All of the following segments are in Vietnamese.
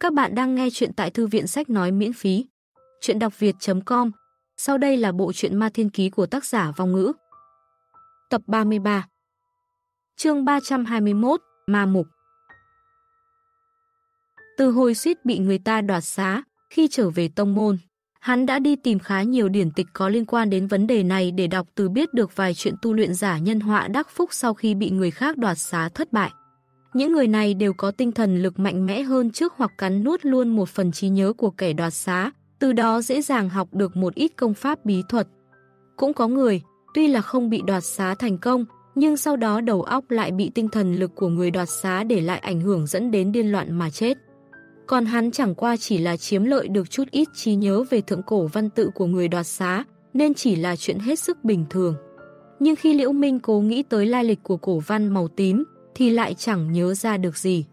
Các bạn đang nghe chuyện tại thư viện sách nói miễn phí. Chuyện đọc việt.com Sau đây là bộ truyện Ma Thiên Ký của tác giả Vong Ngữ. Tập 33 chương 321 Ma Mục Từ hồi suýt bị người ta đoạt xá, khi trở về tông môn, hắn đã đi tìm khá nhiều điển tịch có liên quan đến vấn đề này để đọc từ biết được vài chuyện tu luyện giả nhân họa đắc phúc sau khi bị người khác đoạt xá thất bại. Những người này đều có tinh thần lực mạnh mẽ hơn trước hoặc cắn nuốt luôn một phần trí nhớ của kẻ đoạt xá, từ đó dễ dàng học được một ít công pháp bí thuật. Cũng có người, tuy là không bị đoạt xá thành công, nhưng sau đó đầu óc lại bị tinh thần lực của người đoạt xá để lại ảnh hưởng dẫn đến điên loạn mà chết. Còn hắn chẳng qua chỉ là chiếm lợi được chút ít trí nhớ về thượng cổ văn tự của người đoạt xá, nên chỉ là chuyện hết sức bình thường. Nhưng khi Liễu Minh cố nghĩ tới lai lịch của cổ văn màu tím, thì lại chẳng nhớ ra được gì.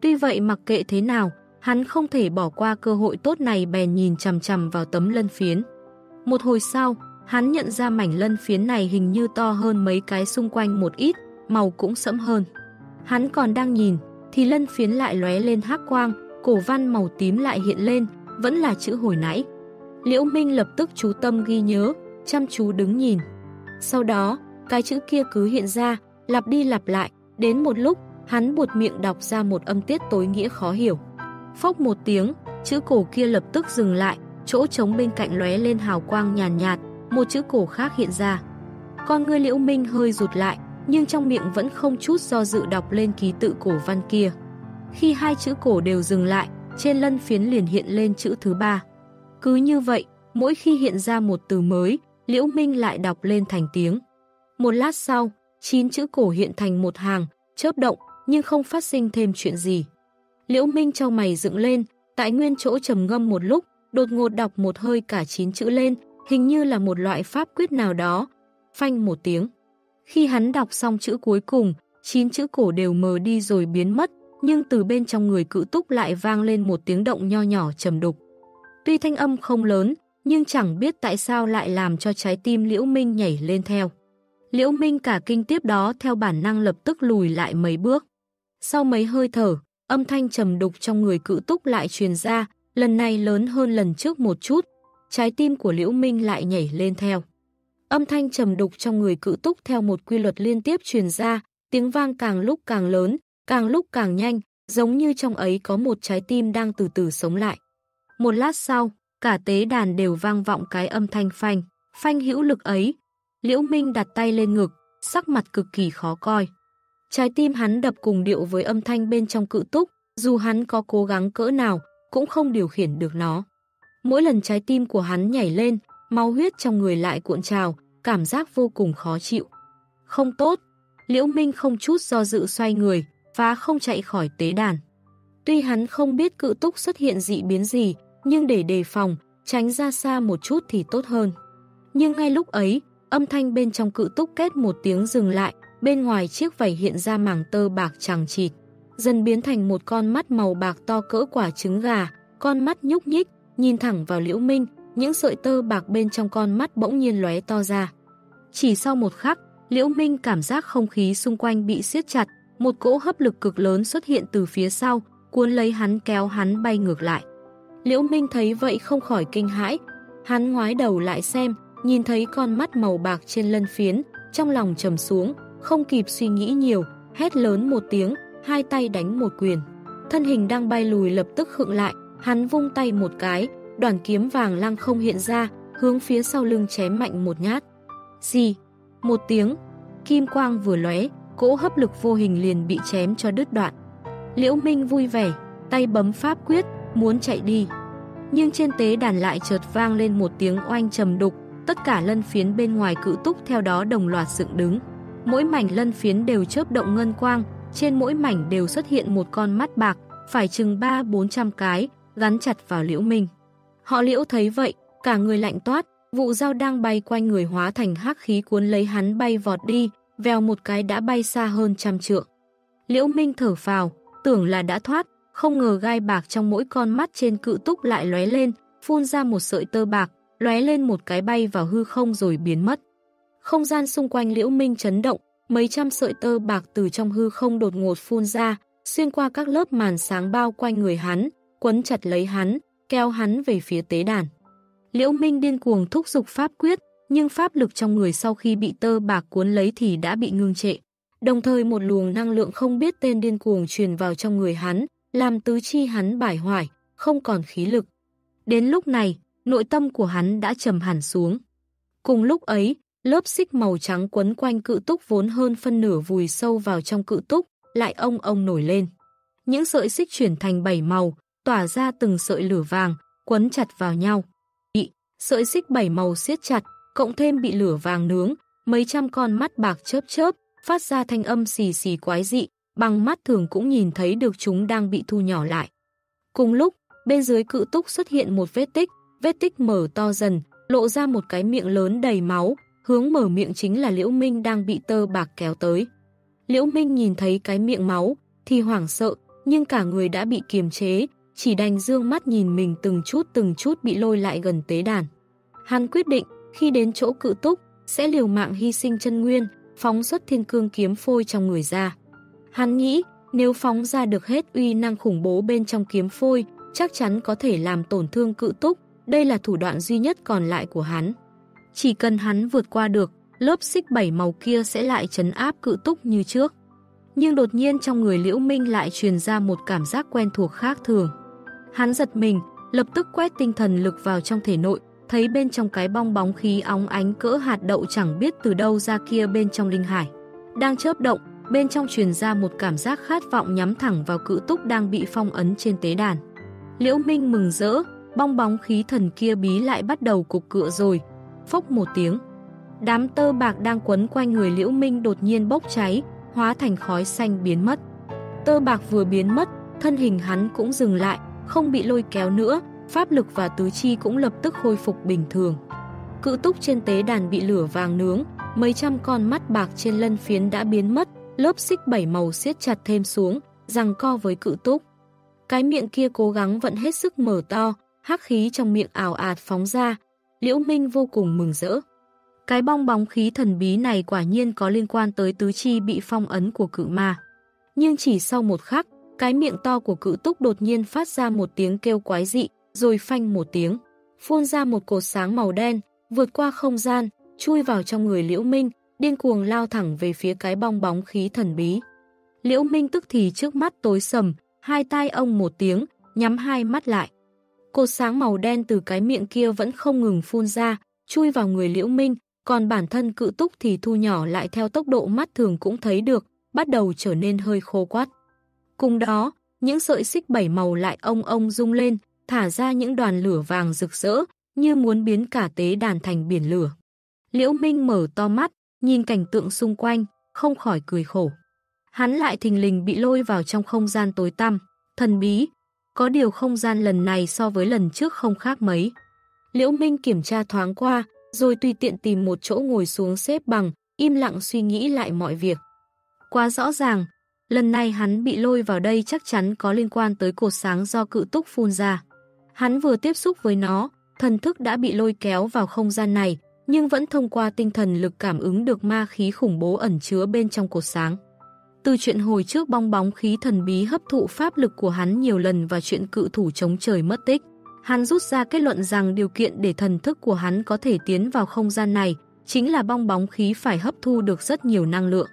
Tuy vậy mặc kệ thế nào, hắn không thể bỏ qua cơ hội tốt này bèn nhìn chằm chằm vào tấm lân phiến. Một hồi sau, hắn nhận ra mảnh lân phiến này hình như to hơn mấy cái xung quanh một ít, màu cũng sẫm hơn. Hắn còn đang nhìn, thì lân phiến lại lóe lên hắc quang, cổ văn màu tím lại hiện lên, vẫn là chữ hồi nãy. Liễu Minh lập tức chú tâm ghi nhớ, chăm chú đứng nhìn. Sau đó, cái chữ kia cứ hiện ra, lặp đi lặp lại, Đến một lúc, hắn buột miệng đọc ra một âm tiết tối nghĩa khó hiểu. Phốc một tiếng, chữ cổ kia lập tức dừng lại, chỗ trống bên cạnh lóe lên hào quang nhàn nhạt, nhạt, một chữ cổ khác hiện ra. Con ngươi liễu minh hơi rụt lại, nhưng trong miệng vẫn không chút do dự đọc lên ký tự cổ văn kia. Khi hai chữ cổ đều dừng lại, trên lân phiến liền hiện lên chữ thứ ba. Cứ như vậy, mỗi khi hiện ra một từ mới, Liễu Minh lại đọc lên thành tiếng. Một lát sau, chín chữ cổ hiện thành một hàng, chớp động, nhưng không phát sinh thêm chuyện gì. Liễu Minh trao mày dựng lên, tại nguyên chỗ trầm ngâm một lúc, đột ngột đọc một hơi cả chín chữ lên, hình như là một loại pháp quyết nào đó. Phanh một tiếng. Khi hắn đọc xong chữ cuối cùng, chín chữ cổ đều mờ đi rồi biến mất, nhưng từ bên trong người cự túc lại vang lên một tiếng động nho nhỏ trầm đục. Tuy thanh âm không lớn, nhưng chẳng biết tại sao lại làm cho trái tim Liễu Minh nhảy lên theo. Liễu Minh cả kinh tiếp đó theo bản năng lập tức lùi lại mấy bước. Sau mấy hơi thở, âm thanh trầm đục trong người cự túc lại truyền ra, lần này lớn hơn lần trước một chút. Trái tim của Liễu Minh lại nhảy lên theo. Âm thanh trầm đục trong người cự túc theo một quy luật liên tiếp truyền ra, tiếng vang càng lúc càng lớn, càng lúc càng nhanh, giống như trong ấy có một trái tim đang từ từ sống lại. Một lát sau, cả tế đàn đều vang vọng cái âm thanh phanh, phanh hữu lực ấy, Liễu Minh đặt tay lên ngực, sắc mặt cực kỳ khó coi. Trái tim hắn đập cùng điệu với âm thanh bên trong cự túc, dù hắn có cố gắng cỡ nào, cũng không điều khiển được nó. Mỗi lần trái tim của hắn nhảy lên, máu huyết trong người lại cuộn trào, cảm giác vô cùng khó chịu. Không tốt, Liễu Minh không chút do dự xoay người, phá không chạy khỏi tế đàn. Tuy hắn không biết cự túc xuất hiện dị biến gì, nhưng để đề phòng, tránh ra xa một chút thì tốt hơn. Nhưng ngay lúc ấy, Âm thanh bên trong cự túc kết một tiếng dừng lại, bên ngoài chiếc vảy hiện ra mảng tơ bạc chằng chịt, dần biến thành một con mắt màu bạc to cỡ quả trứng gà, con mắt nhúc nhích, nhìn thẳng vào Liễu Minh, những sợi tơ bạc bên trong con mắt bỗng nhiên lóe to ra. Chỉ sau một khắc, Liễu Minh cảm giác không khí xung quanh bị siết chặt, một cỗ hấp lực cực lớn xuất hiện từ phía sau, cuốn lấy hắn kéo hắn bay ngược lại. Liễu Minh thấy vậy không khỏi kinh hãi, hắn ngoái đầu lại xem, nhìn thấy con mắt màu bạc trên lân phiến, trong lòng trầm xuống, không kịp suy nghĩ nhiều, hét lớn một tiếng, hai tay đánh một quyền. Thân hình đang bay lùi lập tức khựng lại, hắn vung tay một cái, đoàn kiếm vàng lăng không hiện ra, hướng phía sau lưng chém mạnh một nhát. Gì? Một tiếng, kim quang vừa lóe, cỗ hấp lực vô hình liền bị chém cho đứt đoạn. Liễu Minh vui vẻ, tay bấm pháp quyết, muốn chạy đi. Nhưng trên tế đàn lại chợt vang lên một tiếng oanh trầm đục, tất cả lân phiến bên ngoài cự túc theo đó đồng loạt dựng đứng. Mỗi mảnh lân phiến đều chớp động ngân quang, trên mỗi mảnh đều xuất hiện một con mắt bạc, phải chừng 3-400 cái, gắn chặt vào liễu minh. Họ liễu thấy vậy, cả người lạnh toát, vụ dao đang bay quanh người hóa thành hắc khí cuốn lấy hắn bay vọt đi, vèo một cái đã bay xa hơn trăm trượng. Liễu Minh thở phào, tưởng là đã thoát, không ngờ gai bạc trong mỗi con mắt trên cự túc lại lóe lên, phun ra một sợi tơ bạc, lóe lên một cái bay vào hư không rồi biến mất. Không gian xung quanh Liễu Minh chấn động, mấy trăm sợi tơ bạc từ trong hư không đột ngột phun ra, xuyên qua các lớp màn sáng bao quanh người hắn, quấn chặt lấy hắn, kéo hắn về phía tế đàn. Liễu Minh điên cuồng thúc giục pháp quyết, nhưng pháp lực trong người sau khi bị tơ bạc cuốn lấy thì đã bị ngưng trệ. Đồng thời một luồng năng lượng không biết tên điên cuồng truyền vào trong người hắn, làm tứ chi hắn bải hoải, không còn khí lực. Đến lúc này, nội tâm của hắn đã trầm hẳn xuống. Cùng lúc ấy, lớp xích màu trắng quấn quanh cự túc vốn hơn phân nửa vùi sâu vào trong cự túc, lại ông ông nổi lên. Những sợi xích chuyển thành bảy màu, tỏa ra từng sợi lửa vàng, quấn chặt vào nhau. Bị, sợi xích bảy màu siết chặt, cộng thêm bị lửa vàng nướng, mấy trăm con mắt bạc chớp chớp, phát ra thanh âm xì xì quái dị, bằng mắt thường cũng nhìn thấy được chúng đang bị thu nhỏ lại. Cùng lúc, bên dưới cự túc xuất hiện một vết tích, vết tích mở to dần, lộ ra một cái miệng lớn đầy máu, hướng mở miệng chính là Liễu Minh đang bị tơ bạc kéo tới. Liễu Minh nhìn thấy cái miệng máu, thì hoảng sợ, nhưng cả người đã bị kiềm chế, chỉ đành dương mắt nhìn mình từng chút từng chút bị lôi lại gần tế đàn. Hắn quyết định, khi đến chỗ cự túc, sẽ liều mạng hy sinh chân nguyên, phóng xuất thiên cương kiếm phôi trong người ra. Hắn nghĩ, nếu phóng ra được hết uy năng khủng bố bên trong kiếm phôi, chắc chắn có thể làm tổn thương cự túc, đây là thủ đoạn duy nhất còn lại của hắn. Chỉ cần hắn vượt qua được, lớp xích bảy màu kia sẽ lại chấn áp cự túc như trước. Nhưng đột nhiên trong người Liễu Minh lại truyền ra một cảm giác quen thuộc khác thường. Hắn giật mình, lập tức quét tinh thần lực vào trong thể nội, thấy bên trong cái bong bóng khí óng ánh cỡ hạt đậu chẳng biết từ đâu ra kia bên trong linh hải. Đang chớp động, bên trong truyền ra một cảm giác khát vọng nhắm thẳng vào cự túc đang bị phong ấn trên tế đàn. Liễu Minh mừng rỡ, bong bóng khí thần kia bí lại bắt đầu cục cựa rồi. Phốc một tiếng. Đám tơ bạc đang quấn quanh người Liễu Minh đột nhiên bốc cháy, hóa thành khói xanh biến mất. Tơ bạc vừa biến mất, thân hình hắn cũng dừng lại, không bị lôi kéo nữa, pháp lực và tứ chi cũng lập tức khôi phục bình thường. Cự túc trên tế đàn bị lửa vàng nướng, mấy trăm con mắt bạc trên lân phiến đã biến mất, lớp xích bảy màu siết chặt thêm xuống, rằng co với cự túc. Cái miệng kia cố gắng vẫn hết sức mở to, hắc khí trong miệng ảo ạt phóng ra, Liễu Minh vô cùng mừng rỡ. Cái bong bóng khí thần bí này quả nhiên có liên quan tới tứ chi bị phong ấn của cự ma. Nhưng chỉ sau một khắc, cái miệng to của cự túc đột nhiên phát ra một tiếng kêu quái dị, rồi phanh một tiếng. Phun ra một cột sáng màu đen, vượt qua không gian, chui vào trong người Liễu Minh, điên cuồng lao thẳng về phía cái bong bóng khí thần bí. Liễu Minh tức thì trước mắt tối sầm, hai tai ông một tiếng, nhắm hai mắt lại. Cột sáng màu đen từ cái miệng kia vẫn không ngừng phun ra, chui vào người Liễu Minh, còn bản thân cự túc thì thu nhỏ lại theo tốc độ mắt thường cũng thấy được, bắt đầu trở nên hơi khô quát. Cùng đó, những sợi xích bảy màu lại ông ông rung lên, thả ra những đoàn lửa vàng rực rỡ, như muốn biến cả tế đàn thành biển lửa. Liễu Minh mở to mắt, nhìn cảnh tượng xung quanh, không khỏi cười khổ. Hắn lại thình lình bị lôi vào trong không gian tối tăm, thần bí. Có điều không gian lần này so với lần trước không khác mấy. Liễu Minh kiểm tra thoáng qua, rồi tùy tiện tìm một chỗ ngồi xuống xếp bằng, im lặng suy nghĩ lại mọi việc. Quá rõ ràng, lần này hắn bị lôi vào đây chắc chắn có liên quan tới cột sáng do cự túc phun ra. Hắn vừa tiếp xúc với nó, thần thức đã bị lôi kéo vào không gian này, nhưng vẫn thông qua tinh thần lực cảm ứng được ma khí khủng bố ẩn chứa bên trong cột sáng. Từ chuyện hồi trước bong bóng khí thần bí hấp thụ pháp lực của hắn nhiều lần và chuyện cự thủ chống trời mất tích, hắn rút ra kết luận rằng điều kiện để thần thức của hắn có thể tiến vào không gian này chính là bong bóng khí phải hấp thu được rất nhiều năng lượng.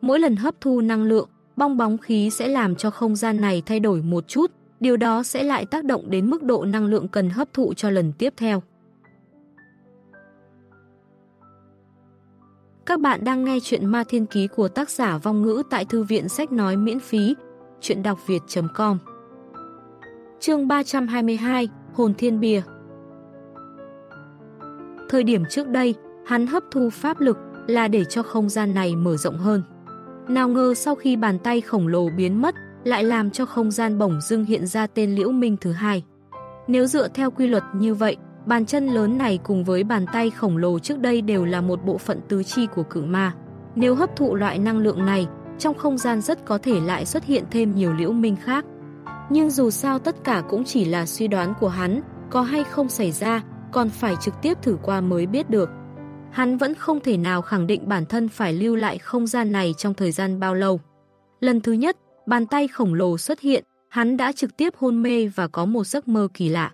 Mỗi lần hấp thu năng lượng, bong bóng khí sẽ làm cho không gian này thay đổi một chút, điều đó sẽ lại tác động đến mức độ năng lượng cần hấp thụ cho lần tiếp theo. Các bạn đang nghe chuyện Ma Thiên Ký của tác giả Vong Ngữ tại Thư viện Sách Nói miễn phí, chuyện đọc việt.com Chương 322 Hồn Thiên Bìa Thời điểm trước đây, hắn hấp thu pháp lực là để cho không gian này mở rộng hơn. Nào ngờ sau khi bàn tay khổng lồ biến mất, lại làm cho không gian bổng dưng hiện ra tên Liễu Minh thứ hai. Nếu dựa theo quy luật như vậy, bàn chân lớn này cùng với bàn tay khổng lồ trước đây đều là một bộ phận tứ chi của cự ma. Nếu hấp thụ loại năng lượng này, trong không gian rất có thể lại xuất hiện thêm nhiều Liễu Minh khác. Nhưng dù sao tất cả cũng chỉ là suy đoán của hắn, có hay không xảy ra, còn phải trực tiếp thử qua mới biết được. Hắn vẫn không thể nào khẳng định bản thân phải lưu lại không gian này trong thời gian bao lâu. Lần thứ nhất, bàn tay khổng lồ xuất hiện, hắn đã trực tiếp hôn mê và có một giấc mơ kỳ lạ.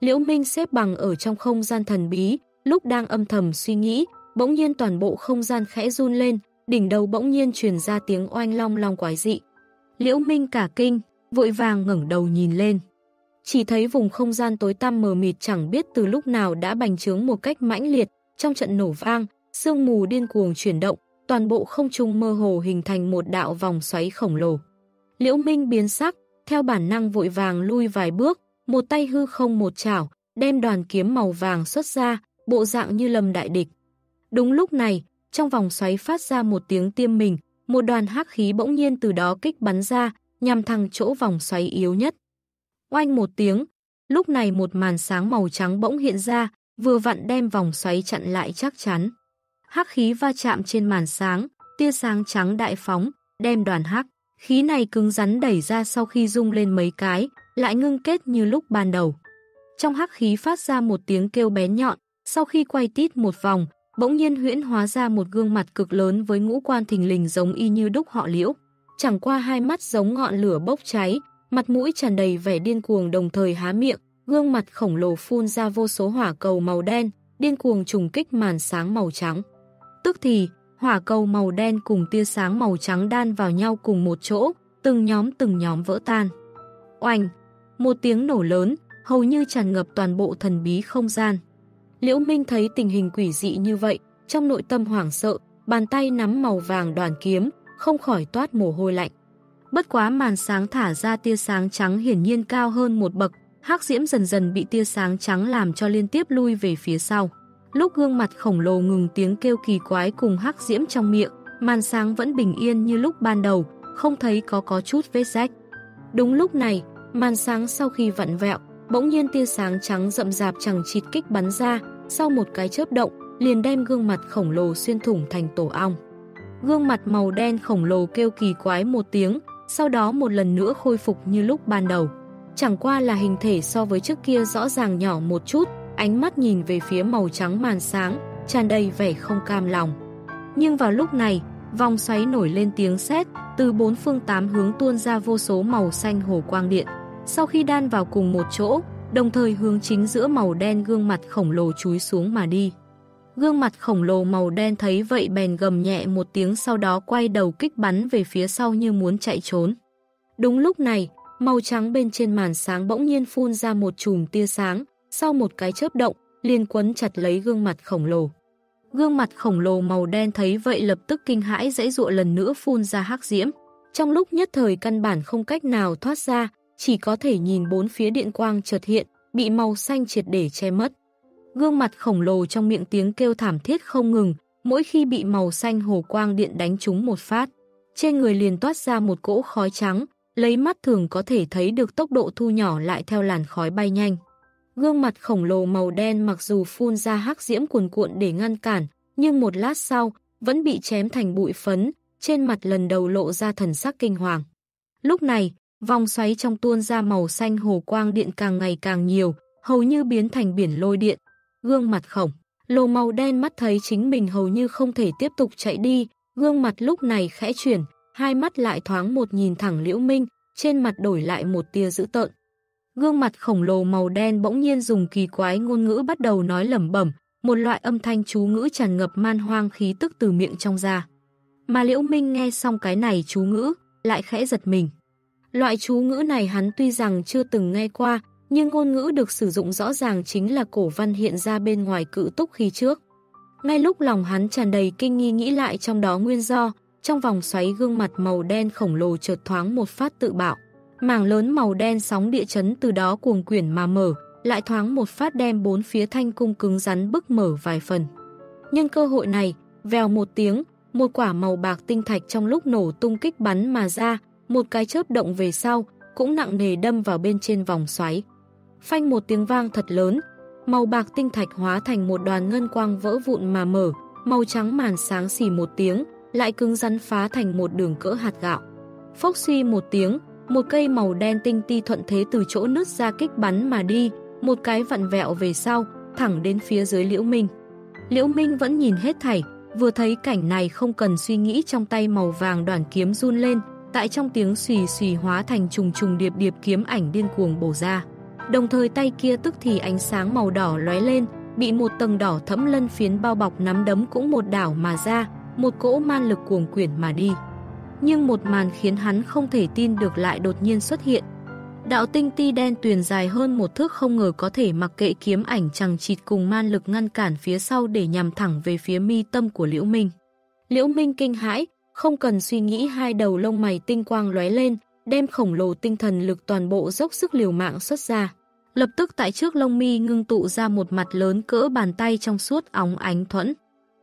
Liễu Minh xếp bằng ở trong không gian thần bí, lúc đang âm thầm suy nghĩ, bỗng nhiên toàn bộ không gian khẽ run lên, đỉnh đầu bỗng nhiên truyền ra tiếng oanh long long quái dị. Liễu Minh cả kinh, vội vàng ngẩng đầu nhìn lên. Chỉ thấy vùng không gian tối tăm mờ mịt chẳng biết từ lúc nào đã bành trướng một cách mãnh liệt, trong trận nổ vang, sương mù điên cuồng chuyển động, toàn bộ không trung mơ hồ hình thành một đạo vòng xoáy khổng lồ. Liễu Minh biến sắc, theo bản năng vội vàng lui vài bước, một tay hư không một chảo, đem đoàn kiếm màu vàng xuất ra, bộ dạng như lầm đại địch. Đúng lúc này, trong vòng xoáy phát ra một tiếng tiêm mình, một đoàn hắc khí bỗng nhiên từ đó kích bắn ra, nhằm thẳng chỗ vòng xoáy yếu nhất. Oanh một tiếng, lúc này một màn sáng màu trắng bỗng hiện ra, vừa vặn đem vòng xoáy chặn lại chắc chắn. Hắc khí va chạm trên màn sáng, tia sáng trắng đại phóng, đem đoàn hắc. Khí này cứng rắn đẩy ra sau khi rung lên mấy cái, lại ngưng kết như lúc ban đầu. Trong hắc khí phát ra một tiếng kêu bé nhọn, sau khi quay tít một vòng, bỗng nhiên huyễn hóa ra một gương mặt cực lớn với ngũ quan thình lình giống y như đúc họ liễu. Chẳng qua hai mắt giống ngọn lửa bốc cháy, mặt mũi tràn đầy vẻ điên cuồng đồng thời há miệng, gương mặt khổng lồ phun ra vô số hỏa cầu màu đen, điên cuồng trùng kích màn sáng màu trắng. Tức thì, hỏa cầu màu đen cùng tia sáng màu trắng đan vào nhau cùng một chỗ, từng nhóm từng nhóm vỡ tan. Oanh! Một tiếng nổ lớn, hầu như tràn ngập toàn bộ thần bí không gian. Liễu Minh thấy tình hình quỷ dị như vậy, trong nội tâm hoảng sợ, bàn tay nắm màu vàng đoàn kiếm, không khỏi toát mồ hôi lạnh. Bất quá màn sáng thả ra tia sáng trắng hiển nhiên cao hơn một bậc, hắc diễm dần dần bị tia sáng trắng làm cho liên tiếp lui về phía sau. Lúc gương mặt khổng lồ ngừng tiếng kêu kỳ quái cùng hắc diễm trong miệng, màn sáng vẫn bình yên như lúc ban đầu, không thấy có có chút vết rách. Đúng lúc này, màn sáng sau khi vặn vẹo, bỗng nhiên tia sáng trắng rậm rạp chẳng chịt kích bắn ra, sau một cái chớp động, liền đem gương mặt khổng lồ xuyên thủng thành tổ ong. Gương mặt màu đen khổng lồ kêu kỳ quái một tiếng, sau đó một lần nữa khôi phục như lúc ban đầu. Chẳng qua là hình thể so với trước kia rõ ràng nhỏ một chút, ánh mắt nhìn về phía màu trắng màn sáng, tràn đầy vẻ không cam lòng. Nhưng vào lúc này, vòng xoáy nổi lên tiếng sét, từ bốn phương tám hướng tuôn ra vô số màu xanh hồ quang điện. Sau khi đan vào cùng một chỗ, đồng thời hướng chính giữa màu đen gương mặt khổng lồ chúi xuống mà đi. Gương mặt khổng lồ màu đen thấy vậy bèn gầm nhẹ một tiếng sau đó quay đầu kích bắn về phía sau như muốn chạy trốn. Đúng lúc này, màu trắng bên trên màn sáng bỗng nhiên phun ra một chùm tia sáng, sau một cái chớp động, liền quấn chặt lấy gương mặt khổng lồ. Gương mặt khổng lồ màu đen thấy vậy lập tức kinh hãi dãy dụa lần nữa phun ra hắc diễm. Trong lúc nhất thời căn bản không cách nào thoát ra, chỉ có thể nhìn bốn phía điện quang chợt hiện, bị màu xanh triệt để che mất. Gương mặt khổng lồ trong miệng tiếng kêu thảm thiết không ngừng, mỗi khi bị màu xanh hồ quang điện đánh trúng một phát. Trên người liền toát ra một cỗ khói trắng, lấy mắt thường có thể thấy được tốc độ thu nhỏ lại theo làn khói bay nhanh. Gương mặt khổng lồ màu đen mặc dù phun ra hắc diễm cuồn cuộn để ngăn cản, nhưng một lát sau, vẫn bị chém thành bụi phấn, trên mặt lần đầu lộ ra thần sắc kinh hoàng. Lúc này, vòng xoáy trong tuôn ra màu xanh hồ quang điện càng ngày càng nhiều, hầu như biến thành biển lôi điện. Gương mặt khổng, lồ màu đen mắt thấy chính mình hầu như không thể tiếp tục chạy đi, gương mặt lúc này khẽ chuyển, hai mắt lại thoáng một nhìn thẳng Liễu Minh, trên mặt đổi lại một tia dữ tợn. Gương mặt khổng lồ màu đen bỗng nhiên dùng kỳ quái ngôn ngữ bắt đầu nói lẩm bẩm, một loại âm thanh chú ngữ tràn ngập man hoang khí tức từ miệng trong ra. Mà Liễu Minh nghe xong cái này chú ngữ, lại khẽ giật mình. Loại chú ngữ này hắn tuy rằng chưa từng nghe qua, nhưng ngôn ngữ được sử dụng rõ ràng chính là cổ văn hiện ra bên ngoài cự túc khi trước. Ngay lúc lòng hắn tràn đầy kinh nghi nghĩ lại trong đó nguyên do, trong vòng xoáy gương mặt màu đen khổng lồ chợt thoáng một phát tự bạo. Mảng lớn màu đen sóng địa chấn từ đó cuồng quyển mà mở, lại thoáng một phát đem bốn phía thanh cung cứng rắn bức mở vài phần. Nhân cơ hội này, vèo một tiếng, một quả màu bạc tinh thạch trong lúc nổ tung kích bắn mà ra, một cái chớp động về sau, cũng nặng nề đâm vào bên trên vòng xoáy. Phanh một tiếng vang thật lớn, màu bạc tinh thạch hóa thành một đoàn ngân quang vỡ vụn mà mở, màu trắng màn sáng xì một tiếng, lại cứng rắn phá thành một đường cỡ hạt gạo. Phốc suy một tiếng, một cây màu đen tinh ti thuận thế từ chỗ nứt ra kích bắn mà đi, một cái vặn vẹo về sau, thẳng đến phía dưới Liễu Minh. Liễu Minh vẫn nhìn hết thảy, vừa thấy cảnh này không cần suy nghĩ trong tay màu vàng đoàn kiếm run lên, tại trong tiếng xùy xùy hóa thành trùng trùng điệp điệp kiếm ảnh điên cuồng bổ ra. Đồng thời tay kia tức thì ánh sáng màu đỏ lóe lên, bị một tầng đỏ thẫm lân phiến bao bọc nắm đấm cũng một đảo mà ra, một cỗ man lực cuồng quyển mà đi. Nhưng một màn khiến hắn không thể tin được lại đột nhiên xuất hiện. Đạo tinh ti đen tuyền dài hơn một thước không ngờ có thể mặc kệ kiếm ảnh chẳng chịt cùng man lực ngăn cản phía sau để nhằm thẳng về phía mi tâm của Liễu Minh. Liễu Minh kinh hãi, không cần suy nghĩ hai đầu lông mày tinh quang lóe lên, đem khổng lồ tinh thần lực toàn bộ dốc sức liều mạng xuất ra. Lập tức tại trước lông mi ngưng tụ ra một mặt lớn cỡ bàn tay trong suốt óng ánh thuẫn.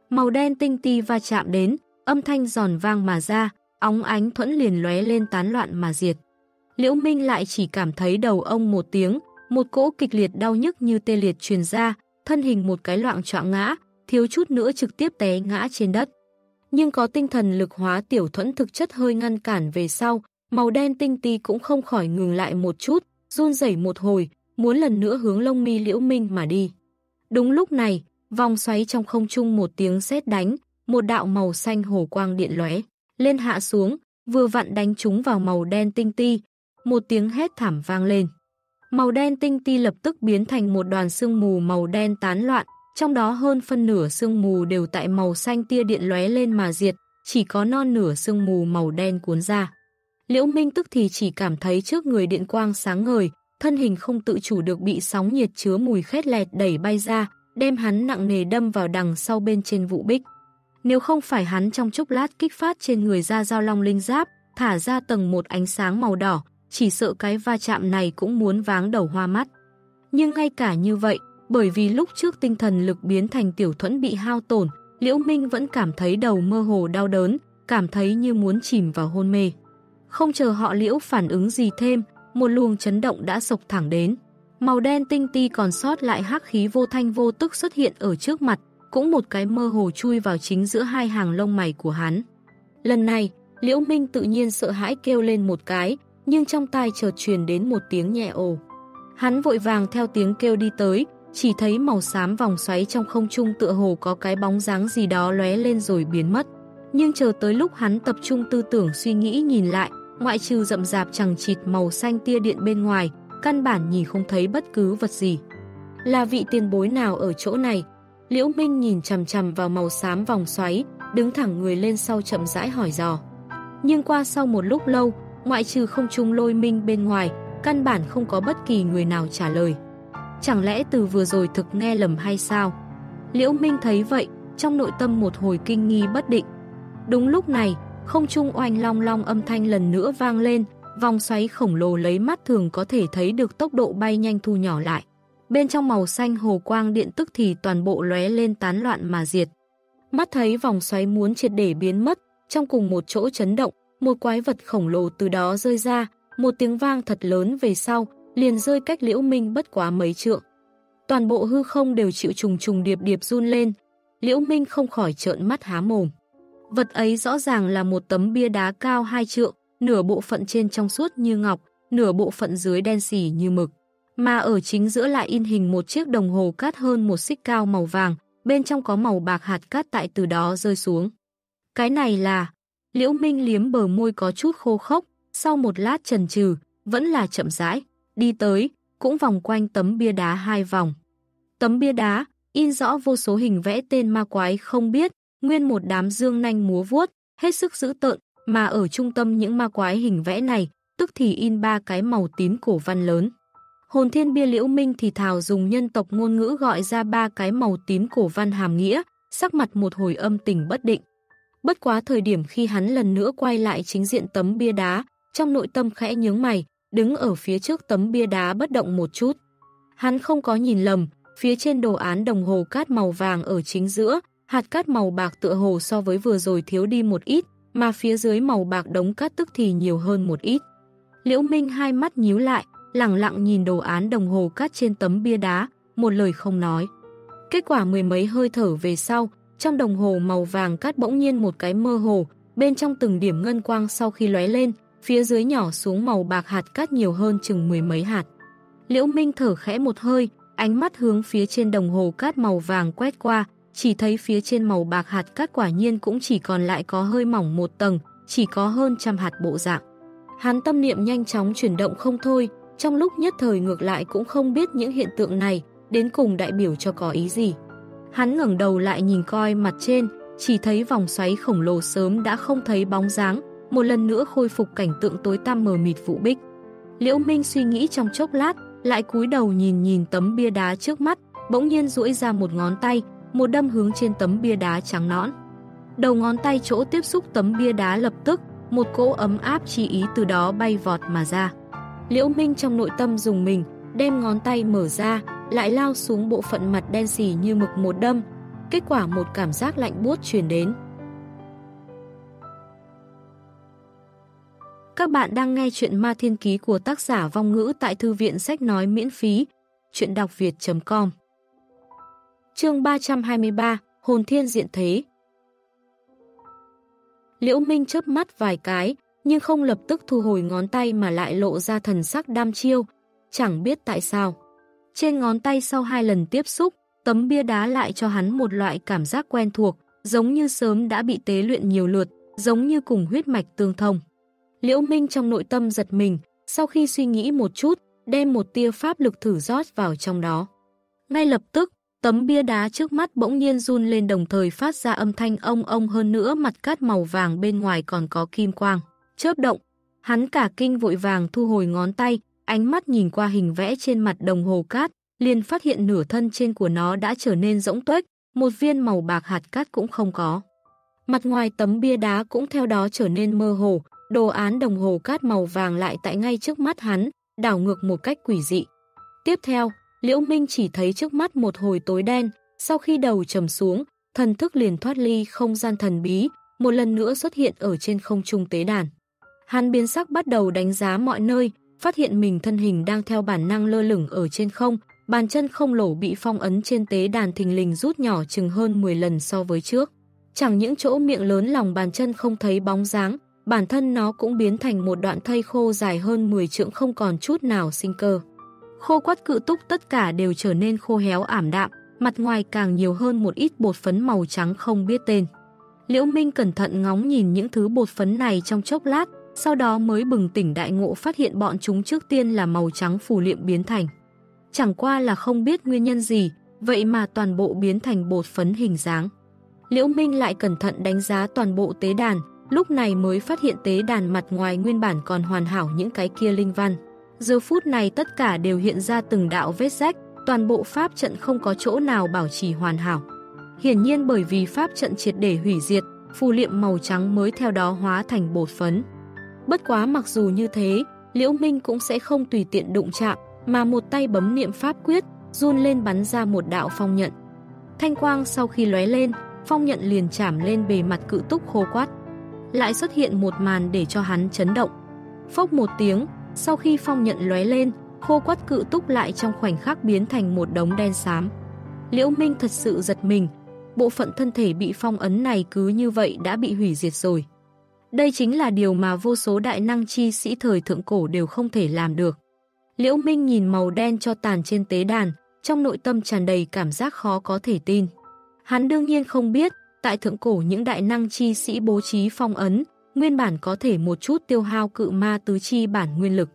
Màu đen tinh ti va chạm đến, âm thanh giòn vang mà ra, óng ánh thuẫn liền lóe lên tán loạn mà diệt. Liễu Minh lại chỉ cảm thấy đầu ông một tiếng, một cỗ kịch liệt đau nhức như tê liệt truyền ra, thân hình một cái loạn trọng ngã, thiếu chút nữa trực tiếp té ngã trên đất. Nhưng có tinh thần lực hóa tiểu thuẫn thực chất hơi ngăn cản về sau, màu đen tinh ti cũng không khỏi ngừng lại một chút, run rẩy một hồi, muốn lần nữa hướng lông mi liễu minh mà đi. Đúng lúc này, vòng xoáy trong không trung một tiếng sét đánh, một đạo màu xanh hồ quang điện lóe lên hạ xuống, vừa vặn đánh chúng vào màu đen tinh ti, một tiếng hét thảm vang lên. Màu đen tinh ti lập tức biến thành một đoàn sương mù màu đen tán loạn, trong đó hơn phân nửa sương mù đều tại màu xanh tia điện lóe lên mà diệt, chỉ có non nửa sương mù màu đen cuốn ra. Liễu Minh tức thì chỉ cảm thấy trước người điện quang sáng ngời, thân hình không tự chủ được bị sóng nhiệt chứa mùi khét lẹt đẩy bay ra, đem hắn nặng nề đâm vào đằng sau bên trên vụ bích. Nếu không phải hắn trong chốc lát kích phát trên người ra giao long linh giáp, thả ra tầng một ánh sáng màu đỏ, chỉ sợ cái va chạm này cũng muốn váng đầu hoa mắt. Nhưng ngay cả như vậy, bởi vì lúc trước tinh thần lực biến thành tiểu thuẫn bị hao tổn, Liễu Minh vẫn cảm thấy đầu mơ hồ đau đớn, cảm thấy như muốn chìm vào hôn mê. Không chờ họ Liễu phản ứng gì thêm, một luồng chấn động đã sộc thẳng đến. Màu đen tinh ti còn sót lại hắc khí vô thanh vô tức xuất hiện ở trước mặt, cũng một cái mơ hồ chui vào chính giữa hai hàng lông mày của hắn. Lần này, Liễu Minh tự nhiên sợ hãi kêu lên một cái, nhưng trong tai chợt truyền đến một tiếng nhẹ ồ. Hắn vội vàng theo tiếng kêu đi tới, chỉ thấy màu xám vòng xoáy trong không trung tựa hồ có cái bóng dáng gì đó lóe lên rồi biến mất. Nhưng chờ tới lúc hắn tập trung tư tưởng suy nghĩ nhìn lại, ngoại trừ rậm rạp chẳng chịt màu xanh tia điện bên ngoài, căn bản nhìn không thấy bất cứ vật gì. Là vị tiền bối nào ở chỗ này? Liễu Minh nhìn chầm chầm vào màu xám vòng xoáy, đứng thẳng người lên sau chậm rãi hỏi dò. Nhưng qua sau một lúc lâu, ngoại trừ không trung lôi minh bên ngoài, căn bản không có bất kỳ người nào trả lời. Chẳng lẽ từ vừa rồi thực nghe lầm hay sao? Liễu Minh thấy vậy, trong nội tâm một hồi kinh nghi bất định. Đúng lúc này, không trung oanh long long âm thanh lần nữa vang lên, vòng xoáy khổng lồ lấy mắt thường có thể thấy được tốc độ bay nhanh thu nhỏ lại. Bên trong màu xanh hồ quang điện tức thì toàn bộ lóe lên tán loạn mà diệt. Mắt thấy vòng xoáy muốn triệt để biến mất, trong cùng một chỗ chấn động, một quái vật khổng lồ từ đó rơi ra, một tiếng vang thật lớn về sau, liền rơi cách liễu minh bất quá mấy trượng. Toàn bộ hư không đều chịu trùng trùng điệp điệp run lên, liễu minh không khỏi trợn mắt há mồm. Vật ấy rõ ràng là một tấm bia đá cao hai trượng, nửa bộ phận trên trong suốt như ngọc, nửa bộ phận dưới đen xỉ như mực. Mà ở chính giữa lại in hình một chiếc đồng hồ cát hơn một xích cao màu vàng, bên trong có màu bạc hạt cát tại từ đó rơi xuống. Cái này là... Liễu Minh liếm bờ môi có chút khô khốc, sau một lát trần trừ, vẫn là chậm rãi, đi tới, cũng vòng quanh tấm bia đá hai vòng. Tấm bia đá, in rõ vô số hình vẽ tên ma quái không biết, nguyên một đám dương nanh múa vuốt, hết sức dữ tợn, mà ở trung tâm những ma quái hình vẽ này, tức thì in ba cái màu tím cổ văn lớn. Hồn thiên bia liễu minh thì thào dùng nhân tộc ngôn ngữ gọi ra ba cái màu tím cổ văn hàm nghĩa, sắc mặt một hồi âm tình bất định. Bất quá thời điểm khi hắn lần nữa quay lại chính diện tấm bia đá, trong nội tâm khẽ nhướng mày, đứng ở phía trước tấm bia đá bất động một chút. Hắn không có nhìn lầm, phía trên đồ án đồng hồ cát màu vàng ở chính giữa, hạt cát màu bạc tựa hồ so với vừa rồi thiếu đi một ít, mà phía dưới màu bạc đống cát tức thì nhiều hơn một ít. Liễu Minh hai mắt nhíu lại, lặng lặng nhìn đồ án đồng hồ cát trên tấm bia đá, một lời không nói. Kết quả mười mấy hơi thở về sau, trong đồng hồ màu vàng cát bỗng nhiên một cái mơ hồ, bên trong từng điểm ngân quang sau khi lóe lên, phía dưới nhỏ xuống màu bạc hạt cát nhiều hơn chừng mười mấy hạt. Liễu Minh thở khẽ một hơi, ánh mắt hướng phía trên đồng hồ cát màu vàng quét qua, chỉ thấy phía trên màu bạc hạt cát quả nhiên cũng chỉ còn lại có hơi mỏng một tầng, chỉ có hơn trăm hạt bộ dạng. Hắn tâm niệm nhanh chóng chuyển động không thôi, trong lúc nhất thời ngược lại cũng không biết những hiện tượng này đến cùng đại biểu cho có ý gì. Hắn ngẩng đầu lại nhìn coi mặt trên, chỉ thấy vòng xoáy khổng lồ sớm đã không thấy bóng dáng, một lần nữa khôi phục cảnh tượng tối tăm mờ mịt vụ bích. Liễu Minh suy nghĩ trong chốc lát, lại cúi đầu nhìn nhìn tấm bia đá trước mắt, bỗng nhiên duỗi ra một ngón tay, một đâm hướng trên tấm bia đá trắng nõn. Đầu ngón tay chỗ tiếp xúc tấm bia đá lập tức, một cỗ ấm áp chi ý từ đó bay vọt mà ra. Liễu Minh trong nội tâm dùng mình, đem ngón tay mở ra, lại lao xuống bộ phận mặt đen xì như mực một đâm. Kết quả một cảm giác lạnh buốt truyền đến. Các bạn đang nghe chuyện Ma Thiên Ký của tác giả vong ngữ tại thư viện sách nói miễn phí, chuyện đọc việt.com Chương 323, Hồn Thiên Diện Thế Liễu Minh chớp mắt vài cái, nhưng không lập tức thu hồi ngón tay mà lại lộ ra thần sắc đam chiêu, chẳng biết tại sao. Trên ngón tay sau hai lần tiếp xúc, tấm bia đá lại cho hắn một loại cảm giác quen thuộc, giống như sớm đã bị tế luyện nhiều lượt, giống như cùng huyết mạch tương thông. Liễu Minh trong nội tâm giật mình, sau khi suy nghĩ một chút, đem một tia pháp lực thử rót vào trong đó. Ngay lập tức, tấm bia đá trước mắt bỗng nhiên run lên đồng thời phát ra âm thanh ông ông hơn nữa mặt cát màu vàng bên ngoài còn có kim quang. Chớp động, hắn cả kinh vội vàng thu hồi ngón tay, ánh mắt nhìn qua hình vẽ trên mặt đồng hồ cát, liền phát hiện nửa thân trên của nó đã trở nên rỗng tuếch, một viên màu bạc hạt cát cũng không có. Mặt ngoài tấm bia đá cũng theo đó trở nên mơ hồ, đồ án đồng hồ cát màu vàng lại tại ngay trước mắt hắn, đảo ngược một cách quỷ dị. Tiếp theo, Liễu Minh chỉ thấy trước mắt một hồi tối đen, sau khi đầu trầm xuống, thần thức liền thoát ly không gian thần bí, một lần nữa xuất hiện ở trên không trung tế đàn. Hắn biến sắc bắt đầu đánh giá mọi nơi, phát hiện mình thân hình đang theo bản năng lơ lửng ở trên không, bàn chân không lổ bị phong ấn trên tế đàn thình lình rút nhỏ chừng hơn 10 lần so với trước. Chẳng những chỗ miệng lớn lòng bàn chân không thấy bóng dáng, bản thân nó cũng biến thành một đoạn thây khô dài hơn 10 trượng không còn chút nào sinh cơ. Khô quắt cự túc tất cả đều trở nên khô héo ảm đạm, mặt ngoài càng nhiều hơn một ít bột phấn màu trắng không biết tên. Liễu Minh cẩn thận ngóng nhìn những thứ bột phấn này trong chốc lát, sau đó mới bừng tỉnh đại ngộ phát hiện bọn chúng trước tiên là màu trắng phù liệm biến thành. Chẳng qua là không biết nguyên nhân gì, vậy mà toàn bộ biến thành bột phấn hình dáng. Liễu Minh lại cẩn thận đánh giá toàn bộ tế đàn, lúc này mới phát hiện tế đàn mặt ngoài nguyên bản còn hoàn hảo những cái kia linh văn. Giờ phút này tất cả đều hiện ra từng đạo vết rách, toàn bộ pháp trận không có chỗ nào bảo trì hoàn hảo. Hiển nhiên bởi vì pháp trận triệt để hủy diệt, phù liệm màu trắng mới theo đó hóa thành bột phấn. Bất quá mặc dù như thế, Liễu Minh cũng sẽ không tùy tiện đụng chạm, mà một tay bấm niệm pháp quyết, run lên bắn ra một đạo phong nhận. Thanh quang sau khi lóe lên, phong nhận liền chạm lên bề mặt cự túc khô quát. Lại xuất hiện một màn để cho hắn chấn động. Phốc một tiếng, sau khi phong nhận lóe lên, khô quát cự túc lại trong khoảnh khắc biến thành một đống đen xám. Liễu Minh thật sự giật mình, bộ phận thân thể bị phong ấn này cứ như vậy đã bị hủy diệt rồi. Đây chính là điều mà vô số đại năng chi sĩ thời thượng cổ đều không thể làm được. Liễu Minh nhìn màu đen cho tàn trên tế đàn, trong nội tâm tràn đầy cảm giác khó có thể tin. Hắn đương nhiên không biết, tại thượng cổ những đại năng chi sĩ bố trí phong ấn, nguyên bản có thể một chút tiêu hao cự ma tứ chi bản nguyên lực.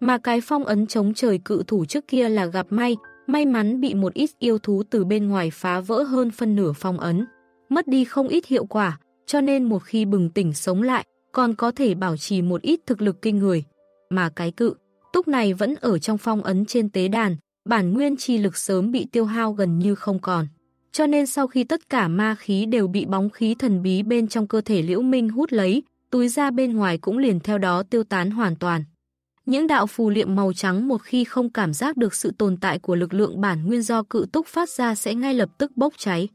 Mà cái phong ấn chống trời cự thủ trước kia là gặp may, may mắn bị một ít yêu thú từ bên ngoài phá vỡ hơn phân nửa phong ấn. Mất đi không ít hiệu quả, cho nên một khi bừng tỉnh sống lại, còn có thể bảo trì một ít thực lực kinh người. Mà cái cự, túc này vẫn ở trong phong ấn trên tế đàn, bản nguyên chi lực sớm bị tiêu hao gần như không còn. Cho nên sau khi tất cả ma khí đều bị bóng khí thần bí bên trong cơ thể Liễu Minh hút lấy, túi ra bên ngoài cũng liền theo đó tiêu tán hoàn toàn. Những đạo phù liệm màu trắng một khi không cảm giác được sự tồn tại của lực lượng bản nguyên do cự túc phát ra sẽ ngay lập tức bốc cháy.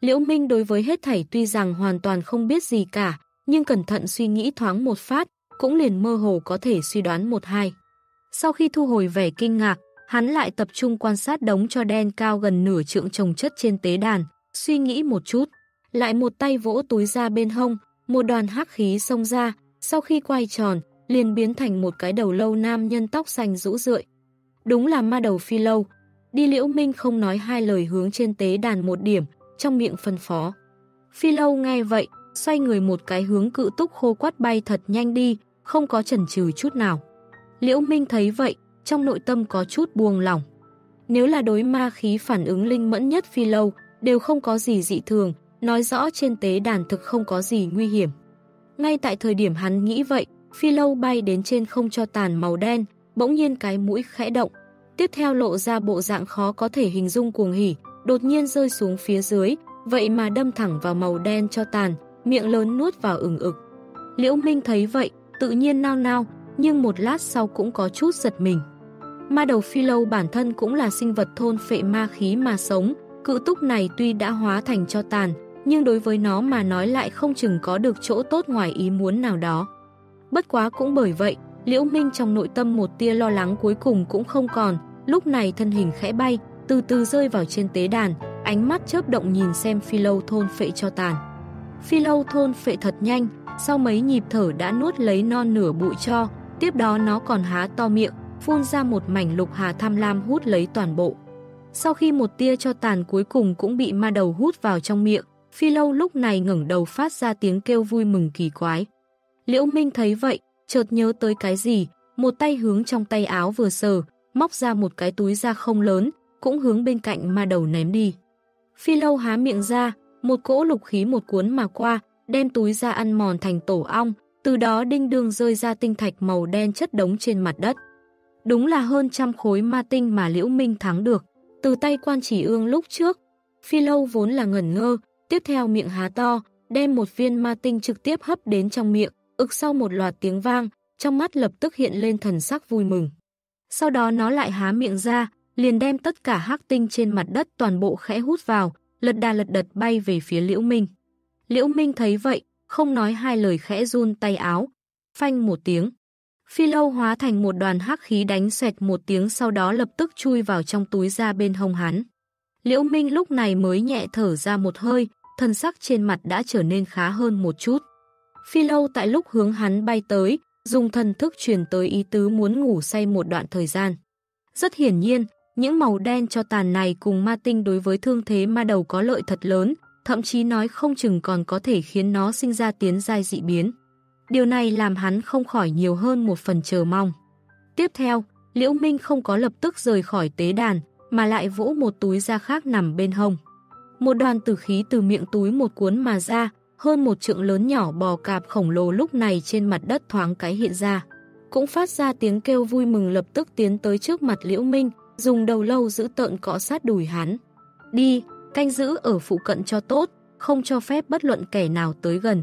Liễu Minh đối với hết thảy tuy rằng hoàn toàn không biết gì cả, nhưng cẩn thận suy nghĩ thoáng một phát, cũng liền mơ hồ có thể suy đoán một hai. Sau khi thu hồi vẻ kinh ngạc, hắn lại tập trung quan sát đống cho đen cao gần nửa trượng trồng chất trên tế đàn, suy nghĩ một chút, lại một tay vỗ túi ra bên hông, một đoàn hắc khí xông ra, sau khi quay tròn, liền biến thành một cái đầu lâu nam nhân tóc xanh rũ rượi. Đúng là ma đầu phi lâu. Đi liễu minh không nói hai lời hướng trên tế đàn một điểm, trong miệng phân phó. Phi lâu nghe vậy, xoay người một cái hướng cự túc khô quát bay thật nhanh đi, không có chần chừ chút nào. Liễu Minh thấy vậy, trong nội tâm có chút buông lỏng. Nếu là đối ma khí phản ứng linh mẫn nhất phi lâu, đều không có gì dị thường, nói rõ trên tế đàn thực không có gì nguy hiểm. Ngay tại thời điểm hắn nghĩ vậy, phi lâu bay đến trên không cho tàn màu đen, bỗng nhiên cái mũi khẽ động. Tiếp theo lộ ra bộ dạng khó có thể hình dung cuồng hỉ, đột nhiên rơi xuống phía dưới, vậy mà đâm thẳng vào màu đen cho tàn, miệng lớn nuốt vào ửng ực. Liễu Minh thấy vậy, tự nhiên nao nao, nhưng một lát sau cũng có chút giật mình. Ma đầu phi lâu bản thân cũng là sinh vật thôn phệ ma khí mà sống, cự túc này tuy đã hóa thành cho tàn, nhưng đối với nó mà nói lại không chừng có được chỗ tốt ngoài ý muốn nào đó. Bất quá cũng bởi vậy, Liễu Minh trong nội tâm một tia lo lắng cuối cùng cũng không còn, lúc này thân hình khẽ bay, từ từ rơi vào trên tế đàn, ánh mắt chớp động nhìn xem phi lâu thôn phệ cho tàn. Phi lâu thôn phệ thật nhanh, sau mấy nhịp thở đã nuốt lấy non nửa bụi cho, tiếp đó nó còn há to miệng, phun ra một mảnh lục hà tham lam hút lấy toàn bộ. Sau khi một tia cho tàn cuối cùng cũng bị ma đầu hút vào trong miệng, phi lâu lúc này ngẩng đầu phát ra tiếng kêu vui mừng kỳ quái. Liễu Minh thấy vậy, chợt nhớ tới cái gì, một tay hướng trong tay áo vừa sờ, móc ra một cái túi da không lớn, cũng hướng bên cạnh ma đầu ném đi. Phi lâu há miệng ra, một cỗ lục khí một cuốn mà qua, đem túi da ăn mòn thành tổ ong, từ đó đinh đường rơi ra tinh thạch màu đen chất đống trên mặt đất. Đúng là hơn trăm khối ma tinh mà Liễu Minh thắng được, từ tay quan chỉ ương lúc trước. Phi lâu vốn là ngẩn ngơ, tiếp theo miệng há to, đem một viên ma tinh trực tiếp hấp đến trong miệng, ực sau một loạt tiếng vang, trong mắt lập tức hiện lên thần sắc vui mừng. Sau đó nó lại há miệng ra, liền đem tất cả hắc tinh trên mặt đất toàn bộ khẽ hút vào, lật đà lật đật bay về phía Liễu Minh. Liễu Minh thấy vậy, không nói hai lời khẽ run tay áo, phanh một tiếng. Phi lâu hóa thành một đoàn hắc khí đánh xoẹt một tiếng sau đó lập tức chui vào trong túi ra bên hông hắn. Liễu Minh lúc này mới nhẹ thở ra một hơi, thân sắc trên mặt đã trở nên khá hơn một chút. Phi lâu tại lúc hướng hắn bay tới, dùng thần thức truyền tới ý tứ muốn ngủ say một đoạn thời gian. Rất hiển nhiên, những màu đen cho tàn này cùng ma tinh đối với thương thế ma đầu có lợi thật lớn, thậm chí nói không chừng còn có thể khiến nó sinh ra tiến giai dị biến. Điều này làm hắn không khỏi nhiều hơn một phần chờ mong. Tiếp theo, Liễu Minh không có lập tức rời khỏi tế đàn, mà lại vỗ một túi da khác nằm bên hông. Một đoàn tử khí từ miệng túi một cuốn mà ra, hơn một trượng lớn nhỏ bò cạp khổng lồ lúc này trên mặt đất thoáng cái hiện ra. Cũng phát ra tiếng kêu vui mừng lập tức tiến tới trước mặt Liễu Minh, dùng đầu lâu giữ tợn cọ sát đùi hắn. Đi, canh giữ ở phụ cận cho tốt, không cho phép bất luận kẻ nào tới gần.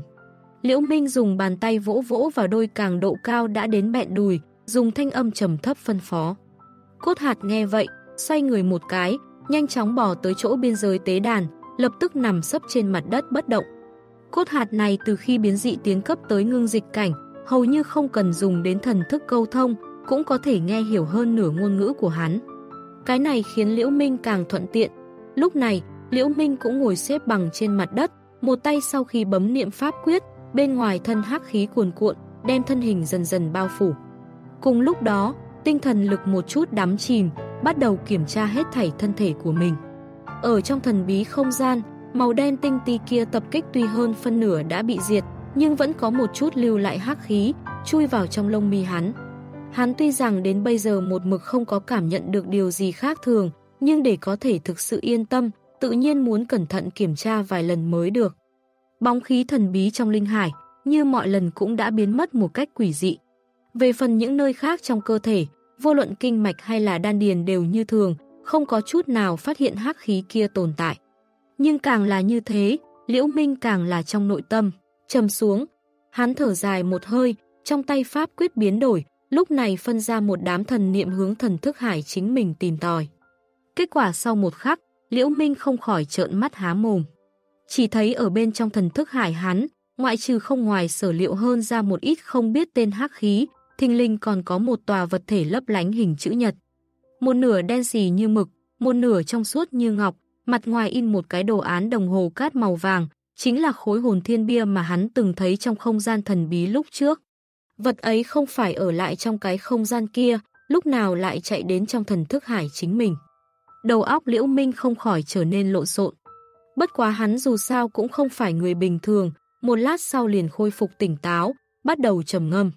Liễu Minh dùng bàn tay vỗ vỗ vào đôi càng độ cao đã đến bẹn đùi, dùng thanh âm trầm thấp phân phó. Cốt hạt nghe vậy, xoay người một cái, nhanh chóng bỏ tới chỗ biên giới tế đàn, lập tức nằm sấp trên mặt đất bất động. Cốt hạt này từ khi biến dị tiến cấp tới ngưng dịch cảnh, hầu như không cần dùng đến thần thức câu thông, cũng có thể nghe hiểu hơn nửa ngôn ngữ của hắn. Cái này khiến Liễu Minh càng thuận tiện. Lúc này, Liễu Minh cũng ngồi xếp bằng trên mặt đất, một tay sau khi bấm niệm pháp quyết, bên ngoài thân hắc khí cuồn cuộn, đem thân hình dần dần bao phủ. Cùng lúc đó, tinh thần lực một chút đắm chìm, bắt đầu kiểm tra hết thảy thân thể của mình. Ở trong thần bí không gian, màu đen tinh ti kia tập kích tuy hơn phân nửa đã bị diệt, nhưng vẫn có một chút lưu lại hắc khí, chui vào trong lông mi hắn. Hắn tuy rằng đến bây giờ một mực không có cảm nhận được điều gì khác thường, nhưng để có thể thực sự yên tâm, tự nhiên muốn cẩn thận kiểm tra vài lần mới được. Bóng khí thần bí trong linh hải, như mọi lần cũng đã biến mất một cách quỷ dị. Về phần những nơi khác trong cơ thể, vô luận kinh mạch hay là đan điền đều như thường, không có chút nào phát hiện hắc khí kia tồn tại. Nhưng càng là như thế, Liễu Minh càng là trong nội tâm, trầm xuống. Hắn thở dài một hơi, trong tay pháp quyết biến đổi, lúc này phân ra một đám thần niệm hướng thần thức hải chính mình tìm tòi. Kết quả sau một khắc, Liễu Minh không khỏi trợn mắt há mồm. Chỉ thấy ở bên trong thần thức hải hắn, ngoại trừ không ngoài sở liệu hơn ra một ít không biết tên hắc khí, thình linh còn có một tòa vật thể lấp lánh hình chữ nhật. Một nửa đen xì như mực, một nửa trong suốt như ngọc, mặt ngoài in một cái đồ án đồng hồ cát màu vàng, chính là khối hồn thiên bia mà hắn từng thấy trong không gian thần bí lúc trước. Vật ấy không phải ở lại trong cái không gian kia, lúc nào lại chạy đến trong thần thức hải chính mình. Đầu óc Liễu Minh không khỏi trở nên lộn xộn. Bất quá hắn dù sao cũng không phải người bình thường, một lát sau liền khôi phục tỉnh táo, bắt đầu trầm ngâm.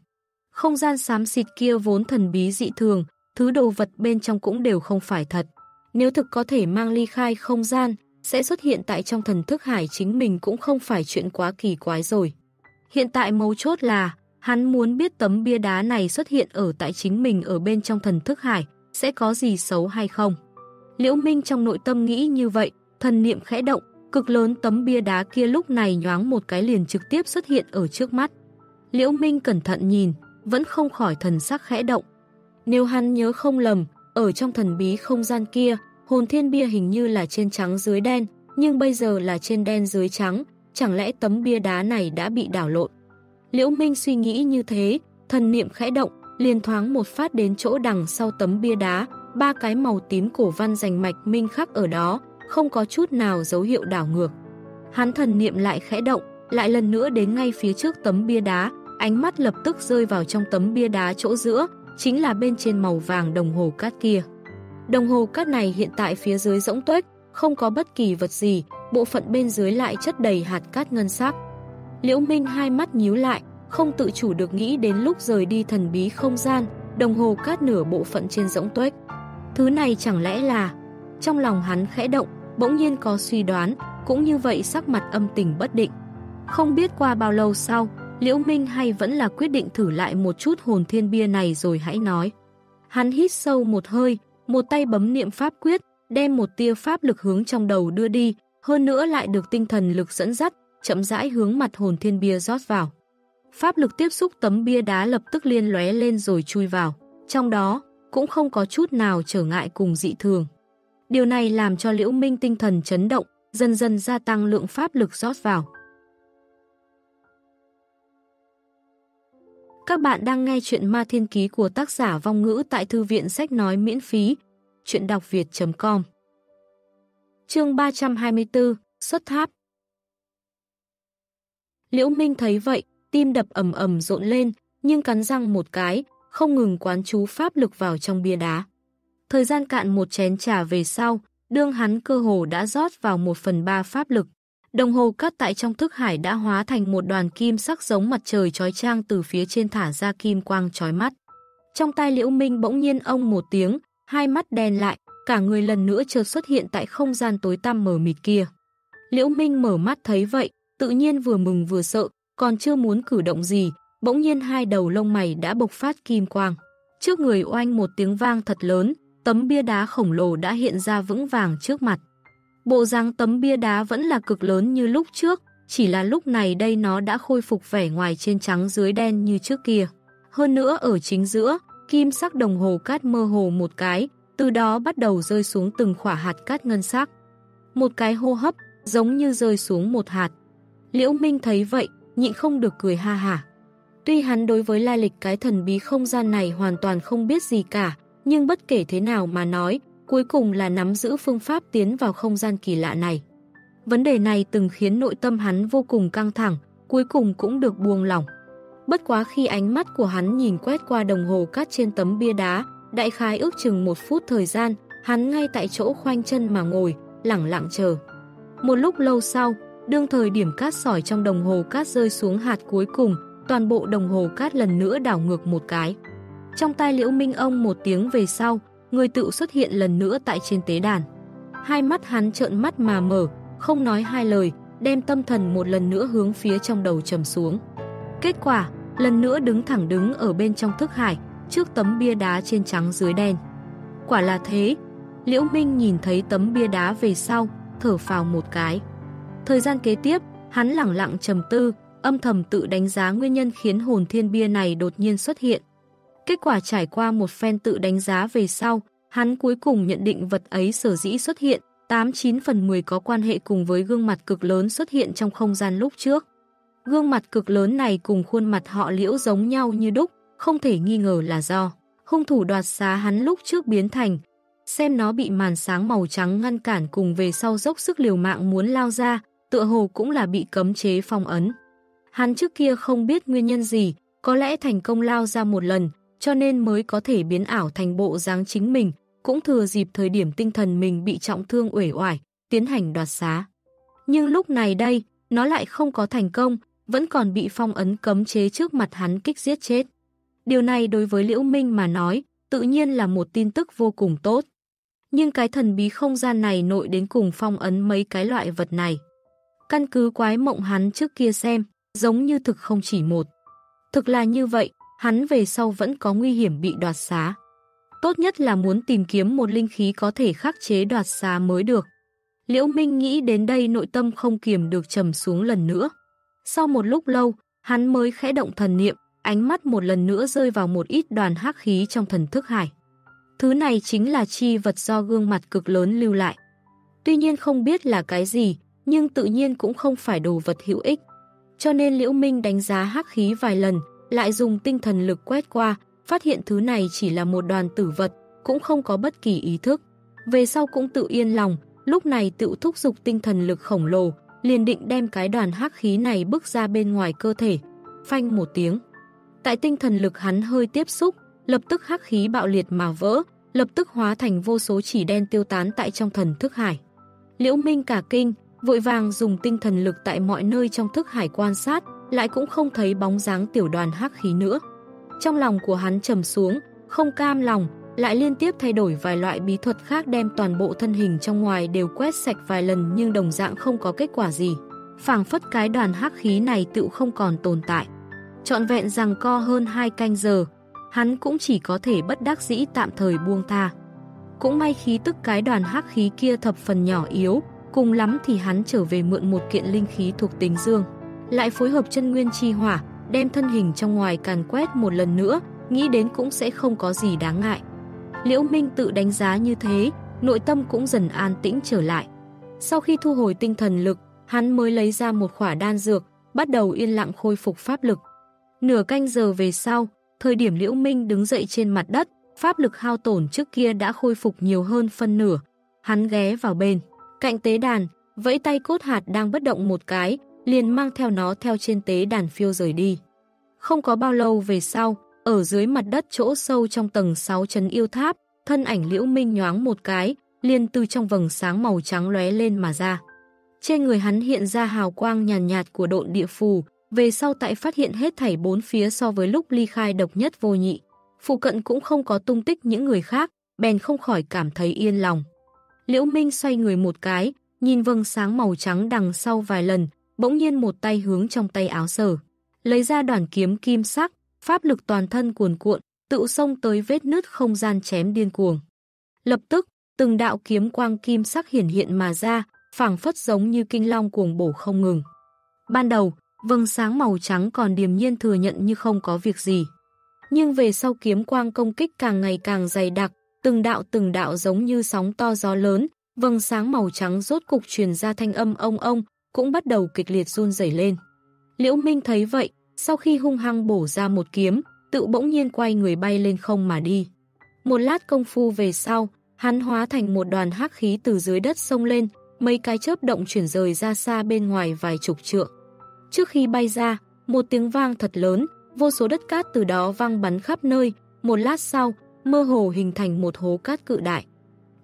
Không gian xám xịt kia vốn thần bí dị thường, thứ đồ vật bên trong cũng đều không phải thật. Nếu thực có thể mang ly khai không gian, sẽ xuất hiện tại trong thần thức hải chính mình cũng không phải chuyện quá kỳ quái rồi. Hiện tại mấu chốt là, hắn muốn biết tấm bia đá này xuất hiện ở tại chính mình ở bên trong thần thức hải, sẽ có gì xấu hay không. Liễu Minh trong nội tâm nghĩ như vậy, thần niệm khẽ động, cực lớn tấm bia đá kia lúc này nhoáng một cái liền trực tiếp xuất hiện ở trước mắt. Liễu Minh cẩn thận nhìn, vẫn không khỏi thần sắc khẽ động. Nếu hắn nhớ không lầm, ở trong thần bí không gian kia, hồn thiên bia hình như là trên trắng dưới đen, nhưng bây giờ là trên đen dưới trắng, chẳng lẽ tấm bia đá này đã bị đảo lộn. Liễu Minh suy nghĩ như thế, thần niệm khẽ động, liền thoáng một phát đến chỗ đằng sau tấm bia đá, ba cái màu tím cổ văn rành mạch minh khắc ở đó, không có chút nào dấu hiệu đảo ngược. Hắn thần niệm lại khẽ động, lại lần nữa đến ngay phía trước tấm bia đá, ánh mắt lập tức rơi vào trong tấm bia đá chỗ giữa, chính là bên trên màu vàng đồng hồ cát kia. Đồng hồ cát này hiện tại phía dưới rỗng tuếch, không có bất kỳ vật gì, bộ phận bên dưới lại chất đầy hạt cát ngân sắc. Liễu Minh hai mắt nhíu lại, không tự chủ được nghĩ đến lúc rời đi thần bí không gian, đồng hồ cát nửa bộ phận trên rỗng tuếch. Thứ này chẳng lẽ là... Trong lòng hắn khẽ động, bỗng nhiên có suy đoán, cũng như vậy sắc mặt âm tình bất định. Không biết qua bao lâu sau, Liễu Minh hay vẫn là quyết định thử lại một chút hồn thiên bia này rồi hãy nói. Hắn hít sâu một hơi, một tay bấm niệm pháp quyết, đem một tia pháp lực hướng trong đầu đưa đi, hơn nữa lại được tinh thần lực dẫn dắt, chậm rãi hướng mặt hồn thiên bia rót vào. Pháp lực tiếp xúc tấm bia đá lập tức liên lóe lên rồi chui vào. Trong đó, cũng không có chút nào trở ngại cùng dị thường. Điều này làm cho Liễu Minh tinh thần chấn động, dần dần gia tăng lượng pháp lực rót vào. Các bạn đang nghe chuyện Ma Thiên Ký của tác giả vong ngữ tại thư viện sách nói miễn phí, chuyện đọc việt.com Chương 324, Xuất Tháp Liễu Minh thấy vậy, tim đập ầm ầm rộn lên, nhưng cắn răng một cái, không ngừng quán chú pháp lực vào trong bia đá. Thời gian cạn một chén trà về sau, đương hắn cơ hồ đã rót vào một phần ba pháp lực. Đồng hồ cắt tại trong thức hải đã hóa thành một đoàn kim sắc giống mặt trời trói trang từ phía trên thả ra kim quang trói mắt. Trong tay Liễu Minh bỗng nhiên ông một tiếng, hai mắt đen lại, cả người lần nữa chợt xuất hiện tại không gian tối tăm mờ mịt kia. Liễu Minh mở mắt thấy vậy, tự nhiên vừa mừng vừa sợ, còn chưa muốn cử động gì, bỗng nhiên hai đầu lông mày đã bộc phát kim quang. Trước người oanh một tiếng vang thật lớn, tấm bia đá khổng lồ đã hiện ra vững vàng trước mặt. Bộ dáng tấm bia đá vẫn là cực lớn như lúc trước, chỉ là lúc này đây nó đã khôi phục vẻ ngoài trên trắng dưới đen như trước kia. Hơn nữa ở chính giữa, kim sắc đồng hồ cát mơ hồ một cái, từ đó bắt đầu rơi xuống từng khỏa hạt cát ngân sắc. Một cái hô hấp, giống như rơi xuống một hạt. Liễu Minh thấy vậy, nhịn không được cười ha hả. Tuy hắn đối với lai lịch cái thần bí không gian này hoàn toàn không biết gì cả, nhưng bất kể thế nào mà nói, cuối cùng là nắm giữ phương pháp tiến vào không gian kỳ lạ này. Vấn đề này từng khiến nội tâm hắn vô cùng căng thẳng, cuối cùng cũng được buông lỏng. Bất quá khi ánh mắt của hắn nhìn quét qua đồng hồ cát trên tấm bia đá, đại khái ước chừng một phút thời gian, hắn ngay tại chỗ khoanh chân mà ngồi, lặng lặng chờ. Một lúc lâu sau, đương thời điểm cát sỏi trong đồng hồ cát rơi xuống hạt cuối cùng, toàn bộ đồng hồ cát lần nữa đảo ngược một cái. Trong tai Liễu Minh ông một tiếng về sau, người tự xuất hiện lần nữa tại trên tế đàn. Hai mắt hắn trợn mắt mà mở, không nói hai lời, đem tâm thần một lần nữa hướng phía trong đầu trầm xuống. Kết quả, lần nữa đứng thẳng đứng ở bên trong thức hải, trước tấm bia đá trên trắng dưới đen. Quả là thế, Liễu Minh nhìn thấy tấm bia đá về sau, thở phào một cái. Thời gian kế tiếp, hắn lặng lặng trầm tư, âm thầm tự đánh giá nguyên nhân khiến hồn thiên bia này đột nhiên xuất hiện. Kết quả trải qua một phen tự đánh giá về sau, hắn cuối cùng nhận định vật ấy sở dĩ xuất hiện, 89 phần 10 có quan hệ cùng với gương mặt cực lớn xuất hiện trong không gian lúc trước. Gương mặt cực lớn này cùng khuôn mặt họ liễu giống nhau như đúc, không thể nghi ngờ là do hung thủ đoạt xá hắn lúc trước biến thành. Xem nó bị màn sáng màu trắng ngăn cản cùng về sau dốc sức liều mạng muốn lao ra, tựa hồ cũng là bị cấm chế phong ấn. Hắn trước kia không biết nguyên nhân gì, có lẽ thành công lao ra một lần, cho nên mới có thể biến ảo thành bộ dáng chính mình, cũng thừa dịp thời điểm tinh thần mình bị trọng thương uể oải, tiến hành đoạt xá. Nhưng lúc này đây, nó lại không có thành công, vẫn còn bị phong ấn cấm chế trước mặt hắn kích giết chết. Điều này đối với Liễu Minh mà nói, tự nhiên là một tin tức vô cùng tốt. Nhưng cái thần bí không gian này nội đến cùng phong ấn mấy cái loại vật này. Căn cứ quái mộng hắn trước kia xem, giống như thực không chỉ một. Thực là như vậy, hắn về sau vẫn có nguy hiểm bị đoạt xá. Tốt nhất là muốn tìm kiếm một linh khí có thể khắc chế đoạt xá mới được. Liễu Minh nghĩ đến đây nội tâm không kiềm được trầm xuống lần nữa. Sau một lúc lâu, hắn mới khẽ động thần niệm, ánh mắt một lần nữa rơi vào một ít đoàn hắc khí trong thần thức hải. Thứ này chính là chi vật do gương mặt cực lớn lưu lại. Tuy nhiên không biết là cái gì, nhưng tự nhiên cũng không phải đồ vật hữu ích. Cho nên Liễu Minh đánh giá hắc khí vài lần, lại dùng tinh thần lực quét qua, phát hiện thứ này chỉ là một đoàn tử vật, cũng không có bất kỳ ý thức. Về sau cũng tự yên lòng, lúc này tự thúc dục tinh thần lực khổng lồ, liền định đem cái đoàn hắc khí này bước ra bên ngoài cơ thể. Phanh một tiếng. Tại tinh thần lực hắn hơi tiếp xúc, lập tức hắc khí bạo liệt mà vỡ, lập tức hóa thành vô số chỉ đen tiêu tán tại trong thần thức hải. Liễu Minh cả kinh, vội vàng dùng tinh thần lực tại mọi nơi trong thức hải quan sát, lại cũng không thấy bóng dáng tiểu đoàn hắc khí nữa. Trong lòng của hắn trầm xuống, không cam lòng, lại liên tiếp thay đổi vài loại bí thuật khác đem toàn bộ thân hình trong ngoài đều quét sạch vài lần nhưng đồng dạng không có kết quả gì. phảng phất cái đoàn hắc khí này tự không còn tồn tại. Chọn vẹn rằng co hơn hai canh giờ, hắn cũng chỉ có thể bất đắc dĩ tạm thời buông tha. Cũng may khí tức cái đoàn hắc khí kia thập phần nhỏ yếu, cùng lắm thì hắn trở về mượn một kiện linh khí thuộc tính dương. Lại phối hợp chân nguyên chi hỏa, đem thân hình trong ngoài càn quét một lần nữa, nghĩ đến cũng sẽ không có gì đáng ngại. Liễu Minh tự đánh giá như thế, nội tâm cũng dần an tĩnh trở lại. Sau khi thu hồi tinh thần lực, hắn mới lấy ra một khỏa đan dược, bắt đầu yên lặng khôi phục pháp lực. Nửa canh giờ về sau, thời điểm Liễu Minh đứng dậy trên mặt đất, pháp lực hao tổn trước kia đã khôi phục nhiều hơn phân nửa. Hắn ghé vào bên, cạnh tế đàn, vẫy tay cốt hạt đang bất động một cái, liền mang theo nó theo trên tế đàn phiêu rời đi. Không có bao lâu về sau, ở dưới mặt đất chỗ sâu trong tầng 6 chấn yêu tháp, thân ảnh Liễu Minh nhoáng một cái, liền từ trong vầng sáng màu trắng lóe lên mà ra. Trên người hắn hiện ra hào quang nhàn nhạt, nhạt của độn địa phù, về sau tại phát hiện hết thảy bốn phía so với lúc ly khai độc nhất vô nhị. Phụ cận cũng không có tung tích những người khác, bèn không khỏi cảm thấy yên lòng. Liễu Minh xoay người một cái, nhìn vầng sáng màu trắng đằng sau vài lần, bỗng nhiên một tay hướng trong tay áo sở. Lấy ra đoàn kiếm kim sắc, pháp lực toàn thân cuồn cuộn, tự xông tới vết nứt không gian chém điên cuồng. Lập tức, từng đạo kiếm quang kim sắc hiển hiện mà ra, phảng phất giống như kinh long cuồng bổ không ngừng. Ban đầu, vầng sáng màu trắng còn điềm nhiên thừa nhận như không có việc gì. Nhưng về sau kiếm quang công kích càng ngày càng dày đặc, từng đạo từng đạo giống như sóng to gió lớn, vầng sáng màu trắng rốt cục truyền ra thanh âm ông ông, cũng bắt đầu kịch liệt run rẩy lên. Liễu Minh thấy vậy, sau khi hung hăng bổ ra một kiếm, tự bỗng nhiên quay người bay lên không mà đi. Một lát công phu về sau, hắn hóa thành một đoàn hắc khí từ dưới đất sông lên, mấy cái chớp động chuyển rời ra xa bên ngoài vài chục trượng. Trước khi bay ra, một tiếng vang thật lớn, vô số đất cát từ đó văng bắn khắp nơi, một lát sau, mơ hồ hình thành một hố cát cự đại.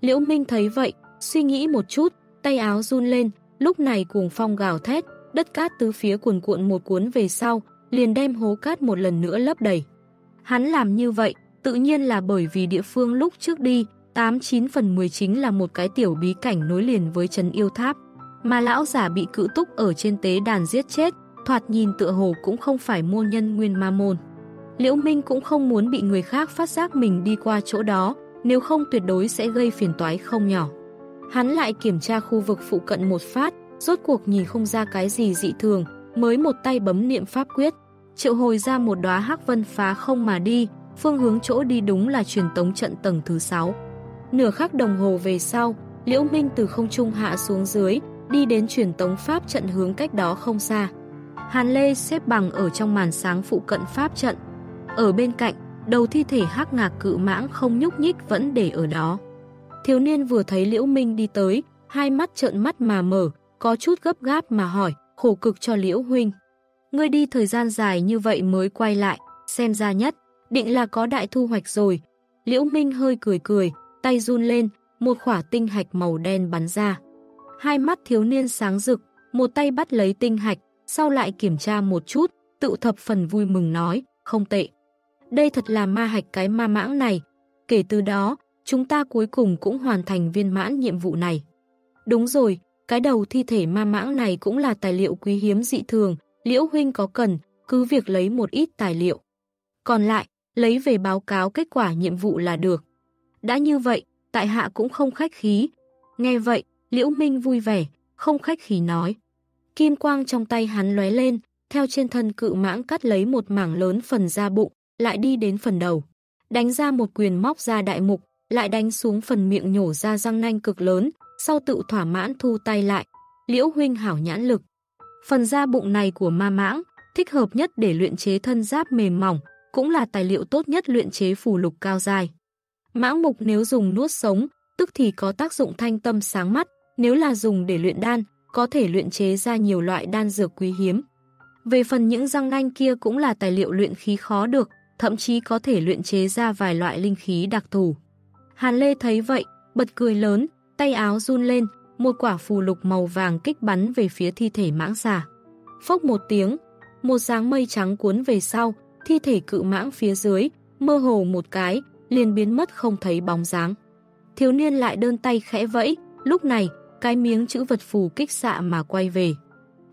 Liễu Minh thấy vậy, suy nghĩ một chút, tay áo run lên, lúc này cuồng phong gào thét, đất cát tứ phía cuồn cuộn một cuốn về sau, liền đem hố cát một lần nữa lấp đầy. Hắn làm như vậy, tự nhiên là bởi vì địa phương lúc trước đi, 89 phần 10 chính là một cái tiểu bí cảnh nối liền với trấn yêu tháp. Mà lão giả bị cự túc ở trên tế đàn giết chết, thoạt nhìn tựa hồ cũng không phải môn nhân nguyên ma môn. Liễu Minh cũng không muốn bị người khác phát giác mình đi qua chỗ đó, nếu không tuyệt đối sẽ gây phiền toái không nhỏ. Hắn lại kiểm tra khu vực phụ cận một phát, rốt cuộc nhìn không ra cái gì dị thường, mới một tay bấm niệm pháp quyết, triệu hồi ra một đóa hắc vân phá không mà đi, phương hướng chỗ đi đúng là truyền tống trận tầng thứ 6. Nửa khắc đồng hồ về sau, Liễu Minh từ không trung hạ xuống dưới, đi đến truyền tống pháp trận hướng cách đó không xa. Hàn Lê xếp bằng ở trong màn sáng phụ cận pháp trận. Ở bên cạnh, đầu thi thể hắc ngạc cự mãng không nhúc nhích vẫn để ở đó. Thiếu niên vừa thấy Liễu Minh đi tới, hai mắt trợn mắt mà mở, có chút gấp gáp mà hỏi, khổ cực cho Liễu Huynh. Ngươi đi thời gian dài như vậy mới quay lại, xem ra nhất, định là có đại thu hoạch rồi. Liễu Minh hơi cười cười, tay run lên, một khỏa tinh hạch màu đen bắn ra. Hai mắt thiếu niên sáng rực, một tay bắt lấy tinh hạch, sau lại kiểm tra một chút, tự thập phần vui mừng nói, không tệ. Đây thật là ma hạch cái ma mãng này. Kể từ đó, chúng ta cuối cùng cũng hoàn thành viên mãn nhiệm vụ này. Đúng rồi, cái đầu thi thể ma mãng này cũng là tài liệu quý hiếm dị thường, Liễu Huynh có cần, cứ việc lấy một ít tài liệu. Còn lại, lấy về báo cáo kết quả nhiệm vụ là được. Đã như vậy, tại hạ cũng không khách khí. Nghe vậy, Liễu Minh vui vẻ, không khách khí nói. Kim quang trong tay hắn lóe lên, theo trên thân cự mãng cắt lấy một mảng lớn phần da bụng, lại đi đến phần đầu. Đánh ra một quyền móc ra đại mục, lại đánh xuống phần miệng nhổ ra răng nanh cực lớn, sau tự thỏa mãn thu tay lại. Liễu huynh hảo nhãn lực. Phần da bụng này của ma mãng, thích hợp nhất để luyện chế thân giáp mềm mỏng, cũng là tài liệu tốt nhất luyện chế phù lục cao dài. Mãng mục nếu dùng nuốt sống, tức thì có tác dụng thanh tâm sáng mắt, nếu là dùng để luyện đan, có thể luyện chế ra nhiều loại đan dược quý hiếm. Về phần những răng nanh kia cũng là tài liệu luyện khí khó được, thậm chí có thể luyện chế ra vài loại linh khí đặc thù. Hàn Lê thấy vậy, bật cười lớn, tay áo run lên, một quả phù lục màu vàng kích bắn về phía thi thể mãng xà. Phốc một tiếng, một dáng mây trắng cuốn về sau, thi thể cự mãng phía dưới, mơ hồ một cái, liền biến mất không thấy bóng dáng. Thiếu niên lại đơn tay khẽ vẫy, lúc này, cái miếng chữ vật phù kích xạ mà quay về.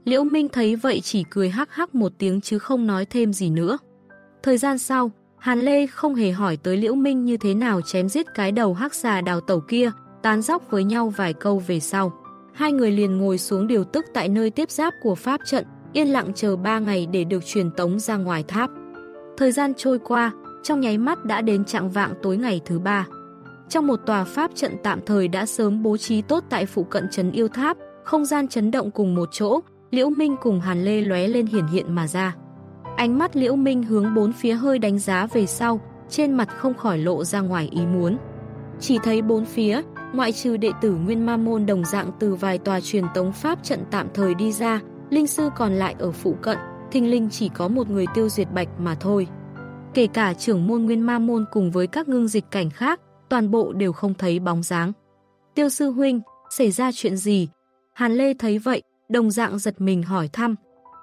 Liễu Minh thấy vậy chỉ cười hắc hắc một tiếng chứ không nói thêm gì nữa. Thời gian sau, Hàn Lê không hề hỏi tới Liễu Minh như thế nào chém giết cái đầu hắc xà đào tẩu kia, tán dóc với nhau vài câu về sau. Hai người liền ngồi xuống điều tức tại nơi tiếp giáp của pháp trận, yên lặng chờ ba ngày để được truyền tống ra ngoài tháp. Thời gian trôi qua, trong nháy mắt đã đến trạng vạng tối ngày thứ ba. Trong một tòa pháp trận tạm thời đã sớm bố trí tốt tại phụ cận trấn yêu tháp, không gian chấn động cùng một chỗ, Liễu Minh cùng Hàn Lê lóe lên hiển hiện mà ra. Ánh mắt Liễu Minh hướng bốn phía hơi đánh giá về sau, trên mặt không khỏi lộ ra ngoài ý muốn. Chỉ thấy bốn phía, ngoại trừ đệ tử Nguyên Ma Môn đồng dạng từ vài tòa truyền tống pháp trận tạm thời đi ra, linh sư còn lại ở phụ cận, thình linh chỉ có một người tiêu diệt bạch mà thôi. Kể cả trưởng môn Nguyên Ma Môn cùng với các ngưng dịch cảnh khác, toàn bộ đều không thấy bóng dáng. Tiêu sư huynh, xảy ra chuyện gì? Hàn Lê thấy vậy, đồng dạng giật mình hỏi thăm.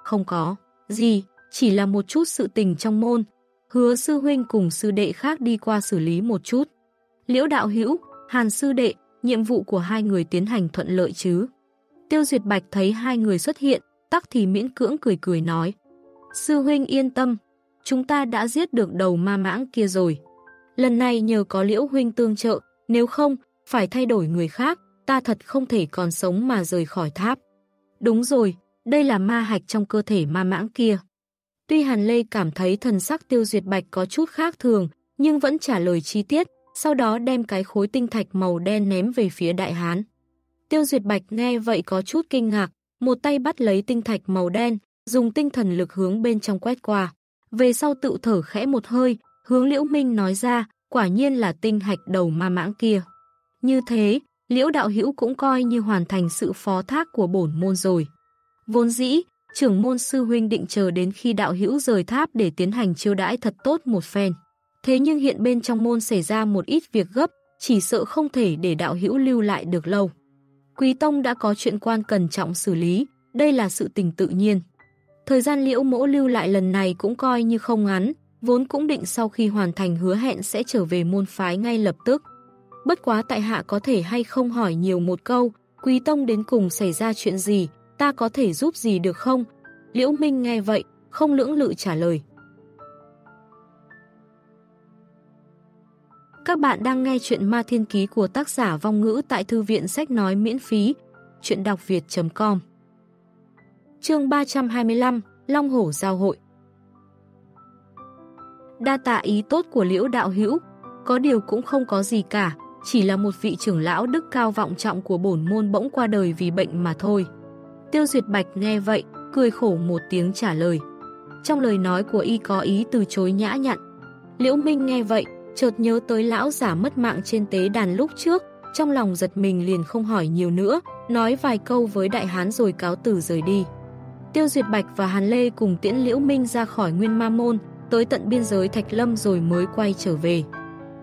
Không có, gì, chỉ là một chút sự tình trong môn. Hứa sư huynh cùng sư đệ khác đi qua xử lý một chút. Liễu đạo hữu, Hàn sư đệ, nhiệm vụ của hai người tiến hành thuận lợi chứ. Tiêu Duyệt Bạch thấy hai người xuất hiện, tắc thì miễn cưỡng cười cười nói. Sư huynh yên tâm, chúng ta đã giết được đầu ma mãng kia rồi. Lần này nhờ có liễu huynh tương trợ, nếu không, phải thay đổi người khác, ta thật không thể còn sống mà rời khỏi tháp. Đúng rồi, đây là ma hạch trong cơ thể ma mãng kia. Tuy Hàn Lê cảm thấy thần sắc tiêu duyệt bạch có chút khác thường, nhưng vẫn trả lời chi tiết, sau đó đem cái khối tinh thạch màu đen ném về phía đại hán. Tiêu duyệt bạch nghe vậy có chút kinh ngạc, một tay bắt lấy tinh thạch màu đen, dùng tinh thần lực hướng bên trong quét qua. Về sau tự thở khẽ một hơi, hướng Liễu Minh nói ra, quả nhiên là tinh hạch đầu ma mãng kia. Như thế, Liễu Đạo Hữu cũng coi như hoàn thành sự phó thác của bổn môn rồi. Vốn dĩ, trưởng môn sư huynh định chờ đến khi đạo hữu rời tháp để tiến hành chiêu đãi thật tốt một phen. Thế nhưng hiện bên trong môn xảy ra một ít việc gấp, chỉ sợ không thể để đạo hữu lưu lại được lâu. Quý Tông đã có chuyện quan cần trọng xử lý, đây là sự tình tự nhiên. Thời gian liễu mỗ lưu lại lần này cũng coi như không ngắn, vốn cũng định sau khi hoàn thành hứa hẹn sẽ trở về môn phái ngay lập tức. Bất quá tại hạ có thể hay không hỏi nhiều một câu, Quý Tông đến cùng xảy ra chuyện gì, ta có thể giúp gì được không? Liễu Minh nghe vậy, không lưỡng lự trả lời. Các bạn đang nghe chuyện Ma Thiên Ký của tác giả vong ngữ tại thư viện sách nói miễn phí, chuyện đọc việt.com Chương 325, Long Hổ Giao Hội Đa tạ ý tốt của liễu đạo hữu, có điều cũng không có gì cả, chỉ là một vị trưởng lão đức cao vọng trọng của bổn môn bỗng qua đời vì bệnh mà thôi. Tiêu Duyệt Bạch nghe vậy, cười khổ một tiếng trả lời. Trong lời nói của y có ý từ chối nhã nhặn. Liễu Minh nghe vậy, chợt nhớ tới lão giả mất mạng trên tế đàn lúc trước, trong lòng giật mình liền không hỏi nhiều nữa, nói vài câu với đại hán rồi cáo từ rời đi. Tiêu Duyệt Bạch và Hàn Lê cùng tiễn Liễu Minh ra khỏi Nguyên Ma Môn, tới tận biên giới Thạch Lâm rồi mới quay trở về.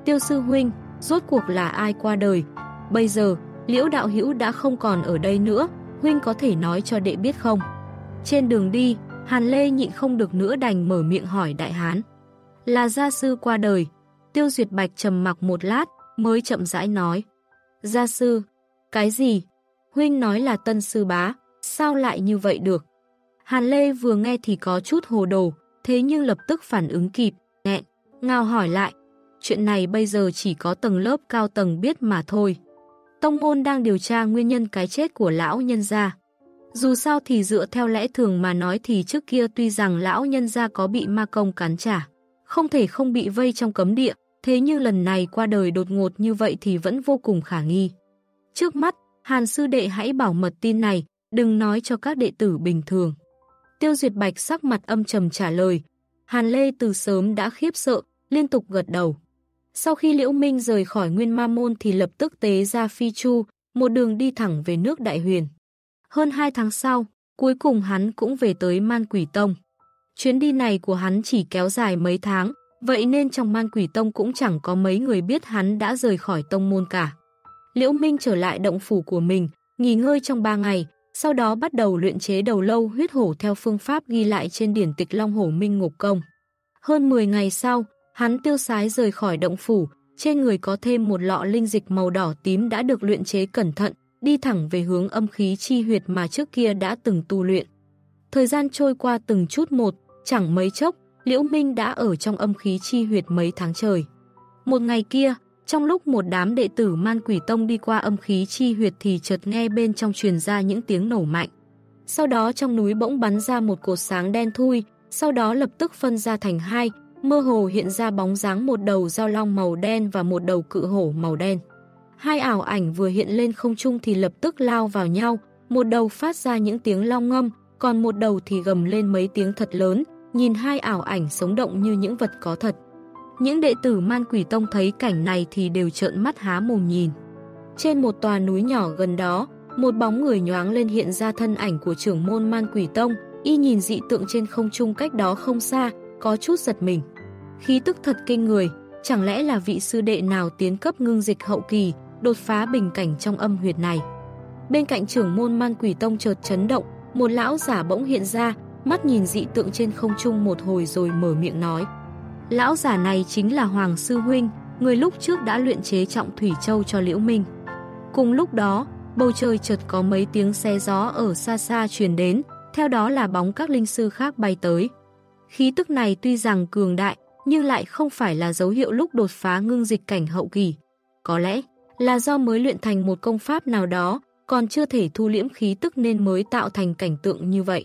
Tiêu Sư Huynh, rốt cuộc là ai qua đời? Bây giờ, Liễu Đạo Hữu đã không còn ở đây nữa, Huynh có thể nói cho đệ biết không? Trên đường đi, Hàn Lê nhịn không được nữa đành mở miệng hỏi đại hán. Là gia sư qua đời, Tiêu Duyệt Bạch trầm mặc một lát, mới chậm rãi nói. Gia sư, cái gì? Huynh nói là tân sư bá, sao lại như vậy được? Hàn Lê vừa nghe thì có chút hồ đồ, thế nhưng lập tức phản ứng kịp, nghẹn, ngao hỏi lại. Chuyện này bây giờ chỉ có tầng lớp cao tầng biết mà thôi. Tông môn đang điều tra nguyên nhân cái chết của lão nhân gia. Dù sao thì dựa theo lẽ thường mà nói thì trước kia tuy rằng lão nhân gia có bị ma công cắn trả, không thể không bị vây trong cấm địa, thế nhưng lần này qua đời đột ngột như vậy thì vẫn vô cùng khả nghi. Trước mắt, Hàn sư đệ hãy bảo mật tin này, đừng nói cho các đệ tử bình thường. Tiêu Duyệt Bạch sắc mặt âm trầm trả lời. Hàn Lê từ sớm đã khiếp sợ, liên tục gật đầu. Sau khi Liễu Minh rời khỏi Nguyên Ma Môn thì lập tức tế ra Phi Chu, một đường đi thẳng về nước Đại Huyền. Hơn 2 tháng sau, cuối cùng hắn cũng về tới Man Quỷ Tông. Chuyến đi này của hắn chỉ kéo dài mấy tháng, vậy nên trong Man Quỷ Tông cũng chẳng có mấy người biết hắn đã rời khỏi tông môn cả. Liễu Minh trở lại động phủ của mình, nghỉ ngơi trong 3 ngày, sau đó bắt đầu luyện chế đầu lâu huyết hổ theo phương pháp ghi lại trên điển tịch Long Hổ Minh Ngục Công. Hơn 10 ngày sau, hắn tiêu sái rời khỏi động phủ, trên người có thêm một lọ linh dịch màu đỏ tím đã được luyện chế cẩn thận, đi thẳng về hướng âm khí chi huyệt mà trước kia đã từng tu luyện. Thời gian trôi qua từng chút một, chẳng mấy chốc, Liễu Minh đã ở trong âm khí chi huyệt mấy tháng trời. Một ngày kia, trong lúc một đám đệ tử Man Quỷ Tông đi qua âm khí chi huyệt thì chợt nghe bên trong truyền ra những tiếng nổ mạnh. Sau đó trong núi bỗng bắn ra một cột sáng đen thui, sau đó lập tức phân ra thành hai, mơ hồ hiện ra bóng dáng một đầu dao long màu đen và một đầu cự hổ màu đen. Hai ảo ảnh vừa hiện lên không trung thì lập tức lao vào nhau, một đầu phát ra những tiếng long ngâm, còn một đầu thì gầm lên mấy tiếng thật lớn, nhìn hai ảo ảnh sống động như những vật có thật. Những đệ tử Man Quỷ Tông thấy cảnh này thì đều trợn mắt há mồm nhìn. Trên một tòa núi nhỏ gần đó, một bóng người nhoáng lên hiện ra thân ảnh của trưởng môn Man Quỷ Tông, y nhìn dị tượng trên không trung cách đó không xa, có chút giật mình. Khí tức thật kinh người, chẳng lẽ là vị sư đệ nào tiến cấp ngưng dịch hậu kỳ, đột phá bình cảnh trong âm huyệt này. Bên cạnh trưởng môn Man Quỷ Tông chợt chấn động, một lão giả bỗng hiện ra, mắt nhìn dị tượng trên không trung một hồi rồi mở miệng nói. Lão giả này chính là Hoàng Sư Huynh, người lúc trước đã luyện chế trọng Thủy Châu cho Liễu Minh. Cùng lúc đó, bầu trời chợt có mấy tiếng xe gió ở xa xa truyền đến, theo đó là bóng các linh sư khác bay tới. Khí tức này tuy rằng cường đại, nhưng lại không phải là dấu hiệu lúc đột phá ngưng dịch cảnh hậu kỳ. Có lẽ là do mới luyện thành một công pháp nào đó, còn chưa thể thu liễm khí tức nên mới tạo thành cảnh tượng như vậy.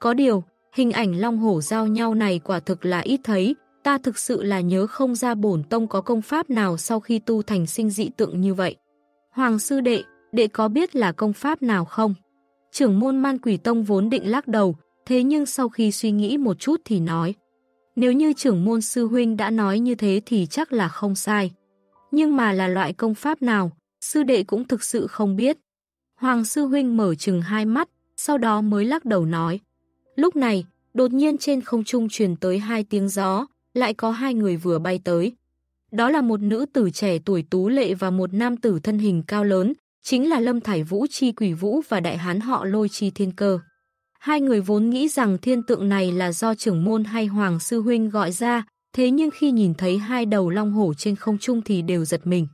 Có điều, hình ảnh long hổ giao nhau này quả thực là ít thấy, ta thực sự là nhớ không ra bổn tông có công pháp nào sau khi tu thành sinh dị tượng như vậy. Hoàng sư đệ, đệ có biết là công pháp nào không? Trưởng môn man quỷ tông vốn định lắc đầu, thế nhưng sau khi suy nghĩ một chút thì nói. Nếu như trưởng môn sư huynh đã nói như thế thì chắc là không sai. Nhưng mà là loại công pháp nào, sư đệ cũng thực sự không biết. Hoàng sư huynh mở chừng hai mắt, sau đó mới lắc đầu nói. Lúc này, đột nhiên trên không trung truyền tới hai tiếng gió, lại có hai người vừa bay tới. Đó là một nữ tử trẻ tuổi tú lệ và một nam tử thân hình cao lớn, chính là Lâm Thải Vũ Chi Quỷ Vũ và đại hán họ Lôi Chi Thiên Cơ. Hai người vốn nghĩ rằng thiên tượng này là do trưởng môn hay Hoàng Sư Huynh gọi ra, thế nhưng khi nhìn thấy hai đầu long hổ trên không trung thì đều giật mình.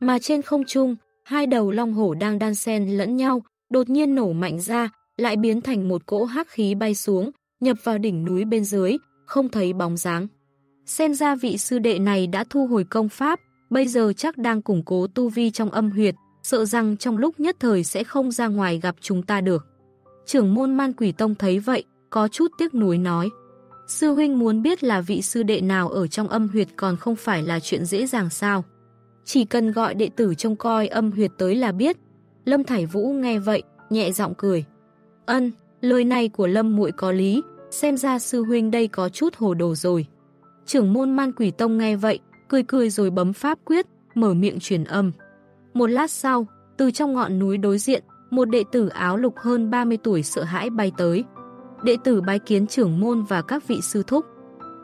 Mà trên không trung, hai đầu long hổ đang đan xen lẫn nhau, đột nhiên nổ mạnh ra, lại biến thành một cỗ hắc khí bay xuống, nhập vào đỉnh núi bên dưới, không thấy bóng dáng. Xem ra vị sư đệ này đã thu hồi công pháp, bây giờ chắc đang củng cố tu vi trong âm huyệt, sợ rằng trong lúc nhất thời sẽ không ra ngoài gặp chúng ta được. Trưởng môn man quỷ tông thấy vậy, có chút tiếc nuối nói. Sư huynh muốn biết là vị sư đệ nào ở trong âm huyệt còn không phải là chuyện dễ dàng sao. Chỉ cần gọi đệ tử trông coi âm huyệt tới là biết. Lâm Thải Vũ nghe vậy, nhẹ giọng cười. Ân, lời này của Lâm muội có lý, xem ra sư huynh đây có chút hồ đồ rồi. Trưởng môn man quỷ tông nghe vậy, cười cười rồi bấm pháp quyết, mở miệng truyền âm. Một lát sau, từ trong ngọn núi đối diện, một đệ tử áo lục hơn 30 tuổi sợ hãi bay tới. Đệ tử bái kiến trưởng môn và các vị sư thúc.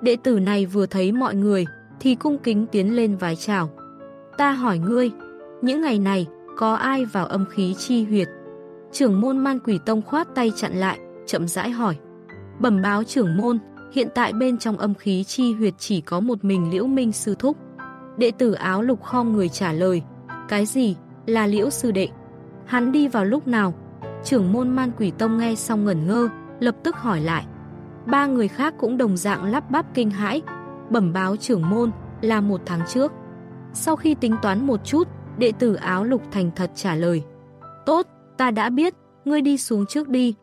Đệ tử này vừa thấy mọi người, thì cung kính tiến lên vái chào. Ta hỏi ngươi, những ngày này, có ai vào âm khí chi huyệt? Trưởng môn man quỷ tông khoát tay chặn lại, chậm rãi hỏi. Bẩm báo trưởng môn, hiện tại bên trong âm khí chi huyệt chỉ có một mình Liễu Minh sư thúc. Đệ tử áo lục khom người trả lời, cái gì, là Liễu sư đệ. Hắn đi vào lúc nào? Trưởng môn man quỷ tông nghe xong ngẩn ngơ, lập tức hỏi lại. Ba người khác cũng đồng dạng lắp bắp kinh hãi, bẩm báo trưởng môn là một tháng trước. Sau khi tính toán một chút, đệ tử áo lục thành thật trả lời. Tốt, ta đã biết, ngươi đi xuống trước đi.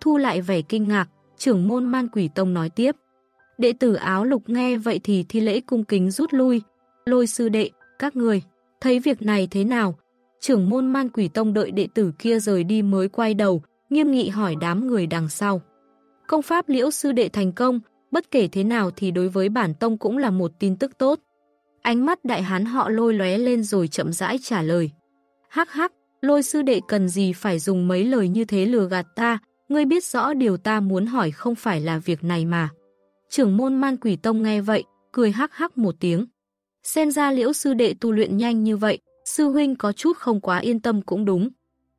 Thu lại vẻ kinh ngạc, trưởng môn man quỷ tông nói tiếp. Đệ tử áo lục nghe vậy thì thi lễ cung kính rút lui. Lôi sư đệ, các người, thấy việc này thế nào? Trưởng môn man quỷ tông đợi đệ tử kia rời đi mới quay đầu, nghiêm nghị hỏi đám người đằng sau. Công pháp liễu sư đệ thành công, bất kể thế nào thì đối với bản tông cũng là một tin tức tốt. Ánh mắt đại hán họ lôi lóe lên rồi chậm rãi trả lời. Hắc hắc, lôi sư đệ cần gì phải dùng mấy lời như thế lừa gạt ta, ngươi biết rõ điều ta muốn hỏi không phải là việc này mà. Trưởng môn man quỷ tông nghe vậy, cười hắc hắc một tiếng. Xem ra liễu sư đệ tu luyện nhanh như vậy, sư huynh có chút không quá yên tâm cũng đúng.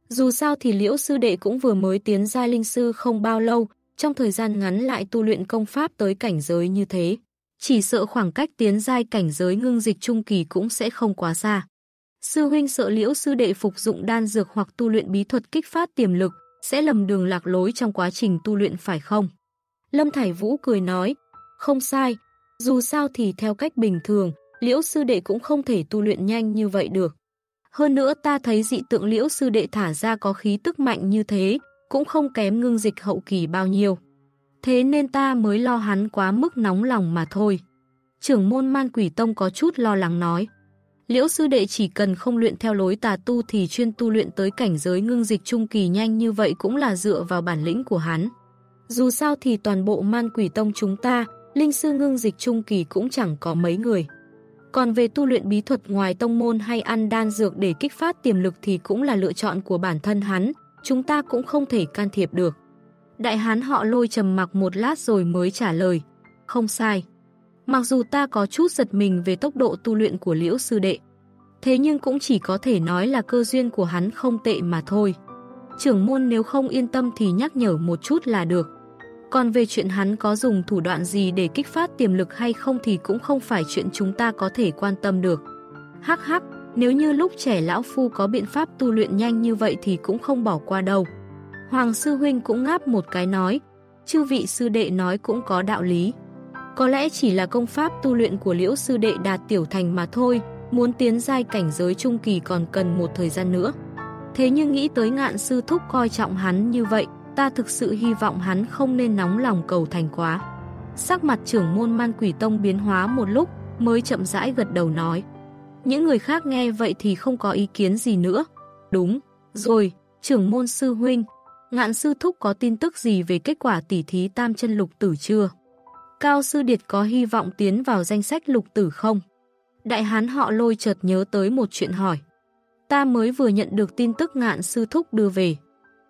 Dù sao thì liễu sư đệ cũng vừa mới tiến giai linh sư không bao lâu, trong thời gian ngắn lại tu luyện công pháp tới cảnh giới như thế. Chỉ sợ khoảng cách tiến giai cảnh giới ngưng dịch trung kỳ cũng sẽ không quá xa. Sư huynh sợ liễu sư đệ phục dụng đan dược hoặc tu luyện bí thuật kích phát tiềm lực, sẽ lầm đường lạc lối trong quá trình tu luyện phải không? Lâm Thải Vũ cười nói, không sai, dù sao thì theo cách bình thường, liễu sư đệ cũng không thể tu luyện nhanh như vậy được. Hơn nữa ta thấy dị tượng liễu sư đệ thả ra có khí tức mạnh như thế, cũng không kém ngưng dịch hậu kỳ bao nhiêu. Thế nên ta mới lo hắn quá mức nóng lòng mà thôi. Trưởng môn man quỷ tông có chút lo lắng nói. Liễu sư đệ chỉ cần không luyện theo lối tà tu thì chuyên tu luyện tới cảnh giới ngưng dịch trung kỳ nhanh như vậy cũng là dựa vào bản lĩnh của hắn. Dù sao thì toàn bộ man quỷ tông chúng ta, linh sư ngưng dịch trung kỳ cũng chẳng có mấy người. Còn về tu luyện bí thuật ngoài tông môn hay ăn đan dược để kích phát tiềm lực thì cũng là lựa chọn của bản thân hắn, chúng ta cũng không thể can thiệp được. Đại hán họ lôi trầm mặc một lát rồi mới trả lời. Không sai. Mặc dù ta có chút giật mình về tốc độ tu luyện của liễu sư đệ, thế nhưng cũng chỉ có thể nói là cơ duyên của hắn không tệ mà thôi. Trưởng môn nếu không yên tâm thì nhắc nhở một chút là được. Còn về chuyện hắn có dùng thủ đoạn gì để kích phát tiềm lực hay không thì cũng không phải chuyện chúng ta có thể quan tâm được. Hắc hắc, nếu như lúc trẻ lão phu có biện pháp tu luyện nhanh như vậy thì cũng không bỏ qua đâu. Hoàng sư huynh cũng ngáp một cái nói, chư vị sư đệ nói cũng có đạo lý. Có lẽ chỉ là công pháp tu luyện của liễu sư đệ đạt tiểu thành mà thôi, muốn tiến giai cảnh giới trung kỳ còn cần một thời gian nữa. Thế nhưng nghĩ tới ngạn sư thúc coi trọng hắn như vậy, ta thực sự hy vọng hắn không nên nóng lòng cầu thành quá. Sắc mặt trưởng môn man quỷ tông biến hóa một lúc, mới chậm rãi gật đầu nói. Những người khác nghe vậy thì không có ý kiến gì nữa. Đúng, rồi, trưởng môn sư huynh, ngạn sư thúc có tin tức gì về kết quả tỉ thí tam chân lục tử chưa? Cao sư điệt có hy vọng tiến vào danh sách lục tử không? Đại hán họ lôi chợt nhớ tới một chuyện hỏi. Ta mới vừa nhận được tin tức ngạn sư thúc đưa về.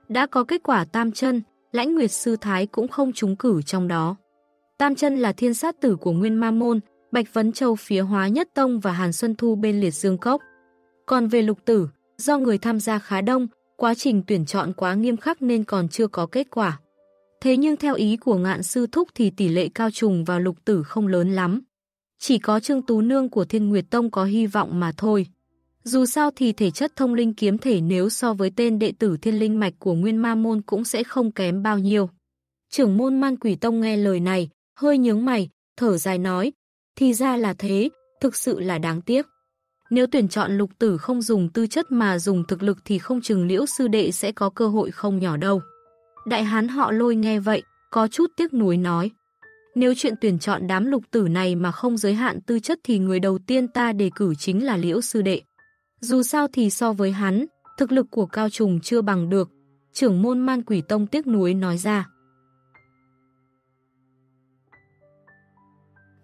Đã có kết quả tam chân, lãnh nguyệt sư thái cũng không trúng cử trong đó. Tam chân là thiên sát tử của Nguyên Ma Môn, Bạch Vấn Châu phía Hóa Nhất Tông và Hàn Xuân Thu bên Liệt Dương Cốc. Còn về lục tử, do người tham gia khá đông, quá trình tuyển chọn quá nghiêm khắc nên còn chưa có kết quả. Thế nhưng theo ý của ngạn sư thúc thì tỷ lệ cao trùng vào lục tử không lớn lắm. Chỉ có Trương Tú Nương của Thiên Nguyệt Tông có hy vọng mà thôi. Dù sao thì thể chất thông linh kiếm thể nếu so với tên đệ tử thiên linh mạch của Nguyên Ma Môn cũng sẽ không kém bao nhiêu. Trưởng môn Man Quỷ Tông nghe lời này, hơi nhướng mày, thở dài nói, thì ra là thế, thực sự là đáng tiếc. Nếu tuyển chọn lục tử không dùng tư chất mà dùng thực lực thì không chừng liễu sư đệ sẽ có cơ hội không nhỏ đâu. Đại hán họ lôi nghe vậy, có chút tiếc nuối nói. Nếu chuyện tuyển chọn đám lục tử này mà không giới hạn tư chất thì người đầu tiên ta đề cử chính là liễu sư đệ. Dù sao thì so với hắn, thực lực của cao trùng chưa bằng được, trưởng môn man quỷ tông tiếc nuối nói ra.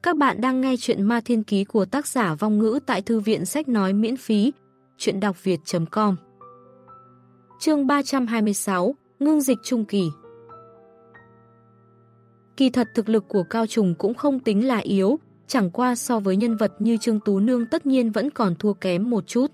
Các bạn đang nghe chuyện Ma Thiên Ký của tác giả vong ngữ tại thư viện sách nói miễn phí, chuyện đọc việt.com Chương 326, Ngưng dịch trung kỳ Kỳ thật thực lực của Cao Trùng cũng không tính là yếu, chẳng qua so với nhân vật như Trương Tú Nương tất nhiên vẫn còn thua kém một chút.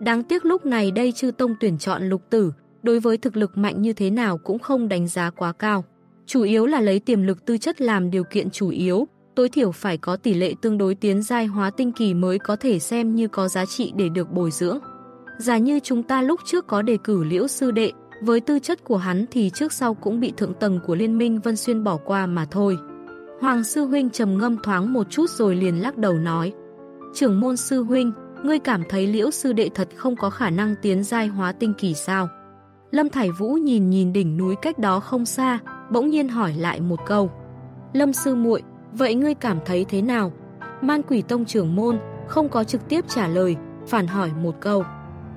Đáng tiếc lúc này đây chư tông tuyển chọn lục tử, đối với thực lực mạnh như thế nào cũng không đánh giá quá cao. Chủ yếu là lấy tiềm lực tư chất làm điều kiện chủ yếu, tối thiểu phải có tỷ lệ tương đối tiến giai hóa tinh kỳ mới có thể xem như có giá trị để được bồi dưỡng. Giả như chúng ta lúc trước có đề cử liễu sư đệ, với tư chất của hắn thì trước sau cũng bị thượng tầng của Liên minh Vân Xuyên bỏ qua mà thôi. Hoàng sư huynh trầm ngâm thoáng một chút rồi liền lắc đầu nói. Trưởng môn sư huynh, ngươi cảm thấy liễu sư đệ thật không có khả năng tiến giai hóa tinh kỳ sao? Lâm Thải Vũ nhìn nhìn đỉnh núi cách đó không xa, bỗng nhiên hỏi lại một câu. Lâm sư muội, vậy ngươi cảm thấy thế nào? Man quỷ tông trưởng môn không có trực tiếp trả lời, phản hỏi một câu.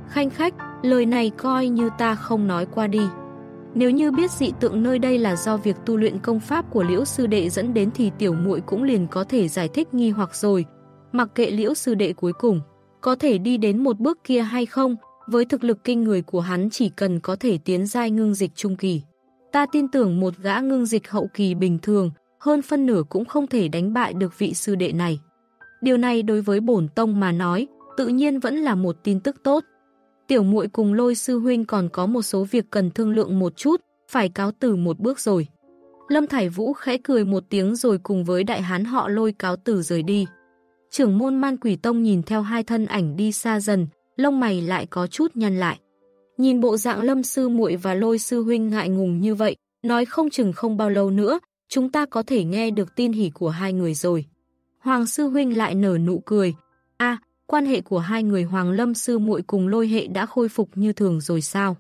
Khanh khách, lời này coi như ta không nói qua đi. Nếu như biết dị tượng nơi đây là do việc tu luyện công pháp của liễu sư đệ dẫn đến thì tiểu muội cũng liền có thể giải thích nghi hoặc rồi. Mặc kệ liễu sư đệ cuối cùng, có thể đi đến một bước kia hay không, với thực lực kinh người của hắn chỉ cần có thể tiến giai ngưng dịch trung kỳ. Ta tin tưởng một gã ngưng dịch hậu kỳ bình thường, hơn phân nửa cũng không thể đánh bại được vị sư đệ này. Điều này đối với bổn tông mà nói, tự nhiên vẫn là một tin tức tốt. Tiểu muội cùng lôi sư huynh còn có một số việc cần thương lượng một chút, phải cáo từ một bước rồi. Lâm Thải Vũ khẽ cười một tiếng rồi cùng với đại hán họ lôi cáo từ rời đi. Trưởng môn man quỷ tông nhìn theo hai thân ảnh đi xa dần, lông mày lại có chút nhăn lại. Nhìn bộ dạng lâm sư muội và lôi sư huynh ngại ngùng như vậy, nói không chừng không bao lâu nữa, chúng ta có thể nghe được tin hỉ của hai người rồi. Hoàng sư huynh lại nở nụ cười. a quan hệ của hai người Hoàng Lâm sư muội cùng lôi hệ đã khôi phục như thường rồi sao?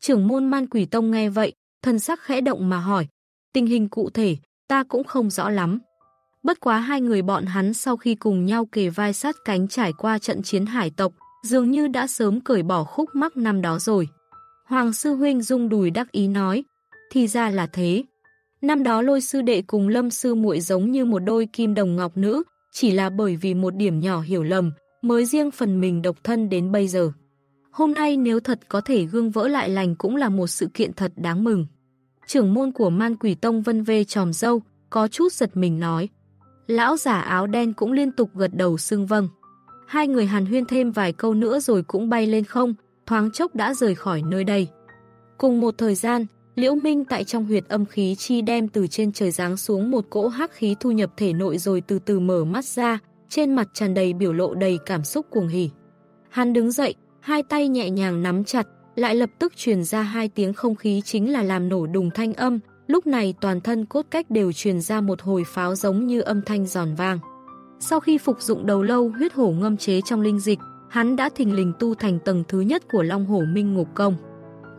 Trưởng môn man quỷ tông nghe vậy, thân sắc khẽ động mà hỏi. Tình hình cụ thể, ta cũng không rõ lắm. Bất quá hai người bọn hắn sau khi cùng nhau kề vai sát cánh trải qua trận chiến hải tộc, dường như đã sớm cởi bỏ khúc mắc năm đó rồi. Hoàng sư huynh rung đùi đắc ý nói, thì ra là thế. Năm đó lôi sư đệ cùng lâm sư muội giống như một đôi kim đồng ngọc nữ, chỉ là bởi vì một điểm nhỏ hiểu lầm, mới riêng phần mình độc thân đến bây giờ. Hôm nay nếu thật có thể gương vỡ lại lành cũng là một sự kiện thật đáng mừng. Trưởng môn của man quỷ tông vân vê tròm dâu, có chút giật mình nói. Lão giả áo đen cũng liên tục gật đầu xưng vâng. Hai người hàn huyên thêm vài câu nữa rồi cũng bay lên không, thoáng chốc đã rời khỏi nơi đây. Cùng một thời gian, Liễu Minh tại trong huyệt âm khí chi đem từ trên trời giáng xuống một cỗ hắc khí thu nhập thể nội rồi từ từ mở mắt ra, trên mặt tràn đầy biểu lộ đầy cảm xúc cuồng hỉ. Hắn đứng dậy, hai tay nhẹ nhàng nắm chặt, lại lập tức truyền ra hai tiếng không khí chính là làm nổ đùng thanh âm, lúc này toàn thân cốt cách đều truyền ra một hồi pháo giống như âm thanh giòn vang. Sau khi phục dụng đầu lâu huyết hổ ngâm chế trong linh dịch, hắn đã thình lình tu thành tầng thứ nhất của Long Hổ Minh Ngục Công.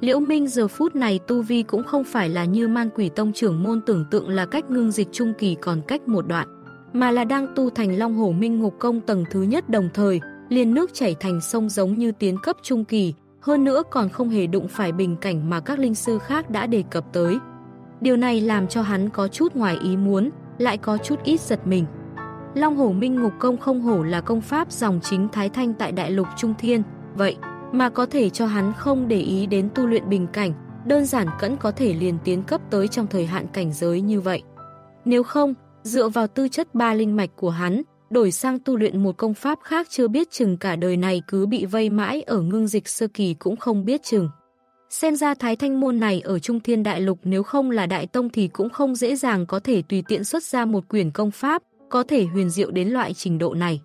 Liễu Minh giờ phút này tu vi cũng không phải là như man quỷ tông trưởng môn tưởng tượng là cách ngưng dịch trung kỳ còn cách một đoạn, mà là đang tu thành Long Hổ Minh Ngục Công tầng thứ nhất đồng thời, liền nước chảy thành sông giống như tiến cấp trung kỳ, hơn nữa còn không hề đụng phải bình cảnh mà các linh sư khác đã đề cập tới. Điều này làm cho hắn có chút ngoài ý muốn, lại có chút ít giật mình. Long Hổ Minh Ngục Công không hổ là công pháp dòng chính Thái Thanh tại Đại Lục Trung Thiên, vậy mà có thể cho hắn không để ý đến tu luyện bình cảnh, đơn giản cẫn có thể liền tiến cấp tới trong thời hạn cảnh giới như vậy. Nếu không, dựa vào tư chất ba linh mạch của hắn, đổi sang tu luyện một công pháp khác chưa biết chừng cả đời này cứ bị vây mãi ở ngưng dịch sơ kỳ cũng không biết chừng. Xem ra Thái Thanh Môn này ở Trung Thiên Đại Lục nếu không là Đại Tông thì cũng không dễ dàng có thể tùy tiện xuất ra một quyển công pháp, có thể huyền diệu đến loại trình độ này.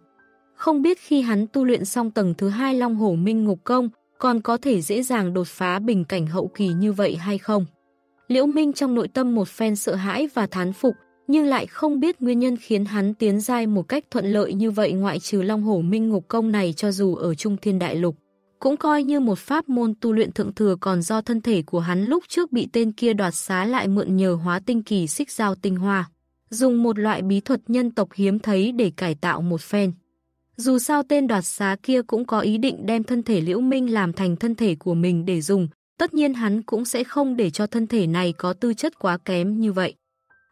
Không biết khi hắn tu luyện xong tầng thứ hai Long Hổ Minh Ngục Công, còn có thể dễ dàng đột phá bình cảnh hậu kỳ như vậy hay không? Liễu Minh trong nội tâm một phen sợ hãi và thán phục, nhưng lại không biết nguyên nhân khiến hắn tiến giai một cách thuận lợi như vậy ngoại trừ Long Hổ Minh Ngục Công này cho dù ở Trung Thiên Đại Lục. Cũng coi như một pháp môn tu luyện thượng thừa còn do thân thể của hắn lúc trước bị tên kia đoạt xá lại mượn nhờ hóa tinh kỳ xích giao tinh hoa dùng một loại bí thuật nhân tộc hiếm thấy để cải tạo một phen. Dù sao tên đoạt xá kia cũng có ý định đem thân thể Liễu Minh làm thành thân thể của mình để dùng, tất nhiên hắn cũng sẽ không để cho thân thể này có tư chất quá kém như vậy.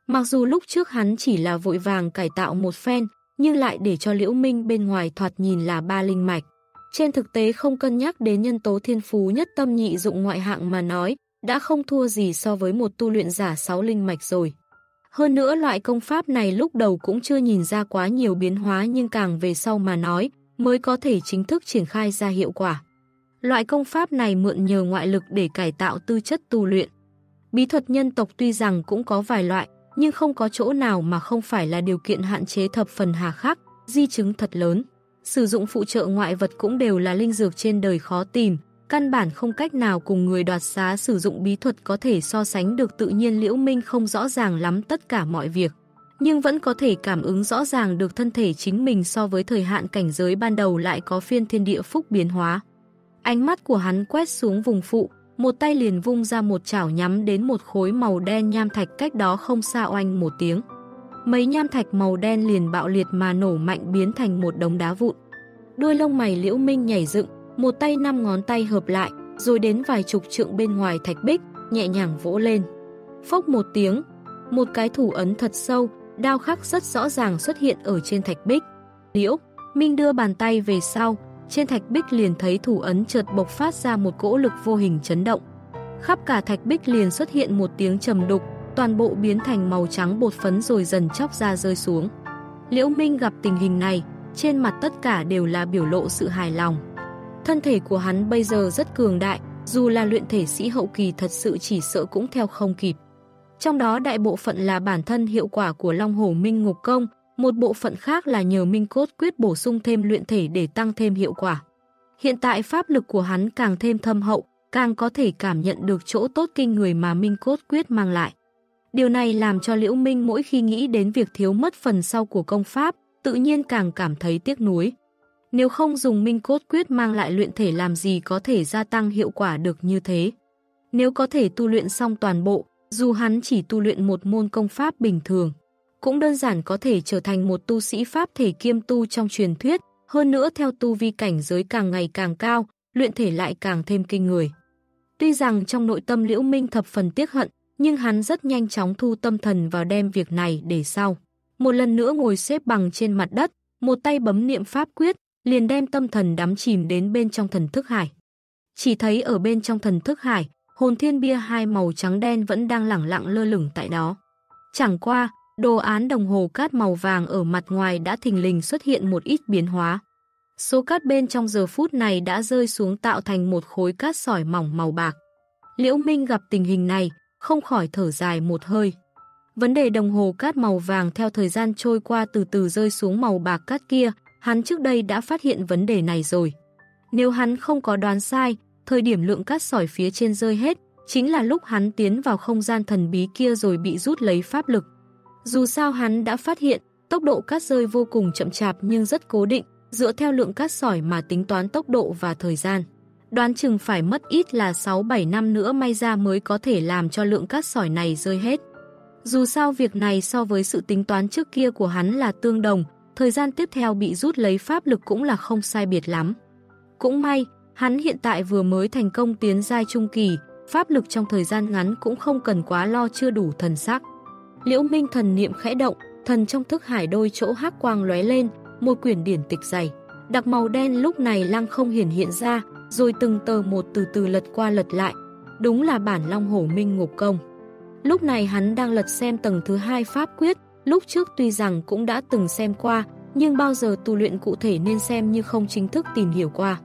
Mặc dù lúc trước hắn chỉ là vội vàng cải tạo một phen, nhưng lại để cho Liễu Minh bên ngoài thoạt nhìn là ba linh mạch. Trên thực tế không cân nhắc đến nhân tố thiên phú nhất tâm nhị dụng ngoại hạng mà nói, đã không thua gì so với một tu luyện giả sáu linh mạch rồi. Hơn nữa loại công pháp này lúc đầu cũng chưa nhìn ra quá nhiều biến hóa nhưng càng về sau mà nói, mới có thể chính thức triển khai ra hiệu quả. Loại công pháp này mượn nhờ ngoại lực để cải tạo tư chất tu luyện. Bí thuật nhân tộc tuy rằng cũng có vài loại, nhưng không có chỗ nào mà không phải là điều kiện hạn chế thập phần hà khắc, di chứng thật lớn. Sử dụng phụ trợ ngoại vật cũng đều là linh dược trên đời khó tìm, căn bản không cách nào cùng người đoạt xá sử dụng bí thuật có thể so sánh được tự nhiên Liễu Minh không rõ ràng lắm tất cả mọi việc. Nhưng vẫn có thể cảm ứng rõ ràng được thân thể chính mình so với thời hạn cảnh giới ban đầu lại có phiên thiên địa phúc biến hóa. Ánh mắt của hắn quét xuống vùng phụ, một tay liền vung ra một chảo nhắm đến một khối màu đen nham thạch cách đó không xa oanh một tiếng. Mấy nham thạch màu đen liền bạo liệt mà nổ mạnh biến thành một đống đá vụn. Đuôi lông mày liễu minh nhảy dựng, một tay năm ngón tay hợp lại, rồi đến vài chục trượng bên ngoài thạch bích, nhẹ nhàng vỗ lên. Phốc một tiếng, một cái thủ ấn thật sâu, đao khắc rất rõ ràng xuất hiện ở trên thạch bích. Liễu, Minh đưa bàn tay về sau, trên thạch bích liền thấy thủ ấn chợt bộc phát ra một cỗ lực vô hình chấn động. Khắp cả thạch bích liền xuất hiện một tiếng trầm đục, toàn bộ biến thành màu trắng bột phấn rồi dần chóc ra rơi xuống. Liễu Minh gặp tình hình này, trên mặt tất cả đều là biểu lộ sự hài lòng. Thân thể của hắn bây giờ rất cường đại, dù là luyện thể sĩ hậu kỳ thật sự chỉ sợ cũng theo không kịp. Trong đó đại bộ phận là bản thân hiệu quả của Long Hổ Minh Ngục Công, một bộ phận khác là nhờ Minh Cốt Quyết bổ sung thêm luyện thể để tăng thêm hiệu quả. Hiện tại pháp lực của hắn càng thêm thâm hậu, càng có thể cảm nhận được chỗ tốt kinh người mà Minh Cốt Quyết mang lại. Điều này làm cho Liễu Minh mỗi khi nghĩ đến việc thiếu mất phần sau của công pháp, tự nhiên càng cảm thấy tiếc nuối. Nếu không dùng Minh Cốt Quyết mang lại luyện thể làm gì có thể gia tăng hiệu quả được như thế. Nếu có thể tu luyện xong toàn bộ, dù hắn chỉ tu luyện một môn công pháp bình thường, cũng đơn giản có thể trở thành một tu sĩ pháp thể kiêm tu trong truyền thuyết, hơn nữa theo tu vi cảnh giới càng ngày càng cao, luyện thể lại càng thêm kinh người. Tuy rằng trong nội tâm Liễu Minh thập phần tiếc hận, nhưng hắn rất nhanh chóng thu tâm thần vào đem việc này để sau. Một lần nữa ngồi xếp bằng trên mặt đất, một tay bấm niệm pháp quyết, liền đem tâm thần đắm chìm đến bên trong thần thức hải. Chỉ thấy ở bên trong thần thức hải, hồn thiên bia hai màu trắng đen vẫn đang lẳng lặng lơ lửng tại đó. Chẳng qua, đồ án đồng hồ cát màu vàng ở mặt ngoài đã thình lình xuất hiện một ít biến hóa. Số cát bên trong giờ phút này đã rơi xuống tạo thành một khối cát sỏi mỏng màu bạc. Liễu Minh gặp tình hình này, không khỏi thở dài một hơi. Vấn đề đồng hồ cát màu vàng theo thời gian trôi qua từ từ rơi xuống màu bạc cát kia, hắn trước đây đã phát hiện vấn đề này rồi. Nếu hắn không có đoán sai, thời điểm lượng cát sỏi phía trên rơi hết, chính là lúc hắn tiến vào không gian thần bí kia rồi bị rút lấy pháp lực. Dù sao hắn đã phát hiện, tốc độ cát rơi vô cùng chậm chạp nhưng rất cố định, dựa theo lượng cát sỏi mà tính toán tốc độ và thời gian. Đoán chừng phải mất ít là 6-7 năm nữa may ra mới có thể làm cho lượng cát sỏi này rơi hết. Dù sao việc này so với sự tính toán trước kia của hắn là tương đồng, thời gian tiếp theo bị rút lấy pháp lực cũng là không sai biệt lắm. Cũng may, hắn hiện tại vừa mới thành công tiến giai trung kỳ, pháp lực trong thời gian ngắn cũng không cần quá lo chưa đủ thần sắc. Liễu Minh thần niệm khẽ động, thần trong thức hải đôi chỗ hắc quang lóe lên, một quyển điển tịch dày. Đặc màu đen lúc này lăng không hiển hiện ra, rồi từng tờ một từ từ lật qua lật lại. Đúng là bản Long Hổ Minh Ngục Công. Lúc này hắn đang lật xem tầng thứ hai pháp quyết, lúc trước tuy rằng cũng đã từng xem qua, nhưng bao giờ tu luyện cụ thể nên xem như không chính thức tìm hiểu qua.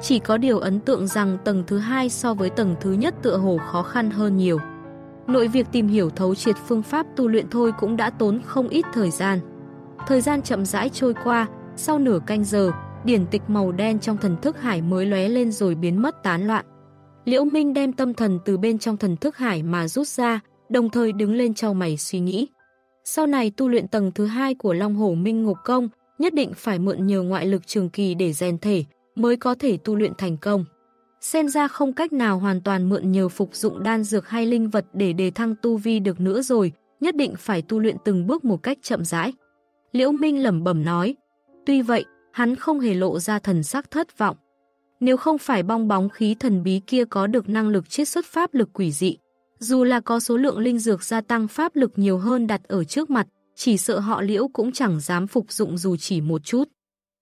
Chỉ có điều ấn tượng rằng tầng thứ hai so với tầng thứ nhất tựa hồ khó khăn hơn nhiều. Nội việc tìm hiểu thấu triệt phương pháp tu luyện thôi cũng đã tốn không ít thời gian. Thời gian chậm rãi trôi qua, sau nửa canh giờ, điển tịch màu đen trong thần thức hải mới lóe lên rồi biến mất tán loạn. Liễu Minh đem tâm thần từ bên trong thần thức hải mà rút ra, đồng thời đứng lên trao mày suy nghĩ. Sau này tu luyện tầng thứ hai của Long Hổ Minh Ngục Công, nhất định phải mượn nhờ ngoại lực trường kỳ để rèn thể, mới có thể tu luyện thành công. Xem ra không cách nào hoàn toàn mượn nhờ phục dụng đan dược hay linh vật để đề thăng tu vi được nữa rồi, nhất định phải tu luyện từng bước một cách chậm rãi. Liễu Minh lẩm bẩm nói, tuy vậy, hắn không hề lộ ra thần sắc thất vọng. Nếu không phải bong bóng khí thần bí kia có được năng lực chiết xuất pháp lực quỷ dị, dù là có số lượng linh dược gia tăng pháp lực nhiều hơn đặt ở trước mặt, chỉ sợ họ liễu cũng chẳng dám phục dụng dù chỉ một chút.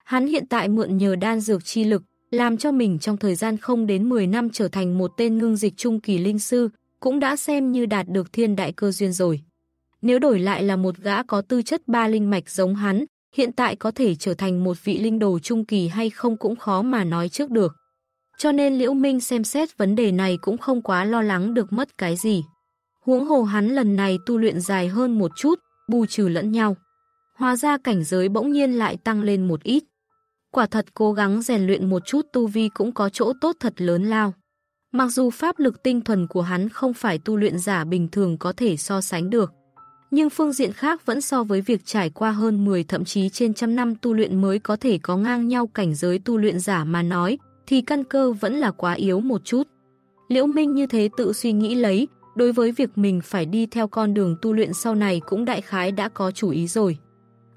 Hắn hiện tại mượn nhờ đan dược chi lực, làm cho mình trong thời gian không đến 10 năm trở thành một tên ngưng dịch trung kỳ linh sư, cũng đã xem như đạt được thiên đại cơ duyên rồi. Nếu đổi lại là một gã có tư chất ba linh mạch giống hắn, hiện tại có thể trở thành một vị linh đồ trung kỳ hay không cũng khó mà nói trước được. cho nên Liễu Minh xem xét vấn đề này cũng không quá lo lắng được mất cái gì. Huống hồ hắn lần này tu luyện dài hơn một chút, bù trừ lẫn nhau. Hóa ra cảnh giới bỗng nhiên lại tăng lên một ít. Quả thật cố gắng rèn luyện một chút tu vi cũng có chỗ tốt thật lớn lao. Mặc dù pháp lực tinh thuần của hắn không phải tu luyện giả bình thường có thể so sánh được, nhưng phương diện khác vẫn so với việc trải qua hơn 10 thậm chí trên trăm năm tu luyện mới có thể có ngang nhau cảnh giới tu luyện giả mà nói, thì căn cơ vẫn là quá yếu một chút. Liễu Minh như thế tự suy nghĩ lấy, đối với việc mình phải đi theo con đường tu luyện sau này cũng đại khái đã có chủ ý rồi.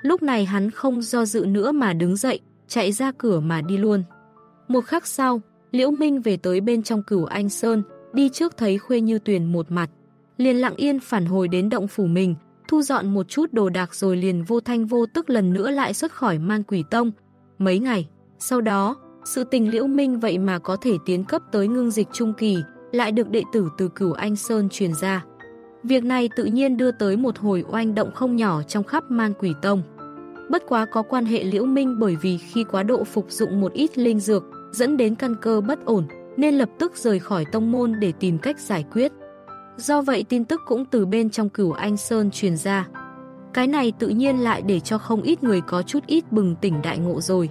Lúc này hắn không do dự nữa mà đứng dậy, chạy ra cửa mà đi luôn. Một khắc sau, Liễu Minh về tới bên trong cửu Anh Sơn, đi trước thấy Khuê Như Tuyền một mặt. Liền lặng yên phản hồi đến động phủ mình, thu dọn một chút đồ đạc rồi liền vô thanh vô tức lần nữa lại xuất khỏi man quỷ tông. Mấy ngày, sau đó, sự tình Liễu Minh vậy mà có thể tiến cấp tới ngưng dịch trung kỳ, lại được đệ tử từ cửu Anh Sơn truyền ra. Việc này tự nhiên đưa tới một hồi oanh động không nhỏ trong khắp man quỷ tông. Bất quá có quan hệ Liễu Minh bởi vì khi quá độ phục dụng một ít linh dược, dẫn đến căn cơ bất ổn, nên lập tức rời khỏi tông môn để tìm cách giải quyết. Do vậy tin tức cũng từ bên trong cửu Anh Sơn truyền ra. Cái này tự nhiên lại để cho không ít người có chút ít bừng tỉnh đại ngộ rồi.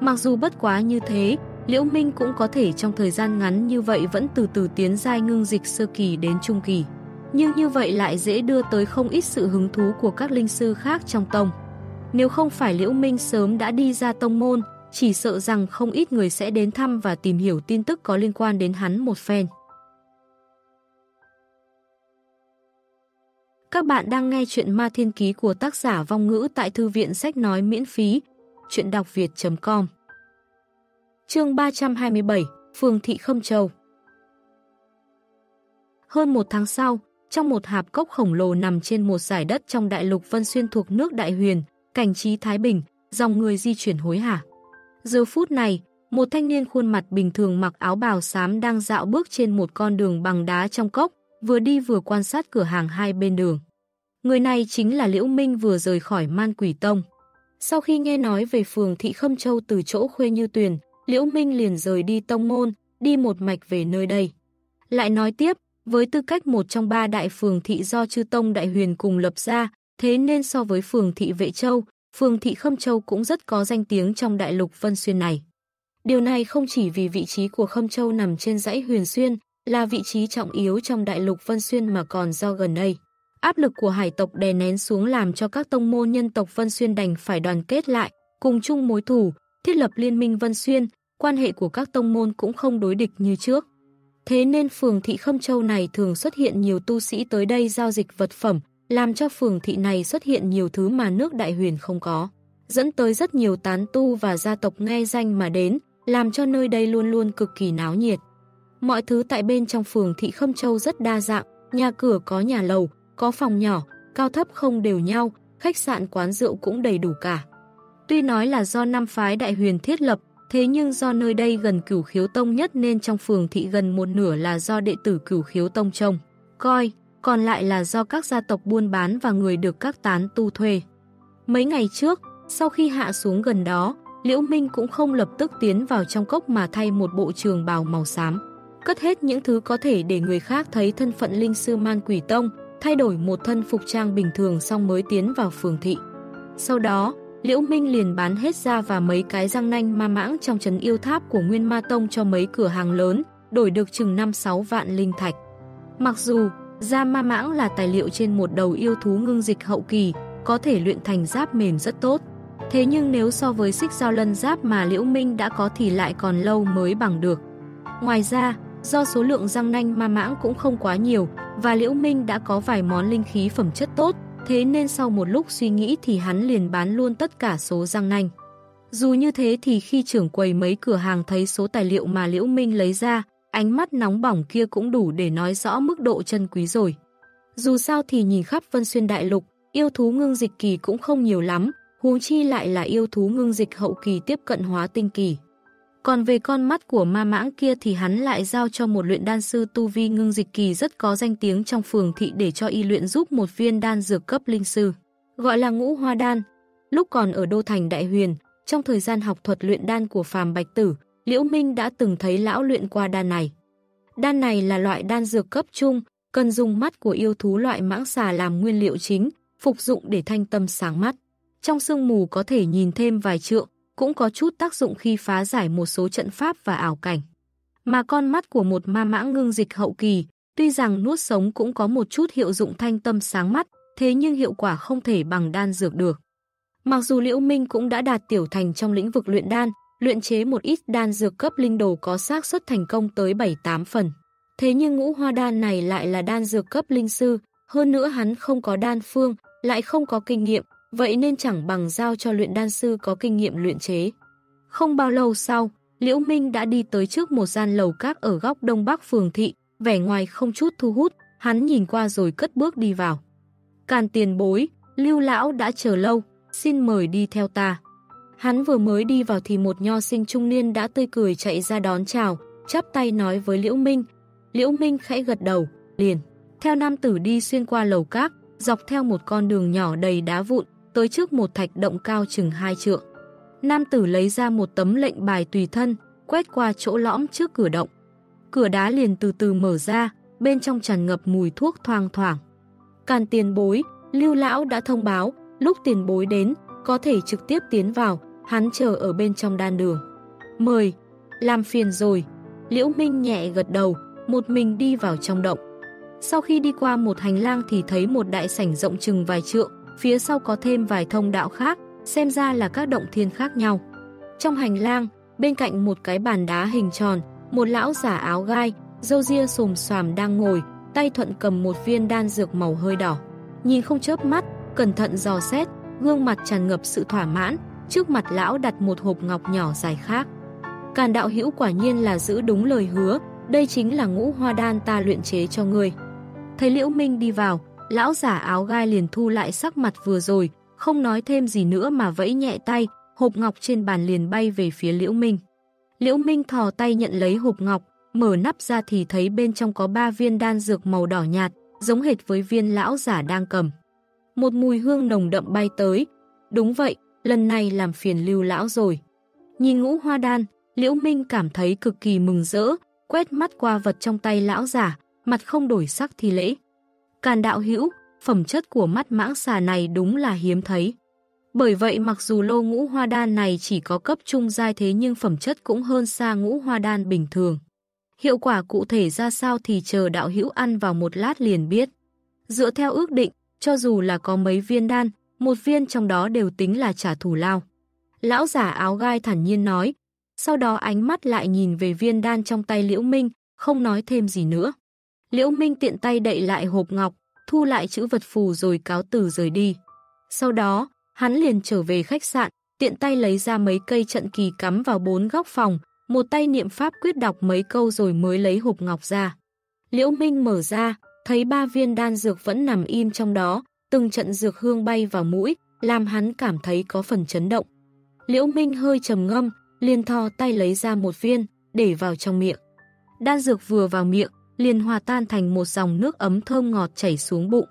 Mặc dù bất quá như thế, Liễu Minh cũng có thể trong thời gian ngắn như vậy vẫn từ từ tiến giai ngưng dịch sơ kỳ đến trung kỳ. Nhưng như vậy lại dễ đưa tới không ít sự hứng thú của các linh sư khác trong tông. Nếu không phải Liễu Minh sớm đã đi ra tông môn, chỉ sợ rằng không ít người sẽ đến thăm và tìm hiểu tin tức có liên quan đến hắn một phen. Các bạn đang nghe chuyện Ma Thiên Ký của tác giả vong ngữ tại thư viện sách nói miễn phí, chuyện đọc việt.com Chương 327, Phường Thị Khâm Châu Hơn một tháng sau, trong một hạp cốc khổng lồ nằm trên một giải đất trong đại lục Vân Xuyên thuộc nước Đại Huyền, cảnh trí Thái Bình, dòng người di chuyển hối hả. Giờ phút này, một thanh niên khuôn mặt bình thường mặc áo bào xám đang dạo bước trên một con đường bằng đá trong cốc, vừa đi vừa quan sát cửa hàng hai bên đường. Người này chính là Liễu Minh vừa rời khỏi Man Quỷ Tông. Sau khi nghe nói về phường Thị Khâm Châu từ chỗ Khuê Như Tuyền, Liễu Minh liền rời đi tông môn, đi một mạch về nơi đây. Lại nói tiếp, với tư cách một trong ba đại phường thị do chư tông đại huyền cùng lập ra, thế nên so với phường thị Vệ Châu, phường thị Khâm Châu cũng rất có danh tiếng trong đại lục Vân Xuyên này. Điều này không chỉ vì vị trí của Khâm Châu nằm trên dãy Huyền Xuyên, là vị trí trọng yếu trong đại lục Vân Xuyên mà còn do gần đây. Áp lực của hải tộc đè nén xuống làm cho các tông môn nhân tộc Vân Xuyên đành phải đoàn kết lại, cùng chung mối thù, thiết lập liên minh Vân Xuyên, quan hệ của các tông môn cũng không đối địch như trước. Thế nên phường thị Khâm Châu này thường xuất hiện nhiều tu sĩ tới đây giao dịch vật phẩm, làm cho phường thị này xuất hiện nhiều thứ mà nước Đại Huyền không có, dẫn tới rất nhiều tán tu và gia tộc nghe danh mà đến, làm cho nơi đây luôn luôn cực kỳ náo nhiệt. Mọi thứ tại bên trong phường thị Khâm Châu rất đa dạng, nhà cửa có nhà lầu, có phòng nhỏ, cao thấp không đều nhau, khách sạn quán rượu cũng đầy đủ cả. Tuy nói là do năm phái đại huyền thiết lập, thế nhưng do nơi đây gần cửu khiếu tông nhất nên trong phường thị gần một nửa là do đệ tử cửu khiếu tông trông, coi, còn lại là do các gia tộc buôn bán và người được các tán tu thuê. Mấy ngày trước, sau khi hạ xuống gần đó, Liễu Minh cũng không lập tức tiến vào trong cốc mà thay một bộ trường bào màu xám. Cất hết những thứ có thể để người khác thấy thân phận linh sư man quỷ tông, thay đổi một thân phục trang bình thường xong mới tiến vào phường thị. Sau đó, Liễu Minh liền bán hết ra và mấy cái răng nanh ma mãng trong trấn yêu tháp của Nguyên Ma Tông cho mấy cửa hàng lớn, đổi được chừng 5-6 vạn linh thạch. Mặc dù, da ma mãng là tài liệu trên một đầu yêu thú ngưng dịch hậu kỳ, có thể luyện thành giáp mềm rất tốt. Thế nhưng nếu so với xích giao lân giáp mà Liễu Minh đã có thì lại còn lâu mới bằng được. Ngoài ra, do số lượng răng nanh ma mãng cũng không quá nhiều và Liễu Minh đã có vài món linh khí phẩm chất tốt, thế nên sau một lúc suy nghĩ thì hắn liền bán luôn tất cả số răng nanh. Dù như thế thì khi trưởng quầy mấy cửa hàng thấy số tài liệu mà Liễu Minh lấy ra, ánh mắt nóng bỏng kia cũng đủ để nói rõ mức độ chân quý rồi. Dù sao thì nhìn khắp Vân Xuyên Đại Lục, yêu thú ngưng dịch kỳ cũng không nhiều lắm, huống chi lại là yêu thú ngưng dịch hậu kỳ tiếp cận hóa tinh kỳ. Còn về con mắt của ma mãng kia thì hắn lại giao cho một luyện đan sư tu vi ngưng dịch kỳ rất có danh tiếng trong phường thị để cho y luyện giúp một viên đan dược cấp linh sư, gọi là ngũ hoa đan. Lúc còn ở Đô Thành Đại Huyền, trong thời gian học thuật luyện đan của phàm Bạch Tử, Liễu Minh đã từng thấy lão luyện qua đan này. Đan này là loại đan dược cấp trung, cần dùng mắt của yêu thú loại mãng xà làm nguyên liệu chính, phục dụng để thanh tâm sáng mắt. Trong sương mù có thể nhìn thêm vài trượng, cũng có chút tác dụng khi phá giải một số trận pháp và ảo cảnh. Mà con mắt của một ma mãng ngưng dịch hậu kỳ, tuy rằng nuốt sống cũng có một chút hiệu dụng thanh tâm sáng mắt, thế nhưng hiệu quả không thể bằng đan dược được. Mặc dù Liễu Minh cũng đã đạt tiểu thành trong lĩnh vực luyện đan, luyện chế một ít đan dược cấp linh đồ có xác suất thành công tới 7-8 phần. Thế nhưng ngũ hoa đan này lại là đan dược cấp linh sư, hơn nữa hắn không có đan phương, lại không có kinh nghiệm, vậy nên chẳng bằng giao cho luyện đan sư có kinh nghiệm luyện chế. Không bao lâu sau, Liễu Minh đã đi tới trước một gian lầu các ở góc đông bắc phường thị, vẻ ngoài không chút thu hút, hắn nhìn qua rồi cất bước đi vào. Càn tiền bối, lưu lão đã chờ lâu, xin mời đi theo ta. Hắn vừa mới đi vào thì một nho sinh trung niên đã tươi cười chạy ra đón chào, chắp tay nói với Liễu Minh. Liễu Minh khẽ gật đầu, liền. Theo nam tử đi xuyên qua lầu các, dọc theo một con đường nhỏ đầy đá vụn, tới trước một thạch động cao chừng hai trượng. Nam tử lấy ra một tấm lệnh bài tùy thân, quét qua chỗ lõm trước cửa động. Cửa đá liền từ từ mở ra, bên trong tràn ngập mùi thuốc thoang thoảng. Càn tiền bối, lưu lão đã thông báo, lúc tiền bối đến, có thể trực tiếp tiến vào, hắn chờ ở bên trong đan đường. Mời, làm phiền rồi. Liễu Minh nhẹ gật đầu, một mình đi vào trong động. Sau khi đi qua một hành lang thì thấy một đại sảnh rộng chừng vài trượng, phía sau có thêm vài thông đạo khác, xem ra là các động thiên khác nhau. Trong hành lang, bên cạnh một cái bàn đá hình tròn, một lão giả áo gai, râu ria xồm xoàm đang ngồi, tay thuận cầm một viên đan dược màu hơi đỏ. Nhìn không chớp mắt, cẩn thận dò xét, gương mặt tràn ngập sự thỏa mãn, trước mặt lão đặt một hộp ngọc nhỏ dài khác. Càn đạo hữu quả nhiên là giữ đúng lời hứa, đây chính là ngũ hoa đan ta luyện chế cho ngươi. Thấy Liễu Minh đi vào, lão giả áo gai liền thu lại sắc mặt vừa rồi, không nói thêm gì nữa mà vẫy nhẹ tay, hộp ngọc trên bàn liền bay về phía Liễu Minh. Liễu Minh thò tay nhận lấy hộp ngọc, mở nắp ra thì thấy bên trong có ba viên đan dược màu đỏ nhạt, giống hệt với viên lão giả đang cầm. Một mùi hương nồng đậm bay tới. Đúng vậy, lần này làm phiền lưu lão rồi. Nhìn ngũ hoa đan, Liễu Minh cảm thấy cực kỳ mừng rỡ, quét mắt qua vật trong tay lão giả, mặt không đổi sắc thì lễ. Càn đạo hữu, phẩm chất của mắt mãng xà này đúng là hiếm thấy. Bởi vậy mặc dù lô ngũ hoa đan này chỉ có cấp trung giai thế nhưng phẩm chất cũng hơn xa ngũ hoa đan bình thường. Hiệu quả cụ thể ra sao thì chờ đạo hữu ăn vào một lát liền biết. Dựa theo ước định, cho dù là có mấy viên đan, một viên trong đó đều tính là trả thù lao. Lão giả áo gai thản nhiên nói, sau đó ánh mắt lại nhìn về viên đan trong tay Liễu Minh, không nói thêm gì nữa. Liễu Minh tiện tay đậy lại hộp ngọc, thu lại chữ vật phù rồi cáo từ rời đi. Sau đó, hắn liền trở về khách sạn, tiện tay lấy ra mấy cây trận kỳ cắm vào bốn góc phòng, một tay niệm pháp quyết đọc mấy câu rồi mới lấy hộp ngọc ra. Liễu Minh mở ra, thấy ba viên đan dược vẫn nằm im trong đó, từng trận dược hương bay vào mũi, làm hắn cảm thấy có phần chấn động. Liễu Minh hơi trầm ngâm, liền thò tay lấy ra một viên, để vào trong miệng. Đan dược vừa vào miệng, liền hòa tan thành một dòng nước ấm thơm ngọt chảy xuống bụng.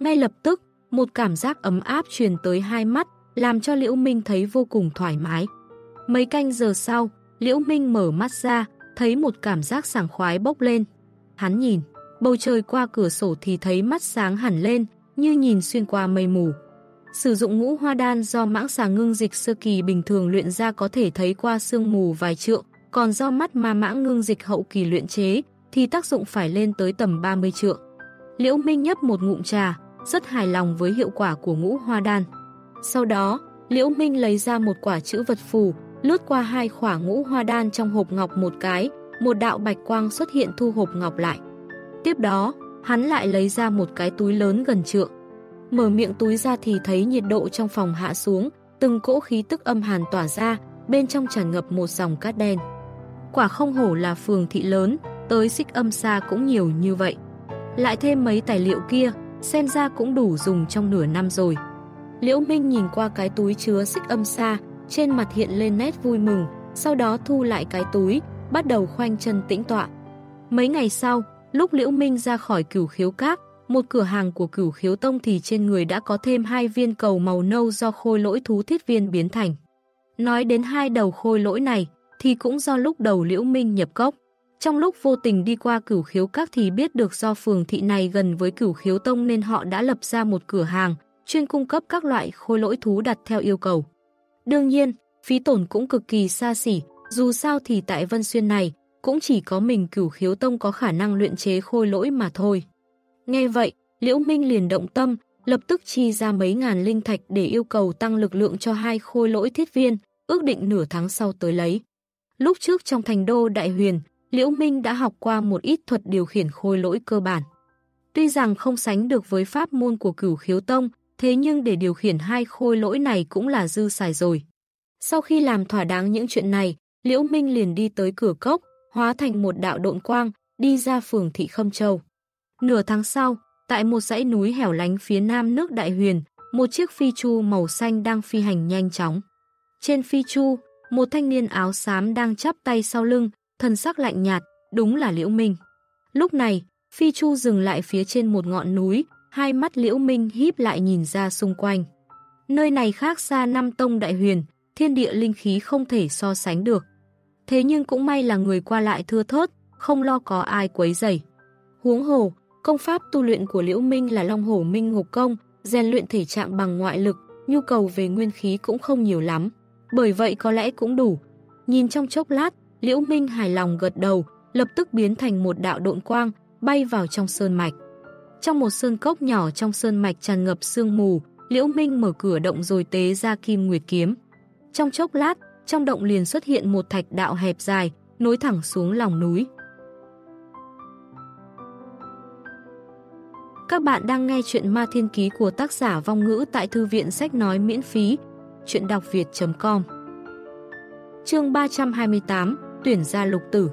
Ngay lập tức, một cảm giác ấm áp truyền tới hai mắt, làm cho Liễu Minh thấy vô cùng thoải mái. Mấy canh giờ sau, Liễu Minh mở mắt ra, thấy một cảm giác sảng khoái bốc lên. Hắn nhìn, bầu trời qua cửa sổ thì thấy mắt sáng hẳn lên, như nhìn xuyên qua mây mù. Sử dụng ngũ hoa đan do mãng xà ngưng dịch sơ kỳ bình thường luyện ra có thể thấy qua sương mù vài trượng, còn do mắt ma mãng ngưng dịch hậu kỳ luyện chế thì tác dụng phải lên tới tầm 30 trượng. Liễu Minh nhấp một ngụm trà, rất hài lòng với hiệu quả của ngũ hoa đan. Sau đó, Liễu Minh lấy ra một quả chữ vật phù, lướt qua hai khỏa ngũ hoa đan trong hộp ngọc một cái, một đạo bạch quang xuất hiện thu hộp ngọc lại. Tiếp đó, hắn lại lấy ra một cái túi lớn gần trượng. Mở miệng túi ra thì thấy nhiệt độ trong phòng hạ xuống, từng cỗ khí tức âm hàn tỏa ra, bên trong tràn ngập một dòng cát đen. Quả không hổ là phường thị lớn, tới xích âm xa cũng nhiều như vậy. Lại thêm mấy tài liệu kia, xem ra cũng đủ dùng trong nửa năm rồi. Liễu Minh nhìn qua cái túi chứa xích âm xa, trên mặt hiện lên nét vui mừng, sau đó thu lại cái túi, bắt đầu khoanh chân tĩnh tọa. Mấy ngày sau, lúc Liễu Minh ra khỏi cửu khiếu các, một cửa hàng của cửu khiếu tông thì trên người đã có thêm hai viên cầu màu nâu do khôi lỗi thú thiết viên biến thành. Nói đến hai đầu khôi lỗi này, thì cũng do lúc đầu Liễu Minh nhập cốc. Trong lúc vô tình đi qua cửu khiếu các thì biết được do phường thị này gần với cửu khiếu tông nên họ đã lập ra một cửa hàng, chuyên cung cấp các loại khôi lỗi thú đặt theo yêu cầu. Đương nhiên, phí tổn cũng cực kỳ xa xỉ, dù sao thì tại Vân Xuyên này, cũng chỉ có mình cửu khiếu tông có khả năng luyện chế khôi lỗi mà thôi. Nghe vậy, Liễu Minh liền động tâm, lập tức chi ra mấy ngàn linh thạch để yêu cầu tăng lực lượng cho hai khôi lỗi thiết viên, ước định nửa tháng sau tới lấy. Lúc trước trong thành đô Đại Huyền, Liễu Minh đã học qua một ít thuật điều khiển khôi lỗi cơ bản. Tuy rằng không sánh được với pháp môn của cửu khiếu tông, thế nhưng để điều khiển hai khôi lỗi này cũng là dư xài rồi. Sau khi làm thỏa đáng những chuyện này, Liễu Minh liền đi tới cửa cốc, hóa thành một đạo độn quang, đi ra phường thị Khâm Châu. Nửa tháng sau, tại một dãy núi hẻo lánh phía nam nước Đại Huyền, một chiếc phi chu màu xanh đang phi hành nhanh chóng. Trên phi chu, một thanh niên áo xám đang chắp tay sau lưng, thân sắc lạnh nhạt, đúng là Liễu Minh. Lúc này, phi chu dừng lại phía trên một ngọn núi, hai mắt Liễu Minh híp lại nhìn ra xung quanh. Nơi này khác xa năm tông Đại Huyền, thiên địa linh khí không thể so sánh được. Thế nhưng cũng may là người qua lại thưa thớt, không lo có ai quấy rầy. Huống hồ, công pháp tu luyện của Liễu Minh là Long Hổ Minh Ngục Công, rèn luyện thể trạng bằng ngoại lực, nhu cầu về nguyên khí cũng không nhiều lắm. Bởi vậy có lẽ cũng đủ. Nhìn trong chốc lát, Liễu Minh hài lòng gật đầu, lập tức biến thành một đạo độn quang, bay vào trong sơn mạch. Trong một sơn cốc nhỏ trong sơn mạch tràn ngập sương mù, Liễu Minh mở cửa động rồi tế ra kim nguyệt kiếm. Trong chốc lát, trong động liền xuất hiện một thạch đạo hẹp dài, nối thẳng xuống lòng núi. Các bạn đang nghe chuyện Ma Thiên Ký của tác giả Vong Ngữ tại Thư viện Sách Nói miễn phí, chuyện đọc việt.com Chương 328, Tuyển gia lục tử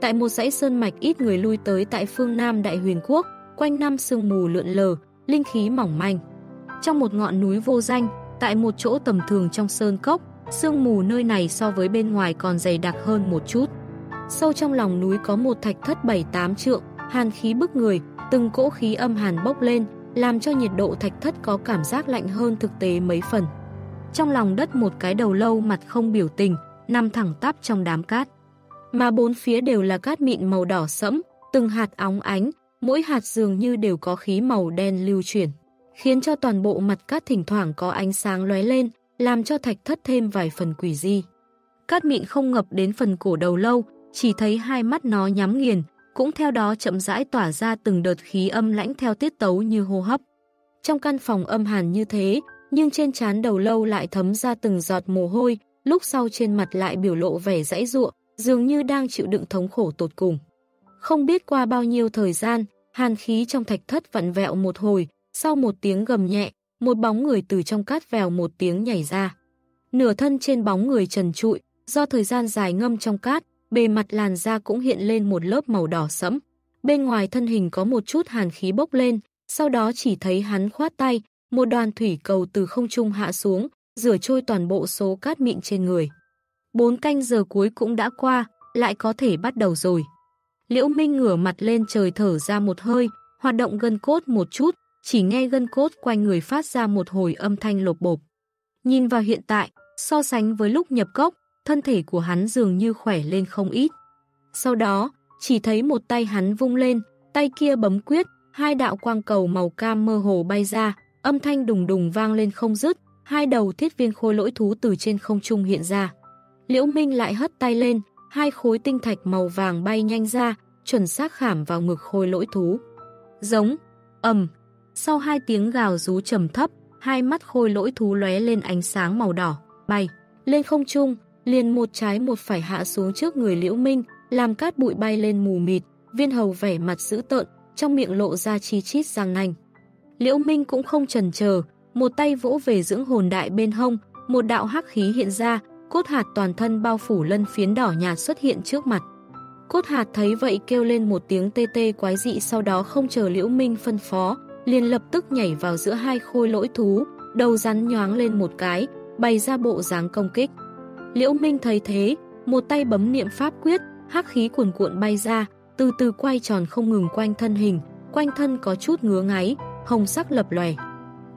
Tại một dãy sơn mạch ít người lui tới tại phương Nam Đại Huyền Quốc, quanh năm sương mù lượn lờ, linh khí mỏng manh. Trong một ngọn núi vô danh, tại một chỗ tầm thường trong sơn cốc, sương mù nơi này so với bên ngoài còn dày đặc hơn một chút. Sâu trong lòng núi có một thạch thất 7-8 trượng, hàn khí bức người, từng cỗ khí âm hàn bốc lên, làm cho nhiệt độ thạch thất có cảm giác lạnh hơn thực tế mấy phần. Trong lòng đất một cái đầu lâu mặt không biểu tình, nằm thẳng tắp trong đám cát. Mà bốn phía đều là cát mịn màu đỏ sẫm, từng hạt óng ánh, mỗi hạt dường như đều có khí màu đen lưu chuyển, khiến cho toàn bộ mặt cát thỉnh thoảng có ánh sáng lóe lên, làm cho thạch thất thêm vài phần quỷ di. Cát mịn không ngập đến phần cổ đầu lâu, chỉ thấy hai mắt nó nhắm nghiền, cũng theo đó chậm rãi tỏa ra từng đợt khí âm lãnh theo tiết tấu như hô hấp. Trong căn phòng âm hàn như thế, nhưng trên trán đầu lâu lại thấm ra từng giọt mồ hôi, lúc sau trên mặt lại biểu lộ vẻ dãy ruộng, dường như đang chịu đựng thống khổ tột cùng. Không biết qua bao nhiêu thời gian, hàn khí trong thạch thất vặn vẹo một hồi, sau một tiếng gầm nhẹ, một bóng người từ trong cát vèo một tiếng nhảy ra. Nửa thân trên bóng người trần trụi, do thời gian dài ngâm trong cát, bề mặt làn da cũng hiện lên một lớp màu đỏ sẫm. Bên ngoài thân hình có một chút hàn khí bốc lên, sau đó chỉ thấy hắn khoát tay, một đoàn thủy cầu từ không trung hạ xuống, rửa trôi toàn bộ số cát mịn trên người. Bốn canh giờ cuối cũng đã qua, lại có thể bắt đầu rồi. Liễu Minh ngửa mặt lên trời thở ra một hơi, hoạt động gân cốt một chút, chỉ nghe gân cốt quanh người phát ra một hồi âm thanh lột bộp. Nhìn vào hiện tại, so sánh với lúc nhập cốc, thân thể của hắn dường như khỏe lên không ít. Sau đó, chỉ thấy một tay hắn vung lên, tay kia bấm quyết, hai đạo quang cầu màu cam mơ hồ bay ra, âm thanh đùng đùng vang lên không dứt, hai đầu thiết viên khôi lỗi thú từ trên không trung hiện ra. Liễu Minh lại hất tay lên, hai khối tinh thạch màu vàng bay nhanh ra, chuẩn xác khảm vào ngực khôi lỗi thú. Giống, ầm, sau hai tiếng gào rú trầm thấp, hai mắt khôi lỗi thú lóe lên ánh sáng màu đỏ, bay lên không trung, liền một trái một phải hạ xuống trước người Liễu Minh, làm cát bụi bay lên mù mịt, viên hầu vẻ mặt dữ tợn, trong miệng lộ ra chi chít răng nanh. Liễu Minh cũng không chần chờ, một tay vỗ về dưỡng hồn đại bên hông, một đạo hắc khí hiện ra, cốt hạt toàn thân bao phủ lân phiến đỏ nhạt xuất hiện trước mặt. Cốt hạt thấy vậy kêu lên một tiếng tê tê quái dị sau đó không chờ Liễu Minh phân phó, liền lập tức nhảy vào giữa hai khôi lỗi thú, đầu rắn nhoáng lên một cái, bày ra bộ dáng công kích. Liễu Minh thấy thế, một tay bấm niệm pháp quyết, hắc khí cuồn cuộn bay ra, từ từ quay tròn không ngừng quanh thân hình, quanh thân có chút ngứa ngáy, hồng sắc lập lòe.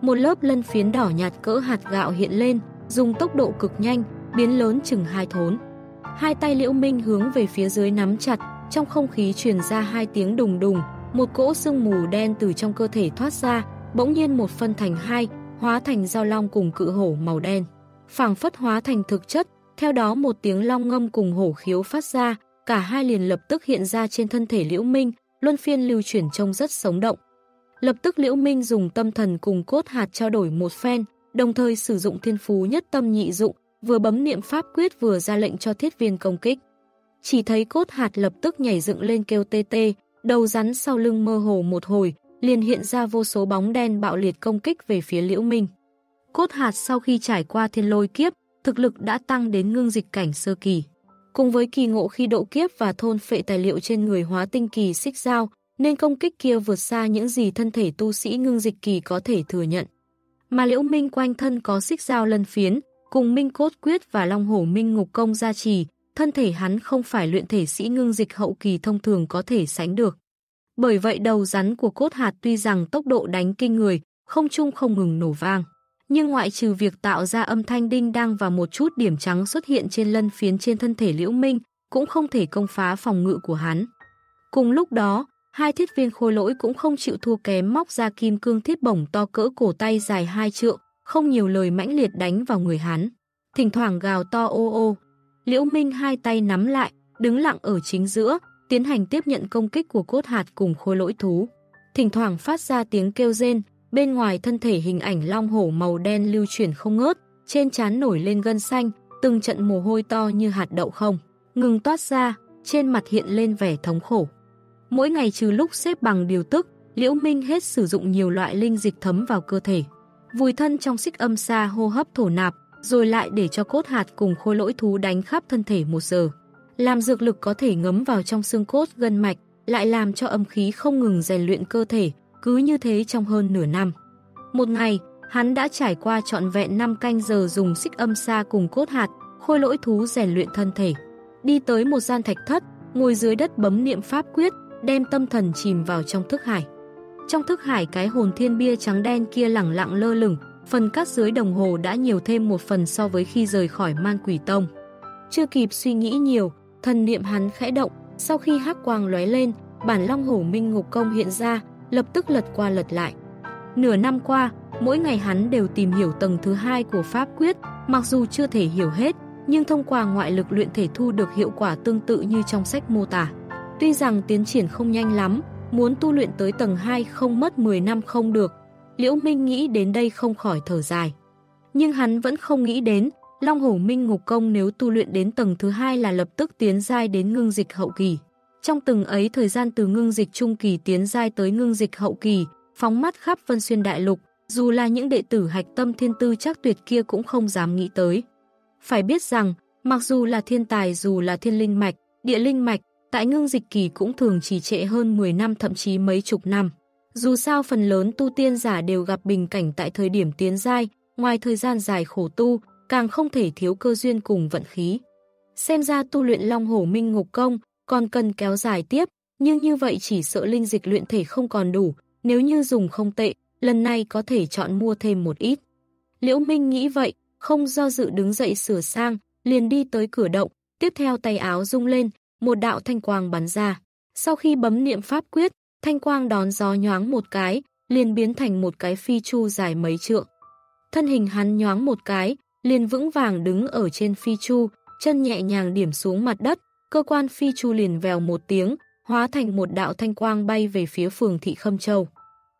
Một lớp lân phiến đỏ nhạt cỡ hạt gạo hiện lên, dùng tốc độ cực nhanh, biến lớn chừng hai thốn. Hai tay Liễu Minh hướng về phía dưới nắm chặt, trong không khí truyền ra hai tiếng đùng đùng, một cỗ sương mù đen từ trong cơ thể thoát ra, bỗng nhiên một phân thành hai, hóa thành dao long cùng cự hổ màu đen. phảng phất hóa thành thực chất, theo đó một tiếng long ngâm cùng hổ khiếu phát ra, cả hai liền lập tức hiện ra trên thân thể Liễu Minh, luân phiên lưu chuyển trông rất sống động. Lập tức Liễu Minh dùng tâm thần cùng cốt hạt trao đổi một phen, đồng thời sử dụng thiên phú nhất tâm nhị dụng, vừa bấm niệm pháp quyết vừa ra lệnh cho thiết viên công kích. Chỉ thấy cốt hạt lập tức nhảy dựng lên kêu tê tê, đầu rắn sau lưng mơ hồ một hồi, liền hiện ra vô số bóng đen bạo liệt công kích về phía Liễu Minh. Cốt hạt sau khi trải qua thiên lôi kiếp, thực lực đã tăng đến ngưng dịch cảnh sơ kỳ. Cùng với kỳ ngộ khi độ kiếp và thôn phệ tài liệu trên người hóa tinh kỳ xích giao nên công kích kia vượt xa những gì thân thể tu sĩ ngưng dịch kỳ có thể thừa nhận. Mà Liễu Minh quanh thân có xích dao lân phiến, cùng Minh Cốt Quyết và Long Hổ Minh Ngục Công gia trì, thân thể hắn không phải luyện thể sĩ ngưng dịch hậu kỳ thông thường có thể sánh được. Bởi vậy đầu rắn của cốt hạt tuy rằng tốc độ đánh kinh người, không chung không ngừng nổ vang. Nhưng ngoại trừ việc tạo ra âm thanh đinh đang và một chút điểm trắng xuất hiện trên lân phiến trên thân thể Liễu Minh, cũng không thể công phá phòng ngự của hắn. Cùng lúc đó, hai thiết viên khôi lỗi cũng không chịu thua kém móc ra kim cương thiết bổng to cỡ cổ tay dài hai trượng, không nhiều lời mãnh liệt đánh vào người hắn. Thỉnh thoảng gào to ô ô. Liễu Minh hai tay nắm lại, đứng lặng ở chính giữa, tiến hành tiếp nhận công kích của cốt hạt cùng khôi lỗi thú. Thỉnh thoảng phát ra tiếng kêu rên, bên ngoài thân thể hình ảnh long hổ màu đen lưu chuyển không ngớt, trên trán nổi lên gân xanh, từng trận mồ hôi to như hạt đậu không, ngừng toát ra, trên mặt hiện lên vẻ thống khổ. Mỗi ngày trừ lúc xếp bằng điều tức, Liễu Minh hết sử dụng nhiều loại linh dịch thấm vào cơ thể. Vùi thân trong xích âm xa hô hấp thổ nạp, rồi lại để cho cốt hạt cùng khôi lỗi thú đánh khắp thân thể một giờ. Làm dược lực có thể ngấm vào trong xương cốt gân mạch, lại làm cho âm khí không ngừng rèn luyện cơ thể, cứ như thế trong hơn nửa năm. Một ngày, hắn đã trải qua trọn vẹn 5 canh giờ dùng xích âm xa cùng cốt hạt, khôi lỗi thú rèn luyện thân thể. Đi tới một gian thạch thất, ngồi dưới đất bấm niệm pháp quyết, đem tâm thần chìm vào trong thức hải. Trong thức hải cái hồn thiên bia trắng đen kia lẳng lặng lơ lửng, phần cắt dưới đồng hồ đã nhiều thêm một phần so với khi rời khỏi man quỷ tông. Chưa kịp suy nghĩ nhiều, thần niệm hắn khẽ động, sau khi hắc quang lóe lên, bản long hổ minh ngục công hiện ra, lập tức lật qua lật lại. Nửa năm qua, mỗi ngày hắn đều tìm hiểu tầng thứ hai của pháp quyết, mặc dù chưa thể hiểu hết, nhưng thông qua ngoại lực luyện thể thu được hiệu quả tương tự như trong sách mô tả. Tuy rằng tiến triển không nhanh lắm, muốn tu luyện tới tầng 2 không mất 10 năm không được, Liễu Minh nghĩ đến đây không khỏi thở dài. Nhưng hắn vẫn không nghĩ đến, Long Hổ Minh Ngục Công nếu tu luyện đến tầng thứ hai là lập tức tiến giai đến ngưng dịch hậu kỳ. Trong từng ấy thời gian từ ngưng dịch trung kỳ tiến giai tới ngưng dịch hậu kỳ, phóng mắt khắp Vân Xuyên Đại Lục, dù là những đệ tử hạch tâm thiên tư chắc tuyệt kia cũng không dám nghĩ tới. Phải biết rằng, mặc dù là thiên tài dù là thiên linh mạch, địa linh mạch, tại ngưng dịch kỳ cũng thường trì trệ hơn 10 năm thậm chí mấy chục năm. Dù sao phần lớn tu tiên giả đều gặp bình cảnh tại thời điểm tiến giai, ngoài thời gian dài khổ tu, càng không thể thiếu cơ duyên cùng vận khí. Xem ra tu luyện Long Hổ Minh Ngục Công còn cần kéo dài tiếp, nhưng như vậy chỉ sợ linh dịch luyện thể không còn đủ, nếu như dùng không tệ, lần này có thể chọn mua thêm một ít. Liễu Minh nghĩ vậy, không do dự đứng dậy sửa sang, liền đi tới cửa động, tiếp theo tay áo rung lên, một đạo thanh quang bắn ra. Sau khi bấm niệm pháp quyết, thanh quang đón gió nhoáng một cái, liền biến thành một cái phi chu dài mấy trượng. Thân hình hắn nhoáng một cái, liền vững vàng đứng ở trên phi chu, chân nhẹ nhàng điểm xuống mặt đất, cơ quan phi chu liền vèo một tiếng, hóa thành một đạo thanh quang bay về phía phường thị Khâm Châu.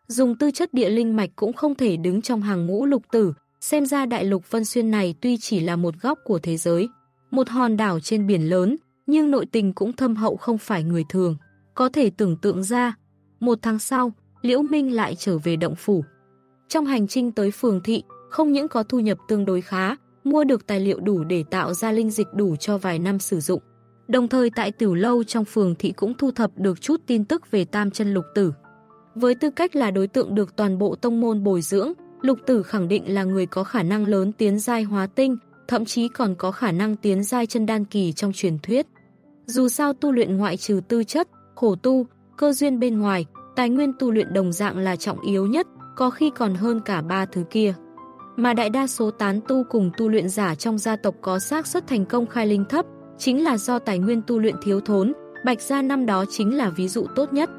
Dùng tư chất địa linh mạch cũng không thể đứng trong hàng ngũ lục tử, xem ra đại lục Vân Xuyên này tuy chỉ là một góc của thế giới, một hòn đảo trên biển lớn, nhưng nội tình cũng thâm hậu không phải người thường. Có thể tưởng tượng ra, một tháng sau, Liễu Minh lại trở về động phủ. Trong hành trình tới phường thị, không những có thu nhập tương đối khá, mua được tài liệu đủ để tạo ra linh dịch đủ cho vài năm sử dụng. Đồng thời tại tiểu lâu trong phường thị cũng thu thập được chút tin tức về tam chân lục tử. Với tư cách là đối tượng được toàn bộ tông môn bồi dưỡng, lục tử khẳng định là người có khả năng lớn tiến giai hóa tinh, thậm chí còn có khả năng tiến giai chân đan kỳ trong truyền thuyết. Dù sao tu luyện ngoại trừ tư chất, khổ tu, cơ duyên bên ngoài, tài nguyên tu luyện đồng dạng là trọng yếu nhất, có khi còn hơn cả ba thứ kia. mà đại đa số tán tu cùng tu luyện giả trong gia tộc có xác suất thành công khai linh thấp, chính là do tài nguyên tu luyện thiếu thốn, Bạch Gia năm đó chính là ví dụ tốt nhất.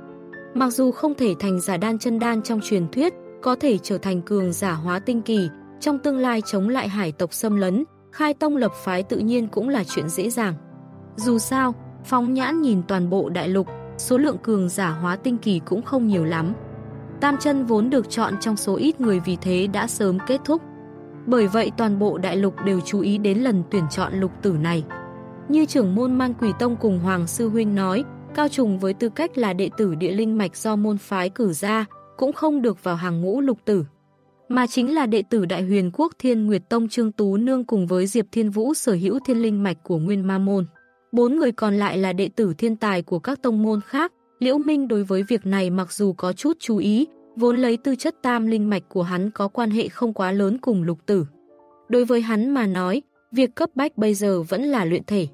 Mặc dù không thể thành giả đan chân đan trong truyền thuyết, có thể trở thành cường giả hóa tinh kỳ, trong tương lai chống lại hải tộc xâm lấn, khai tông lập phái tự nhiên cũng là chuyện dễ dàng. Dù sao, phóng nhãn nhìn toàn bộ đại lục, số lượng cường giả hóa tinh kỳ cũng không nhiều lắm. Tam chân vốn được chọn trong số ít người vì thế đã sớm kết thúc. Bởi vậy toàn bộ đại lục đều chú ý đến lần tuyển chọn lục tử này. Như trưởng môn Man Quỷ Tông cùng Hoàng Sư Huynh nói, Cao Trùng với tư cách là đệ tử địa linh mạch do môn phái cử ra, cũng không được vào hàng ngũ lục tử. Mà chính là đệ tử Đại Huyền Quốc Thiên Nguyệt Tông Trương Tú Nương cùng với Diệp Thiên Vũ sở hữu thiên linh mạch của Nguyên Ma Môn. Bốn người còn lại là đệ tử thiên tài của các tông môn khác. Liễu Minh đối với việc này mặc dù có chút chú ý, vốn lấy tư chất tam linh mạch của hắn có quan hệ không quá lớn cùng lục tử. Đối với hắn mà nói, việc cấp bách bây giờ vẫn là luyện thể.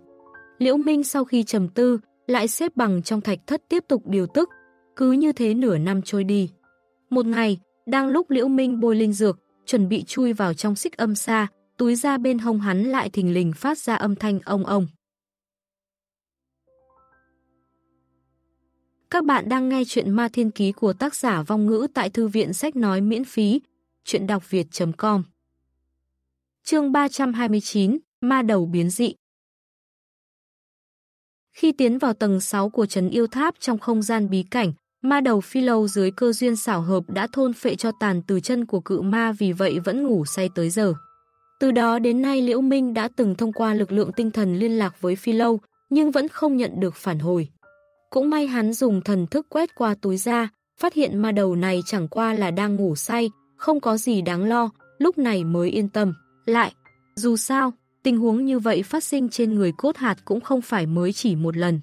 Liễu Minh sau khi trầm tư, lại xếp bằng trong thạch thất tiếp tục điều tức, cứ như thế nửa năm trôi đi. Một ngày, đang lúc Liễu Minh bôi linh dược, chuẩn bị chui vào trong xích âm xa, túi ra bên hông hắn lại thình lình phát ra âm thanh ông ông. Các bạn đang nghe chuyện Ma Thiên Ký của tác giả vong ngữ tại thư viện sách nói miễn phí, chuyện đọc việt.com Chương 329, Ma Đầu Biến Dị Khi tiến vào tầng 6 của trấn yêu tháp trong không gian bí cảnh, ma đầu phi lâu dưới cơ duyên xảo hợp đã thôn phệ cho tàn từ chân của cự ma vì vậy vẫn ngủ say tới giờ. Từ đó đến nay Liễu Minh đã từng thông qua lực lượng tinh thần liên lạc với phi lâu, nhưng vẫn không nhận được phản hồi. Cũng may hắn dùng thần thức quét qua túi ra, phát hiện ma đầu này chẳng qua là đang ngủ say, không có gì đáng lo, lúc này mới yên tâm. Lại, dù sao, tình huống như vậy phát sinh trên người cốt hạt cũng không phải mới chỉ một lần.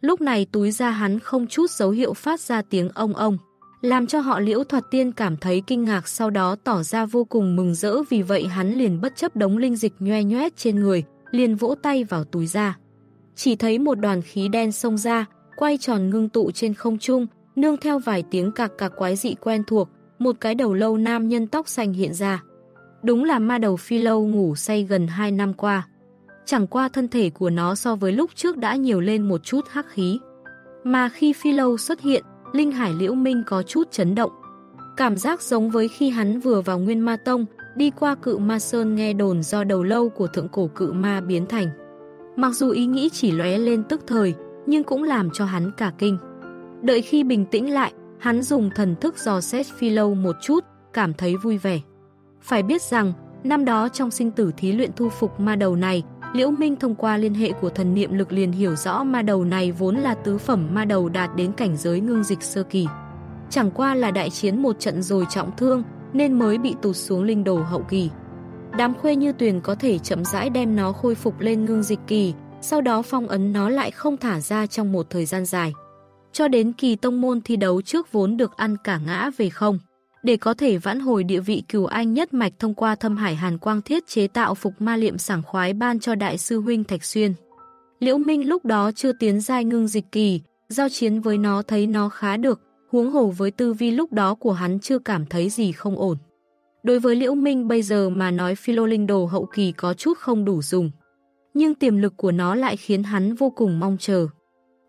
Lúc này túi ra hắn không chút dấu hiệu phát ra tiếng ông ông, làm cho họ liễu thuật tiên cảm thấy kinh ngạc sau đó tỏ ra vô cùng mừng rỡ vì vậy hắn liền bất chấp đống linh dịch nhoe nhoét trên người, liền vỗ tay vào túi ra. Chỉ thấy một đoàn khí đen xông ra, quay tròn ngưng tụ trên không trung, nương theo vài tiếng cạc cạc quái dị quen thuộc, một cái đầu lâu nam nhân tóc xanh hiện ra. Đúng là ma đầu phi lâu ngủ say gần 2 năm qua. Chẳng qua thân thể của nó so với lúc trước đã nhiều lên một chút hắc khí. Mà khi phi lâu xuất hiện, Linh Hải Liễu Minh có chút chấn động. Cảm giác giống với khi hắn vừa vào Nguyên Ma Tông, đi qua cự ma sơn nghe đồn do đầu lâu của thượng cổ cự ma biến thành. Mặc dù ý nghĩ chỉ lóe lên tức thời, nhưng cũng làm cho hắn cả kinh. Đợi khi bình tĩnh lại, hắn dùng thần thức dò xét phi lâu một chút, cảm thấy vui vẻ. Phải biết rằng, năm đó trong sinh tử thí luyện thu phục ma đầu này, Liễu Minh thông qua liên hệ của thần niệm lực liền hiểu rõ ma đầu này vốn là tứ phẩm ma đầu đạt đến cảnh giới ngưng dịch sơ kỳ. Chẳng qua là đại chiến một trận rồi trọng thương nên mới bị tụt xuống linh đồ hậu kỳ. Đám khuê như tuyền có thể chậm rãi đem nó khôi phục lên ngưng dịch kỳ, sau đó phong ấn nó lại không thả ra trong một thời gian dài. Cho đến kỳ tông môn thi đấu trước vốn được ăn cả ngã về không. Để có thể vãn hồi địa vị cửu anh nhất mạch thông qua thâm hải hàn quang thiết chế tạo phục ma liệm sảng khoái ban cho đại sư huynh Thạch Xuyên. Liễu Minh lúc đó chưa tiến giai ngưng dịch kỳ, giao chiến với nó thấy nó khá được, huống hồ với tư vi lúc đó của hắn chưa cảm thấy gì không ổn. Đối với Liễu Minh bây giờ mà nói philo linh đồ hậu kỳ có chút không đủ dùng nhưng tiềm lực của nó lại khiến hắn vô cùng mong chờ.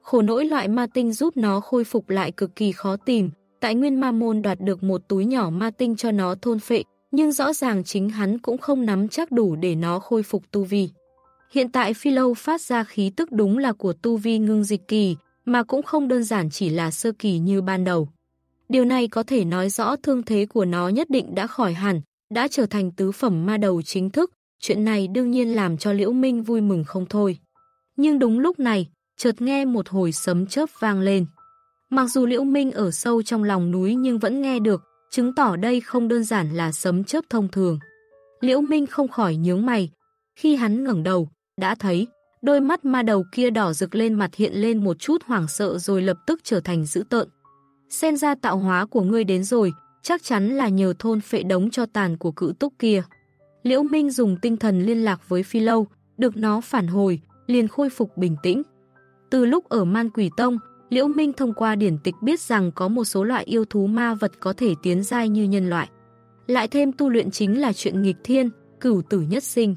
Khổ nỗi loại ma tinh giúp nó khôi phục lại cực kỳ khó tìm, tại nguyên ma môn đoạt được một túi nhỏ ma tinh cho nó thôn phệ, nhưng rõ ràng chính hắn cũng không nắm chắc đủ để nó khôi phục tu vi. Hiện tại phi lâu phát ra khí tức đúng là của tu vi ngưng dịch kỳ, mà cũng không đơn giản chỉ là sơ kỳ như ban đầu. Điều này có thể nói rõ thương thế của nó nhất định đã khỏi hẳn, đã trở thành tứ phẩm ma đầu chính thức, Chuyện này đương nhiên làm cho Liễu Minh vui mừng không thôi. Nhưng đúng lúc này, chợt nghe một hồi sấm chớp vang lên. Mặc dù Liễu Minh ở sâu trong lòng núi nhưng vẫn nghe được, chứng tỏ đây không đơn giản là sấm chớp thông thường. Liễu Minh không khỏi nhướng mày. Khi hắn ngẩng đầu, đã thấy, đôi mắt ma đầu kia đỏ rực lên mặt hiện lên một chút hoảng sợ rồi lập tức trở thành dữ tợn. Xem ra tạo hóa của ngươi đến rồi, chắc chắn là nhờ thôn phệ đống cho tàn của cự túc kia. Liễu Minh dùng tinh thần liên lạc với Phi Lâu, được nó phản hồi, liền khôi phục bình tĩnh. Từ lúc ở Man Quỷ Tông, Liễu Minh thông qua điển tịch biết rằng có một số loại yêu thú ma vật có thể tiến giai như nhân loại. Lại thêm tu luyện chính là chuyện nghịch thiên, cửu tử nhất sinh.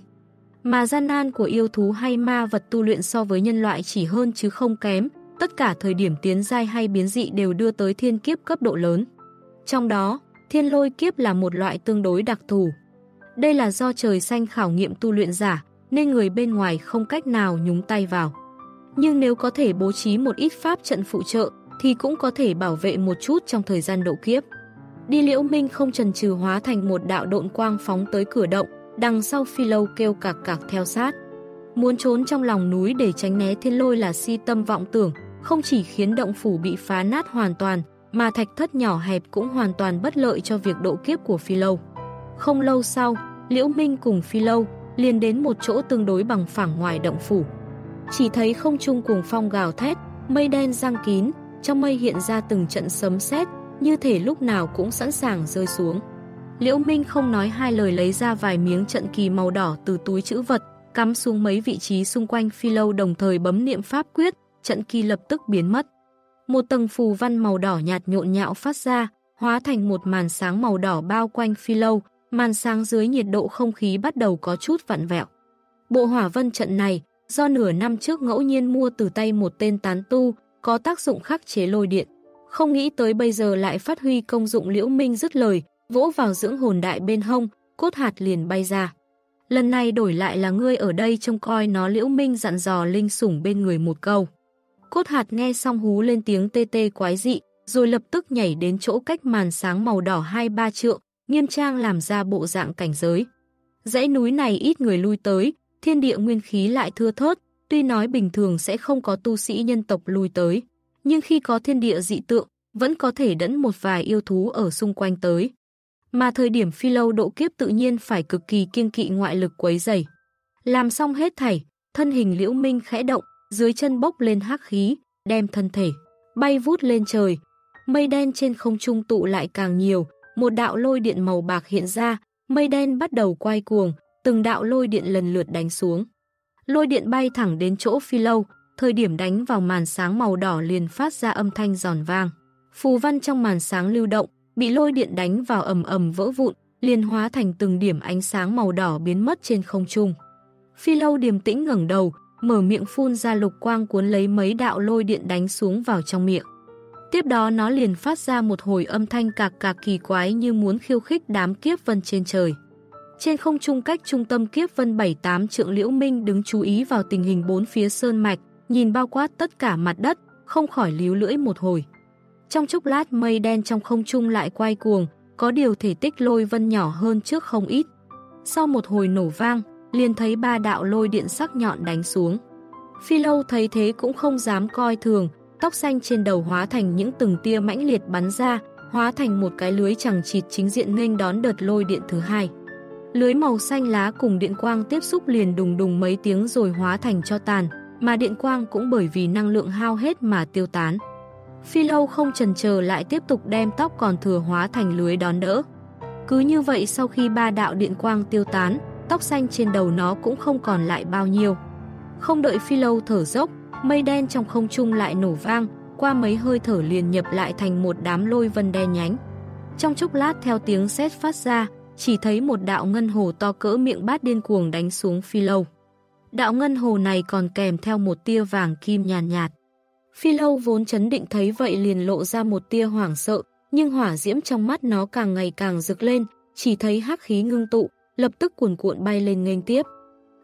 Mà gian nan của yêu thú hay ma vật tu luyện so với nhân loại chỉ hơn chứ không kém, tất cả thời điểm tiến giai hay biến dị đều đưa tới thiên kiếp cấp độ lớn. Trong đó, thiên lôi kiếp là một loại tương đối đặc thù. Đây là do trời xanh khảo nghiệm tu luyện giả, nên người bên ngoài không cách nào nhúng tay vào. Nhưng nếu có thể bố trí một ít pháp trận phụ trợ, thì cũng có thể bảo vệ một chút trong thời gian độ kiếp. Đi liễu minh không trần trừ hóa thành một đạo độn quang phóng tới cửa động, đằng sau phi lâu kêu cạc cạc theo sát. Muốn trốn trong lòng núi để tránh né thiên lôi là si tâm vọng tưởng, không chỉ khiến động phủ bị phá nát hoàn toàn, mà thạch thất nhỏ hẹp cũng hoàn toàn bất lợi cho việc độ kiếp của phi lâu. Không lâu sau, Liễu Minh cùng phi lâu liền đến một chỗ tương đối bằng phẳng ngoài động phủ. Chỉ thấy không trung cuồng phong gào thét, mây đen giăng kín, trong mây hiện ra từng trận sấm sét, như thể lúc nào cũng sẵn sàng rơi xuống. Liễu Minh không nói hai lời lấy ra vài miếng trận kỳ màu đỏ từ túi chữ vật, cắm xuống mấy vị trí xung quanh phi lâu đồng thời bấm niệm pháp quyết, trận kỳ lập tức biến mất. Một tầng phù văn màu đỏ nhạt nhộn nhạo phát ra, hóa thành một màn sáng màu đỏ bao quanh phi lâu, màn sáng dưới nhiệt độ không khí bắt đầu có chút vặn vẹo. Bộ hỏa vân trận này, do nửa năm trước ngẫu nhiên mua từ tay một tên tán tu, có tác dụng khắc chế lôi điện. Không nghĩ tới bây giờ lại phát huy công dụng liễu minh dứt lời, vỗ vào dưỡng hồn đại bên hông, cốt hạt liền bay ra. Lần này đổi lại là ngươi ở đây trông coi nó liễu minh dặn dò linh sủng bên người một câu. Cốt hạt nghe xong hú lên tiếng tê tê quái dị, rồi lập tức nhảy đến chỗ cách màn sáng màu đỏ hai ba trượng, nghiêm trang làm ra bộ dạng cảnh giới. Dãy núi này ít người lui tới, thiên địa nguyên khí lại thưa thớt, tuy nói bình thường sẽ không có tu sĩ nhân tộc lùi tới, nhưng khi có thiên địa dị tượng, vẫn có thể đẫn một vài yêu thú ở xung quanh tới. Mà thời điểm phi lâu độ kiếp tự nhiên phải cực kỳ kiêng kỵ ngoại lực quấy dày. Làm xong hết thảy, thân hình liễu minh khẽ động, dưới chân bốc lên hắc khí, đem thân thể, bay vút lên trời. Mây đen trên không trung tụ lại càng nhiều, một đạo lôi điện màu bạc hiện ra, mây đen bắt đầu quay cuồng, từng đạo lôi điện lần lượt đánh xuống. Lôi điện bay thẳng đến chỗ phi lâu, thời điểm đánh vào màn sáng màu đỏ liền phát ra âm thanh giòn vang. Phù văn trong màn sáng lưu động, bị lôi điện đánh vào ầm ầm vỡ vụn, liền hóa thành từng điểm ánh sáng màu đỏ biến mất trên không trung. Phi lâu điềm tĩnh ngẩng đầu, mở miệng phun ra lục quang cuốn lấy mấy đạo lôi điện đánh xuống vào trong miệng. Tiếp đó nó liền phát ra một hồi âm thanh cạc cạc kỳ quái như muốn khiêu khích đám kiếp vân trên trời. Trên không trung cách trung tâm kiếp vân 78 trượng Liễu Minh đứng chú ý vào tình hình bốn phía sơn mạch, nhìn bao quát tất cả mặt đất, không khỏi líu lưỡi một hồi. Trong chốc lát mây đen trong không trung lại quay cuồng, có điều thể tích lôi vân nhỏ hơn trước không ít. Sau một hồi nổ vang, liền thấy ba đạo lôi điện sắc nhọn đánh xuống. Phi lâu thấy thế cũng không dám coi thường, tóc xanh trên đầu hóa thành những từng tia mãnh liệt bắn ra, hóa thành một cái lưới chẳng chịt chính diện nghênh đón đợt lôi điện thứ hai. Lưới màu xanh lá cùng điện quang tiếp xúc liền đùng đùng mấy tiếng rồi hóa thành cho tàn, mà điện quang cũng bởi vì năng lượng hao hết mà tiêu tán. Phi lâu không chần chờ lại tiếp tục đem tóc còn thừa hóa thành lưới đón đỡ. Cứ như vậy sau khi ba đạo điện quang tiêu tán, tóc xanh trên đầu nó cũng không còn lại bao nhiêu. Không đợi phi lâu thở dốc, mây đen trong không trung lại nổ vang, qua mấy hơi thở liền nhập lại thành một đám lôi vân đen nhánh. Trong chốc lát theo tiếng sét phát ra, chỉ thấy một đạo ngân hồ to cỡ miệng bát điên cuồng đánh xuống phi lâu. Đạo ngân hồ này còn kèm theo một tia vàng kim nhàn nhạt, nhạt. Phi lâu vốn chấn định thấy vậy liền lộ ra một tia hoảng sợ, nhưng hỏa diễm trong mắt nó càng ngày càng rực lên, chỉ thấy hắc khí ngưng tụ, lập tức cuồn cuộn bay lên nghênh tiếp.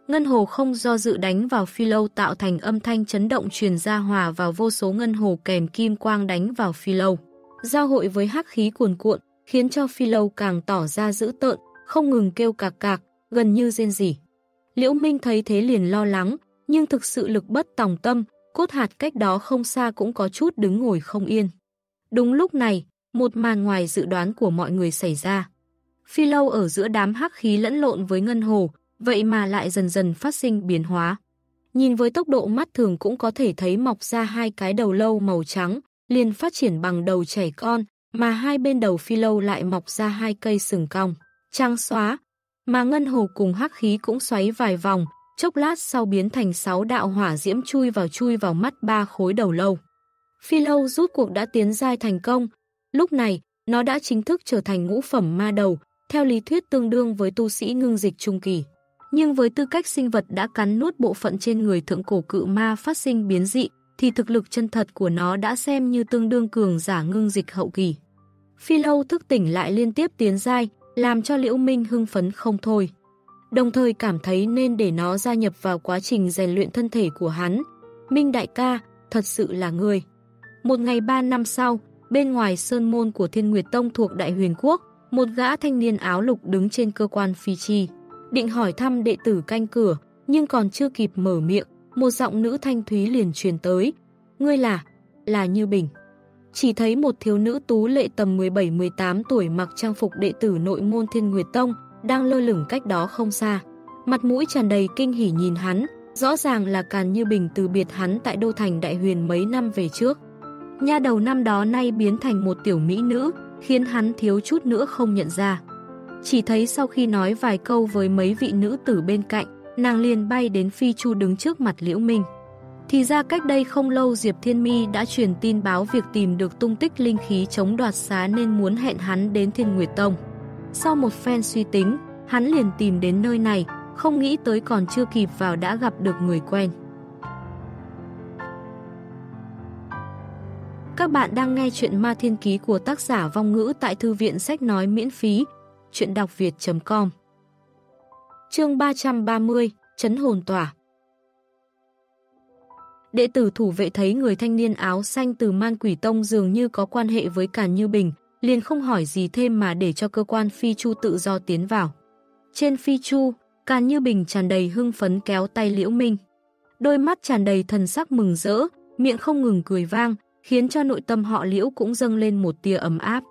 Ngân hồ không do dự đánh vào phi lâu tạo thành âm thanh chấn động truyền ra hòa vào vô số ngân hồ kèm kim quang đánh vào phi lâu. Giao hội với hắc khí cuồn cuộn, khiến cho phi lâu càng tỏ ra dữ tợn, không ngừng kêu cạc cạc, gần như rên rỉ. Liễu Minh thấy thế liền lo lắng, nhưng thực sự lực bất tòng tâm, cốt hạt cách đó không xa cũng có chút đứng ngồi không yên. Đúng lúc này, một màn ngoài dự đoán của mọi người xảy ra. Phi lâu ở giữa đám hắc khí lẫn lộn với ngân hồ, vậy mà lại dần dần phát sinh biến hóa. Nhìn với tốc độ mắt thường cũng có thể thấy mọc ra hai cái đầu lâu màu trắng, liền phát triển bằng đầu trẻ con, mà hai bên đầu phi lâu lại mọc ra hai cây sừng cong, trang xóa, mà ngân hồ cùng hắc khí cũng xoáy vài vòng, chốc lát sau biến thành sáu đạo hỏa diễm chui vào chui vào mắt ba khối đầu lâu. Phi lâu rút cuộc đã tiến giai thành công, lúc này nó đã chính thức trở thành ngũ phẩm ma đầu, theo lý thuyết tương đương với tu sĩ ngưng dịch trung kỳ. Nhưng với tư cách sinh vật đã cắn nuốt bộ phận trên người thượng cổ cự ma phát sinh biến dị, thì thực lực chân thật của nó đã xem như tương đương cường giả ngưng dịch hậu kỳ. Phi lâu thức tỉnh lại liên tiếp tiến dai, làm cho Liễu Minh hưng phấn không thôi. Đồng thời cảm thấy nên để nó gia nhập vào quá trình rèn luyện thân thể của hắn. Minh đại ca, thật sự là người. Một ngày ba năm sau, bên ngoài sơn môn của Thiên Nguyệt Tông thuộc Đại Huyền Quốc, một gã thanh niên áo lục đứng trên cơ quan phi chi. Định hỏi thăm đệ tử canh cửa, nhưng còn chưa kịp mở miệng, một giọng nữ thanh thúy liền truyền tới. Ngươi là, là Như Bình. Chỉ thấy một thiếu nữ tú lệ tầm 17-18 tuổi mặc trang phục đệ tử nội môn Thiên Nguyệt Tông, đang lơ lửng cách đó không xa. Mặt mũi tràn đầy kinh hỉ nhìn hắn, rõ ràng là Càn Như Bình từ biệt hắn tại Đô Thành Đại Huyền mấy năm về trước. Nha đầu năm đó nay biến thành một tiểu mỹ nữ, khiến hắn thiếu chút nữa không nhận ra. Chỉ thấy sau khi nói vài câu với mấy vị nữ tử bên cạnh, nàng liền bay đến Phi Chu đứng trước mặt Liễu Minh. Thì ra cách đây không lâu Diệp Thiên Mi đã truyền tin báo việc tìm được tung tích linh khí chống đoạt xá nên muốn hẹn hắn đến Thiên Nguyệt Tông. Sau một phen suy tính, hắn liền tìm đến nơi này, không nghĩ tới còn chưa kịp vào đã gặp được người quen. Các bạn đang nghe chuyện Ma Thiên Ký của tác giả vong ngữ tại thư viện sách nói miễn phí, chuyện đọc việt.com Chương 330, Chấn hồn tỏa Đệ tử thủ vệ thấy người thanh niên áo xanh từ man quỷ tông dường như có quan hệ với Càn Như Bình, liền không hỏi gì thêm mà để cho cơ quan Phi Chu tự do tiến vào. Trên Phi Chu, Càn Như Bình tràn đầy hưng phấn kéo tay Liễu Minh. Đôi mắt tràn đầy thần sắc mừng rỡ, miệng không ngừng cười vang, khiến cho nội tâm họ Liễu cũng dâng lên một tia ấm áp.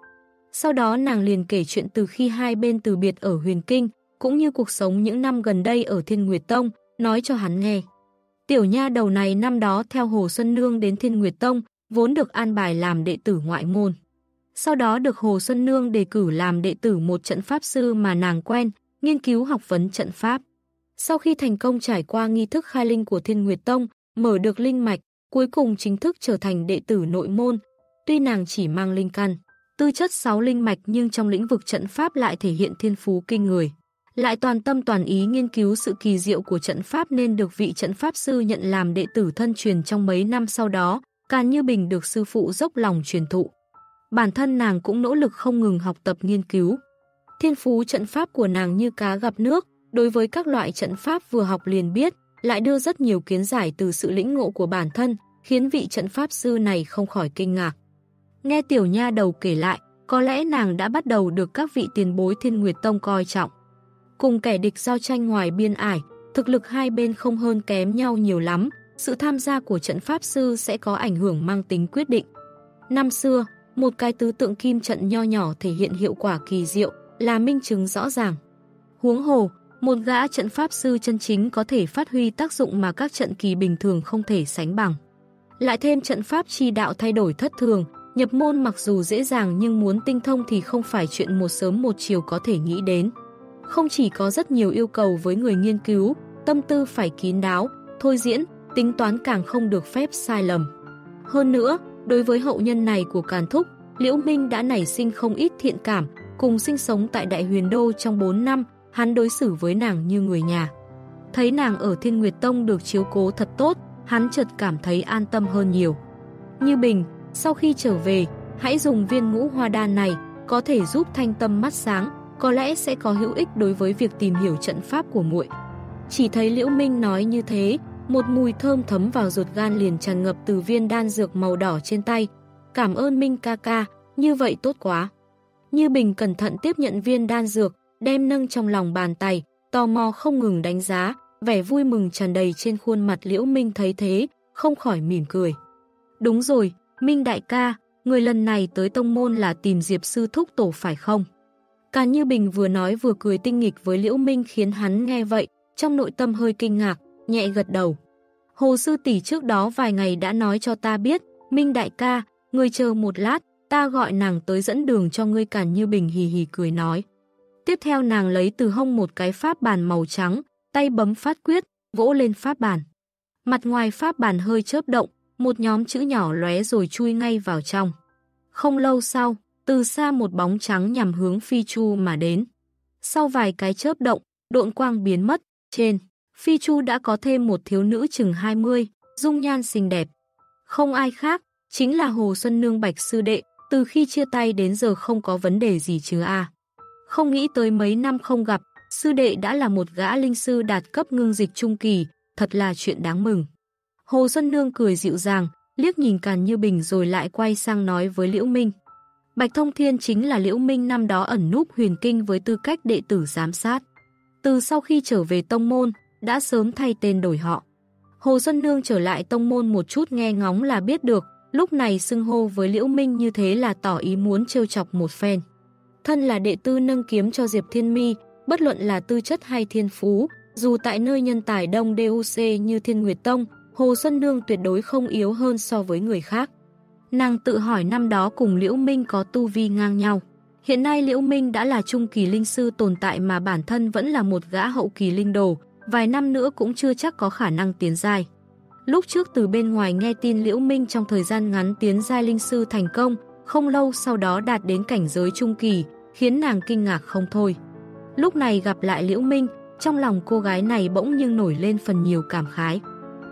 Sau đó nàng liền kể chuyện từ khi hai bên từ biệt ở Huyền Kinh, cũng như cuộc sống những năm gần đây ở Thiên Nguyệt Tông, nói cho hắn nghe. Tiểu nha đầu này năm đó theo Hồ Xuân Nương đến Thiên Nguyệt Tông, vốn được an bài làm đệ tử ngoại môn. Sau đó được Hồ Xuân Nương đề cử làm đệ tử một trận pháp sư mà nàng quen, nghiên cứu học vấn trận pháp. Sau khi thành công trải qua nghi thức khai linh của Thiên Nguyệt Tông, mở được linh mạch, cuối cùng chính thức trở thành đệ tử nội môn. Tuy nàng chỉ mang linh căn, tư chất sáu linh mạch nhưng trong lĩnh vực trận pháp lại thể hiện thiên phú kinh người. Lại toàn tâm toàn ý nghiên cứu sự kỳ diệu của trận pháp nên được vị trận pháp sư nhận làm đệ tử thân truyền trong mấy năm sau đó, Càn Như Bình được sư phụ dốc lòng truyền thụ. Bản thân nàng cũng nỗ lực không ngừng học tập nghiên cứu. Thiên phú trận pháp của nàng như cá gặp nước, đối với các loại trận pháp vừa học liền biết, lại đưa rất nhiều kiến giải từ sự lĩnh ngộ của bản thân, khiến vị trận pháp sư này không khỏi kinh ngạc. Nghe tiểu nha đầu kể lại, có lẽ nàng đã bắt đầu được các vị tiền bối thiên nguyệt tông coi trọng. Cùng kẻ địch giao tranh ngoài biên ải, thực lực hai bên không hơn kém nhau nhiều lắm, sự tham gia của trận pháp sư sẽ có ảnh hưởng mang tính quyết định. Năm xưa, một cái tứ tượng kim trận nho nhỏ thể hiện hiệu quả kỳ diệu, là minh chứng rõ ràng. Huống hồ, một gã trận pháp sư chân chính có thể phát huy tác dụng mà các trận kỳ bình thường không thể sánh bằng. Lại thêm trận pháp chi đạo thay đổi thất thường, nhập môn mặc dù dễ dàng nhưng muốn tinh thông thì không phải chuyện một sớm một chiều có thể nghĩ đến. Không chỉ có rất nhiều yêu cầu với người nghiên cứu, tâm tư phải kín đáo, thôi diễn, tính toán càng không được phép sai lầm. Hơn nữa, đối với hậu nhân này của Càn Thúc, Liễu Minh đã nảy sinh không ít thiện cảm, cùng sinh sống tại Đại Huyền Đô trong 4 năm, hắn đối xử với nàng như người nhà. Thấy nàng ở Thiên Nguyệt Tông được chiếu cố thật tốt, hắn chợt cảm thấy an tâm hơn nhiều. Như Bình, sau khi trở về, hãy dùng viên ngũ hoa đan này, có thể giúp thanh tâm mắt sáng, có lẽ sẽ có hữu ích đối với việc tìm hiểu trận pháp của muội. Chỉ thấy Liễu Minh nói như thế, một mùi thơm thấm vào ruột gan liền tràn ngập từ viên đan dược màu đỏ trên tay. Cảm ơn Minh ca ca, như vậy tốt quá. Như Bình cẩn thận tiếp nhận viên đan dược, đem nâng trong lòng bàn tay, tò mò không ngừng đánh giá, vẻ vui mừng tràn đầy trên khuôn mặt Liễu Minh thấy thế, không khỏi mỉm cười. Đúng rồi, Minh đại ca, người lần này tới tông môn là tìm Diệp sư thúc tổ phải không? Càn Như Bình vừa nói vừa cười tinh nghịch với Liễu Minh khiến hắn nghe vậy, trong nội tâm hơi kinh ngạc, nhẹ gật đầu. Hồ sư tỷ trước đó vài ngày đã nói cho ta biết, Minh đại ca, ngươi chờ một lát, ta gọi nàng tới dẫn đường cho ngươi Càn Như Bình hì hì cười nói. Tiếp theo nàng lấy từ hông một cái pháp bàn màu trắng, tay bấm phát quyết, vỗ lên pháp bàn. Mặt ngoài pháp bàn hơi chớp động, một nhóm chữ nhỏ lóe rồi chui ngay vào trong. Không lâu sau, từ xa một bóng trắng nhằm hướng Phi Chu mà đến. Sau vài cái chớp động, độn quang biến mất, trên, Phi Chu đã có thêm một thiếu nữ chừng 20, dung nhan xinh đẹp. Không ai khác, chính là Hồ Xuân Nương Bạch Sư Đệ, từ khi chia tay đến giờ không có vấn đề gì chứ à. Không nghĩ tới mấy năm không gặp, Sư Đệ đã là một gã linh sư đạt cấp ngưng dịch trung kỳ, thật là chuyện đáng mừng. Hồ Xuân Nương cười dịu dàng, liếc nhìn Càn Như Bình rồi lại quay sang nói với Liễu Minh. Bạch Thông Thiên chính là Liễu Minh năm đó ẩn núp huyền kinh với tư cách đệ tử giám sát. Từ sau khi trở về tông môn, đã sớm thay tên đổi họ. Hồ Xuân Nương trở lại tông môn một chút nghe ngóng là biết được, lúc này xưng hô với Liễu Minh như thế là tỏ ý muốn trêu chọc một phen. Thân là đệ tư nâng kiếm cho Diệp Thiên Mi, bất luận là tư chất hay thiên phú, dù tại nơi nhân tài đông DUC như Thiên Nguyệt Tông, Hồ Xuân Nương tuyệt đối không yếu hơn so với người khác. Nàng tự hỏi năm đó cùng Liễu Minh có tu vi ngang nhau. Hiện nay Liễu Minh đã là trung kỳ linh sư tồn tại mà bản thân vẫn là một gã hậu kỳ linh đồ, vài năm nữa cũng chưa chắc có khả năng tiến giai. Lúc trước từ bên ngoài nghe tin Liễu Minh trong thời gian ngắn tiến giai linh sư thành công, không lâu sau đó đạt đến cảnh giới trung kỳ, khiến nàng kinh ngạc không thôi. Lúc này gặp lại Liễu Minh, trong lòng cô gái này bỗng nhưng nổi lên phần nhiều cảm khái.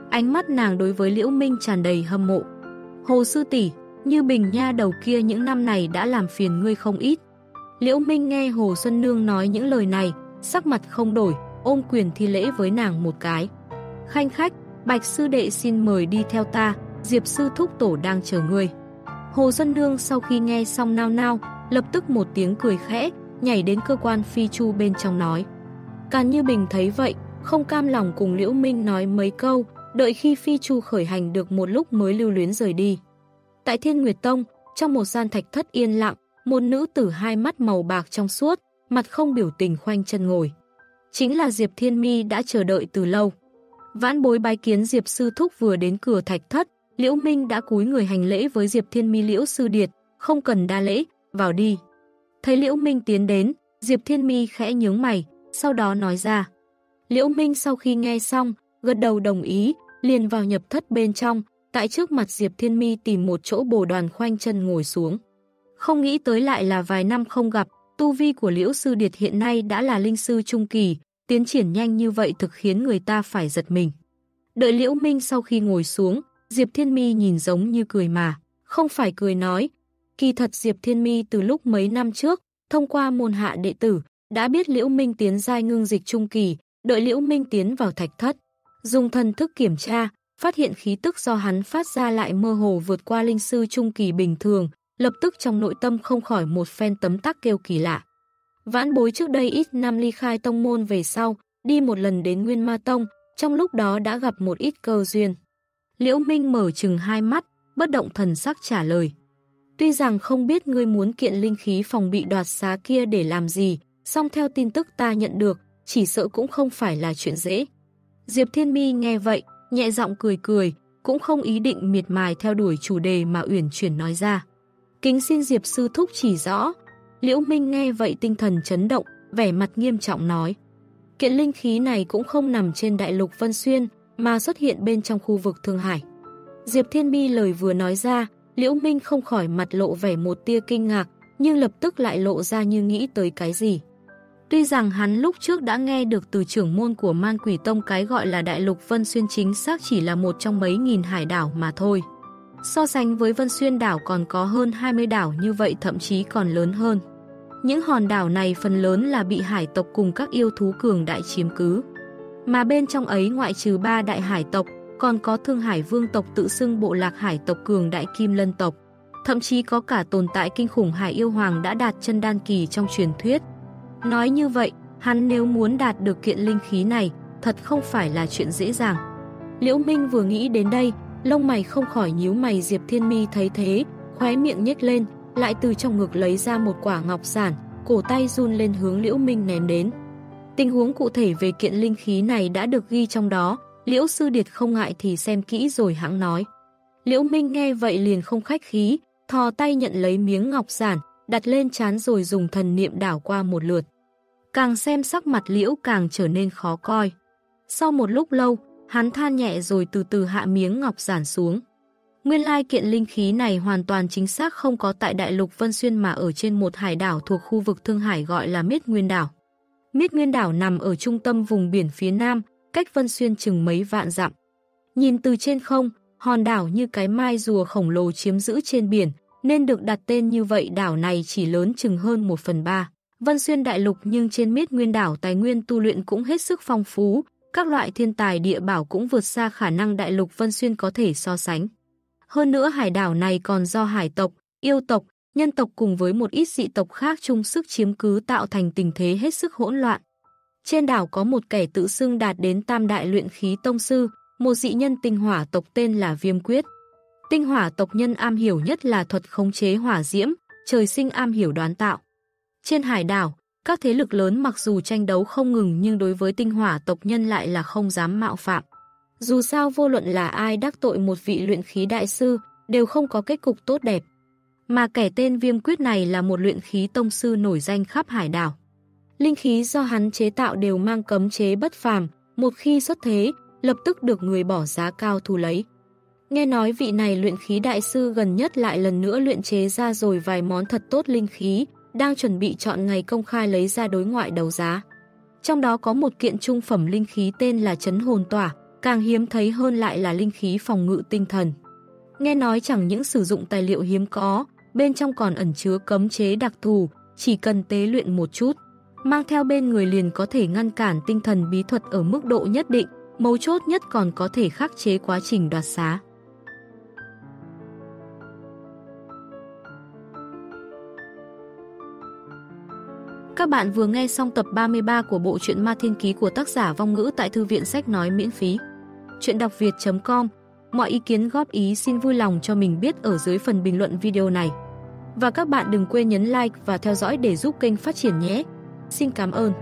Ánh mắt nàng đối với Liễu Minh tràn đầy hâm mộ. Hồ sư tỷ, như bình nha đầu kia những năm này đã làm phiền ngươi không ít. Liễu Minh nghe Hồ Xuân Nương nói những lời này, sắc mặt không đổi, ôm quyền thi lễ với nàng một cái. Khanh khách, Bạch sư đệ xin mời đi theo ta, Diệp sư thúc tổ đang chờ ngươi. Hồ Xuân Nương sau khi nghe xong nao nao, lập tức một tiếng cười khẽ, nhảy đến cơ quan phi chu bên trong nói. Càn Như Bình thấy vậy, không cam lòng cùng Liễu Minh nói mấy câu, đợi khi phi chu khởi hành được một lúc mới lưu luyến rời đi. Tại Thiên Nguyệt Tông, trong một gian thạch thất yên lặng, một nữ tử hai mắt màu bạc trong suốt, mặt không biểu tình khoanh chân ngồi. Chính là Diệp Thiên Mi đã chờ đợi từ lâu. Vãn bối bái kiến Diệp Sư Thúc vừa đến cửa thạch thất, Liễu Minh đã cúi người hành lễ với Diệp Thiên Mi Liễu Sư Điệt, không cần đa lễ, vào đi. Thấy Liễu Minh tiến đến, Diệp Thiên Mi khẽ nhướng mày, sau đó nói ra. Liễu Minh sau khi nghe xong, gật đầu đồng ý, liền vào nhập thất bên trong, tại trước mặt Diệp Thiên Mi tìm một chỗ bồ đoàn khoanh chân ngồi xuống. Không nghĩ tới lại là vài năm không gặp, tu vi của Liễu Sư Điệt hiện nay đã là linh sư trung kỳ, tiến triển nhanh như vậy thực khiến người ta phải giật mình. Đợi Liễu Minh sau khi ngồi xuống, Diệp Thiên Mi nhìn giống như cười mà, không phải cười nói. Kỳ thật Diệp Thiên Mi từ lúc mấy năm trước, thông qua môn hạ đệ tử, đã biết Liễu Minh tiến giai ngưng dịch trung kỳ, đợi Liễu Minh tiến vào thạch thất. Dùng thần thức kiểm tra, phát hiện khí tức do hắn phát ra lại mơ hồ vượt qua linh sư trung kỳ bình thường, lập tức trong nội tâm không khỏi một phen tấm tắc kêu kỳ lạ. Vãn bối trước đây ít năm ly khai tông môn về sau, đi một lần đến Nguyên Ma Tông, trong lúc đó đã gặp một ít cơ duyên. Liễu Minh mở chừng hai mắt, bất động thần sắc trả lời. Tuy rằng không biết ngươi muốn kiện linh khí phòng bị đoạt xá kia để làm gì, song theo tin tức ta nhận được, chỉ sợ cũng không phải là chuyện dễ. Diệp Thiên Mi nghe vậy, nhẹ giọng cười cười, cũng không ý định miệt mài theo đuổi chủ đề mà Uyển chuyển nói ra. Kính xin Diệp Sư Thúc chỉ rõ. Liễu Minh nghe vậy tinh thần chấn động, vẻ mặt nghiêm trọng nói. Kiện linh khí này cũng không nằm trên đại lục Vân Xuyên, mà xuất hiện bên trong khu vực Thương Hải. Diệp Thiên Mi lời vừa nói ra, Liễu Minh không khỏi mặt lộ vẻ một tia kinh ngạc, nhưng lập tức lại lộ ra như nghĩ tới cái gì. Tuy rằng hắn lúc trước đã nghe được từ trưởng môn của Man Quỷ Tông cái gọi là Đại Lục Vân Xuyên chính xác chỉ là một trong mấy nghìn hải đảo mà thôi. So sánh với Vân Xuyên đảo còn có hơn 20 đảo như vậy thậm chí còn lớn hơn. Những hòn đảo này phần lớn là bị hải tộc cùng các yêu thú cường đại chiếm cứ. Mà bên trong ấy ngoại trừ ba đại hải tộc, còn có Thương Hải Vương tộc tự xưng bộ lạc hải tộc cường đại Kim Lân tộc. Thậm chí có cả tồn tại kinh khủng hải yêu hoàng đã đạt chân đan kỳ trong truyền thuyết. Nói như vậy, hắn nếu muốn đạt được kiện linh khí này, thật không phải là chuyện dễ dàng. Liễu Minh vừa nghĩ đến đây, lông mày không khỏi nhíu mày Diệp Thiên Mi thấy thế, khóe miệng nhếch lên, lại từ trong ngực lấy ra một quả ngọc giản, cổ tay run lên hướng Liễu Minh ném đến. Tình huống cụ thể về kiện linh khí này đã được ghi trong đó, Liễu Sư Điệt không ngại thì xem kỹ rồi hãng nói. Liễu Minh nghe vậy liền không khách khí, thò tay nhận lấy miếng ngọc giản, đặt lên chán rồi dùng thần niệm đảo qua một lượt. Càng xem sắc mặt liễu càng trở nên khó coi. Sau một lúc lâu, hắn than nhẹ rồi từ từ hạ miếng ngọc giản xuống. Nguyên lai kiện linh khí này hoàn toàn chính xác không có tại đại lục Vân Xuyên mà ở trên một hải đảo thuộc khu vực Thương Hải gọi là Miết Nguyên Đảo. Miết Nguyên đảo nằm ở trung tâm vùng biển phía nam, cách Vân Xuyên chừng mấy vạn dặm. Nhìn từ trên không, hòn đảo như cái mai rùa khổng lồ chiếm giữ trên biển, nên được đặt tên như vậy đảo này chỉ lớn chừng hơn 1 phần 3. Vân Xuyên đại lục nhưng trên miết nguyên đảo tài nguyên tu luyện cũng hết sức phong phú, các loại thiên tài địa bảo cũng vượt xa khả năng đại lục Vân Xuyên có thể so sánh. Hơn nữa hải đảo này còn do hải tộc, yêu tộc, nhân tộc cùng với một ít dị tộc khác chung sức chiếm cứ tạo thành tình thế hết sức hỗn loạn. Trên đảo có một kẻ tự xưng đạt đến tam đại luyện khí tông sư, một dị nhân tinh hỏa tộc tên là Viêm Quyết. Tinh hỏa tộc nhân am hiểu nhất là thuật khống chế hỏa diễm, trời sinh am hiểu đoán tạo. Trên hải đảo, các thế lực lớn mặc dù tranh đấu không ngừng nhưng đối với tinh hỏa tộc nhân lại là không dám mạo phạm. Dù sao vô luận là ai đắc tội một vị luyện khí đại sư, đều không có kết cục tốt đẹp. Mà kẻ tên viêm quyết này là một luyện khí tông sư nổi danh khắp hải đảo. Linh khí do hắn chế tạo đều mang cấm chế bất phàm, một khi xuất thế, lập tức được người bỏ giá cao thu lấy. Nghe nói vị này luyện khí đại sư gần nhất lại lần nữa luyện chế ra rồi vài món thật tốt linh khí, đang chuẩn bị chọn ngày công khai lấy ra đối ngoại đấu giá. Trong đó có một kiện trung phẩm linh khí tên là chấn hồn tỏa, càng hiếm thấy hơn lại là linh khí phòng ngự tinh thần. Nghe nói chẳng những sử dụng tài liệu hiếm có, bên trong còn ẩn chứa cấm chế đặc thù, chỉ cần tế luyện một chút. Mang theo bên người liền có thể ngăn cản tinh thần bí thuật ở mức độ nhất định, mấu chốt nhất còn có thể khắc chế quá trình đoạt xá. Các bạn vừa nghe xong tập 33 của bộ truyện Ma Thiên Ký của tác giả vong ngữ tại thư viện sách nói miễn phí. Chuyện đọc việt.com Mọi ý kiến góp ý xin vui lòng cho mình biết ở dưới phần bình luận video này. Và các bạn đừng quên nhấn like và theo dõi để giúp kênh phát triển nhé. Xin cảm ơn.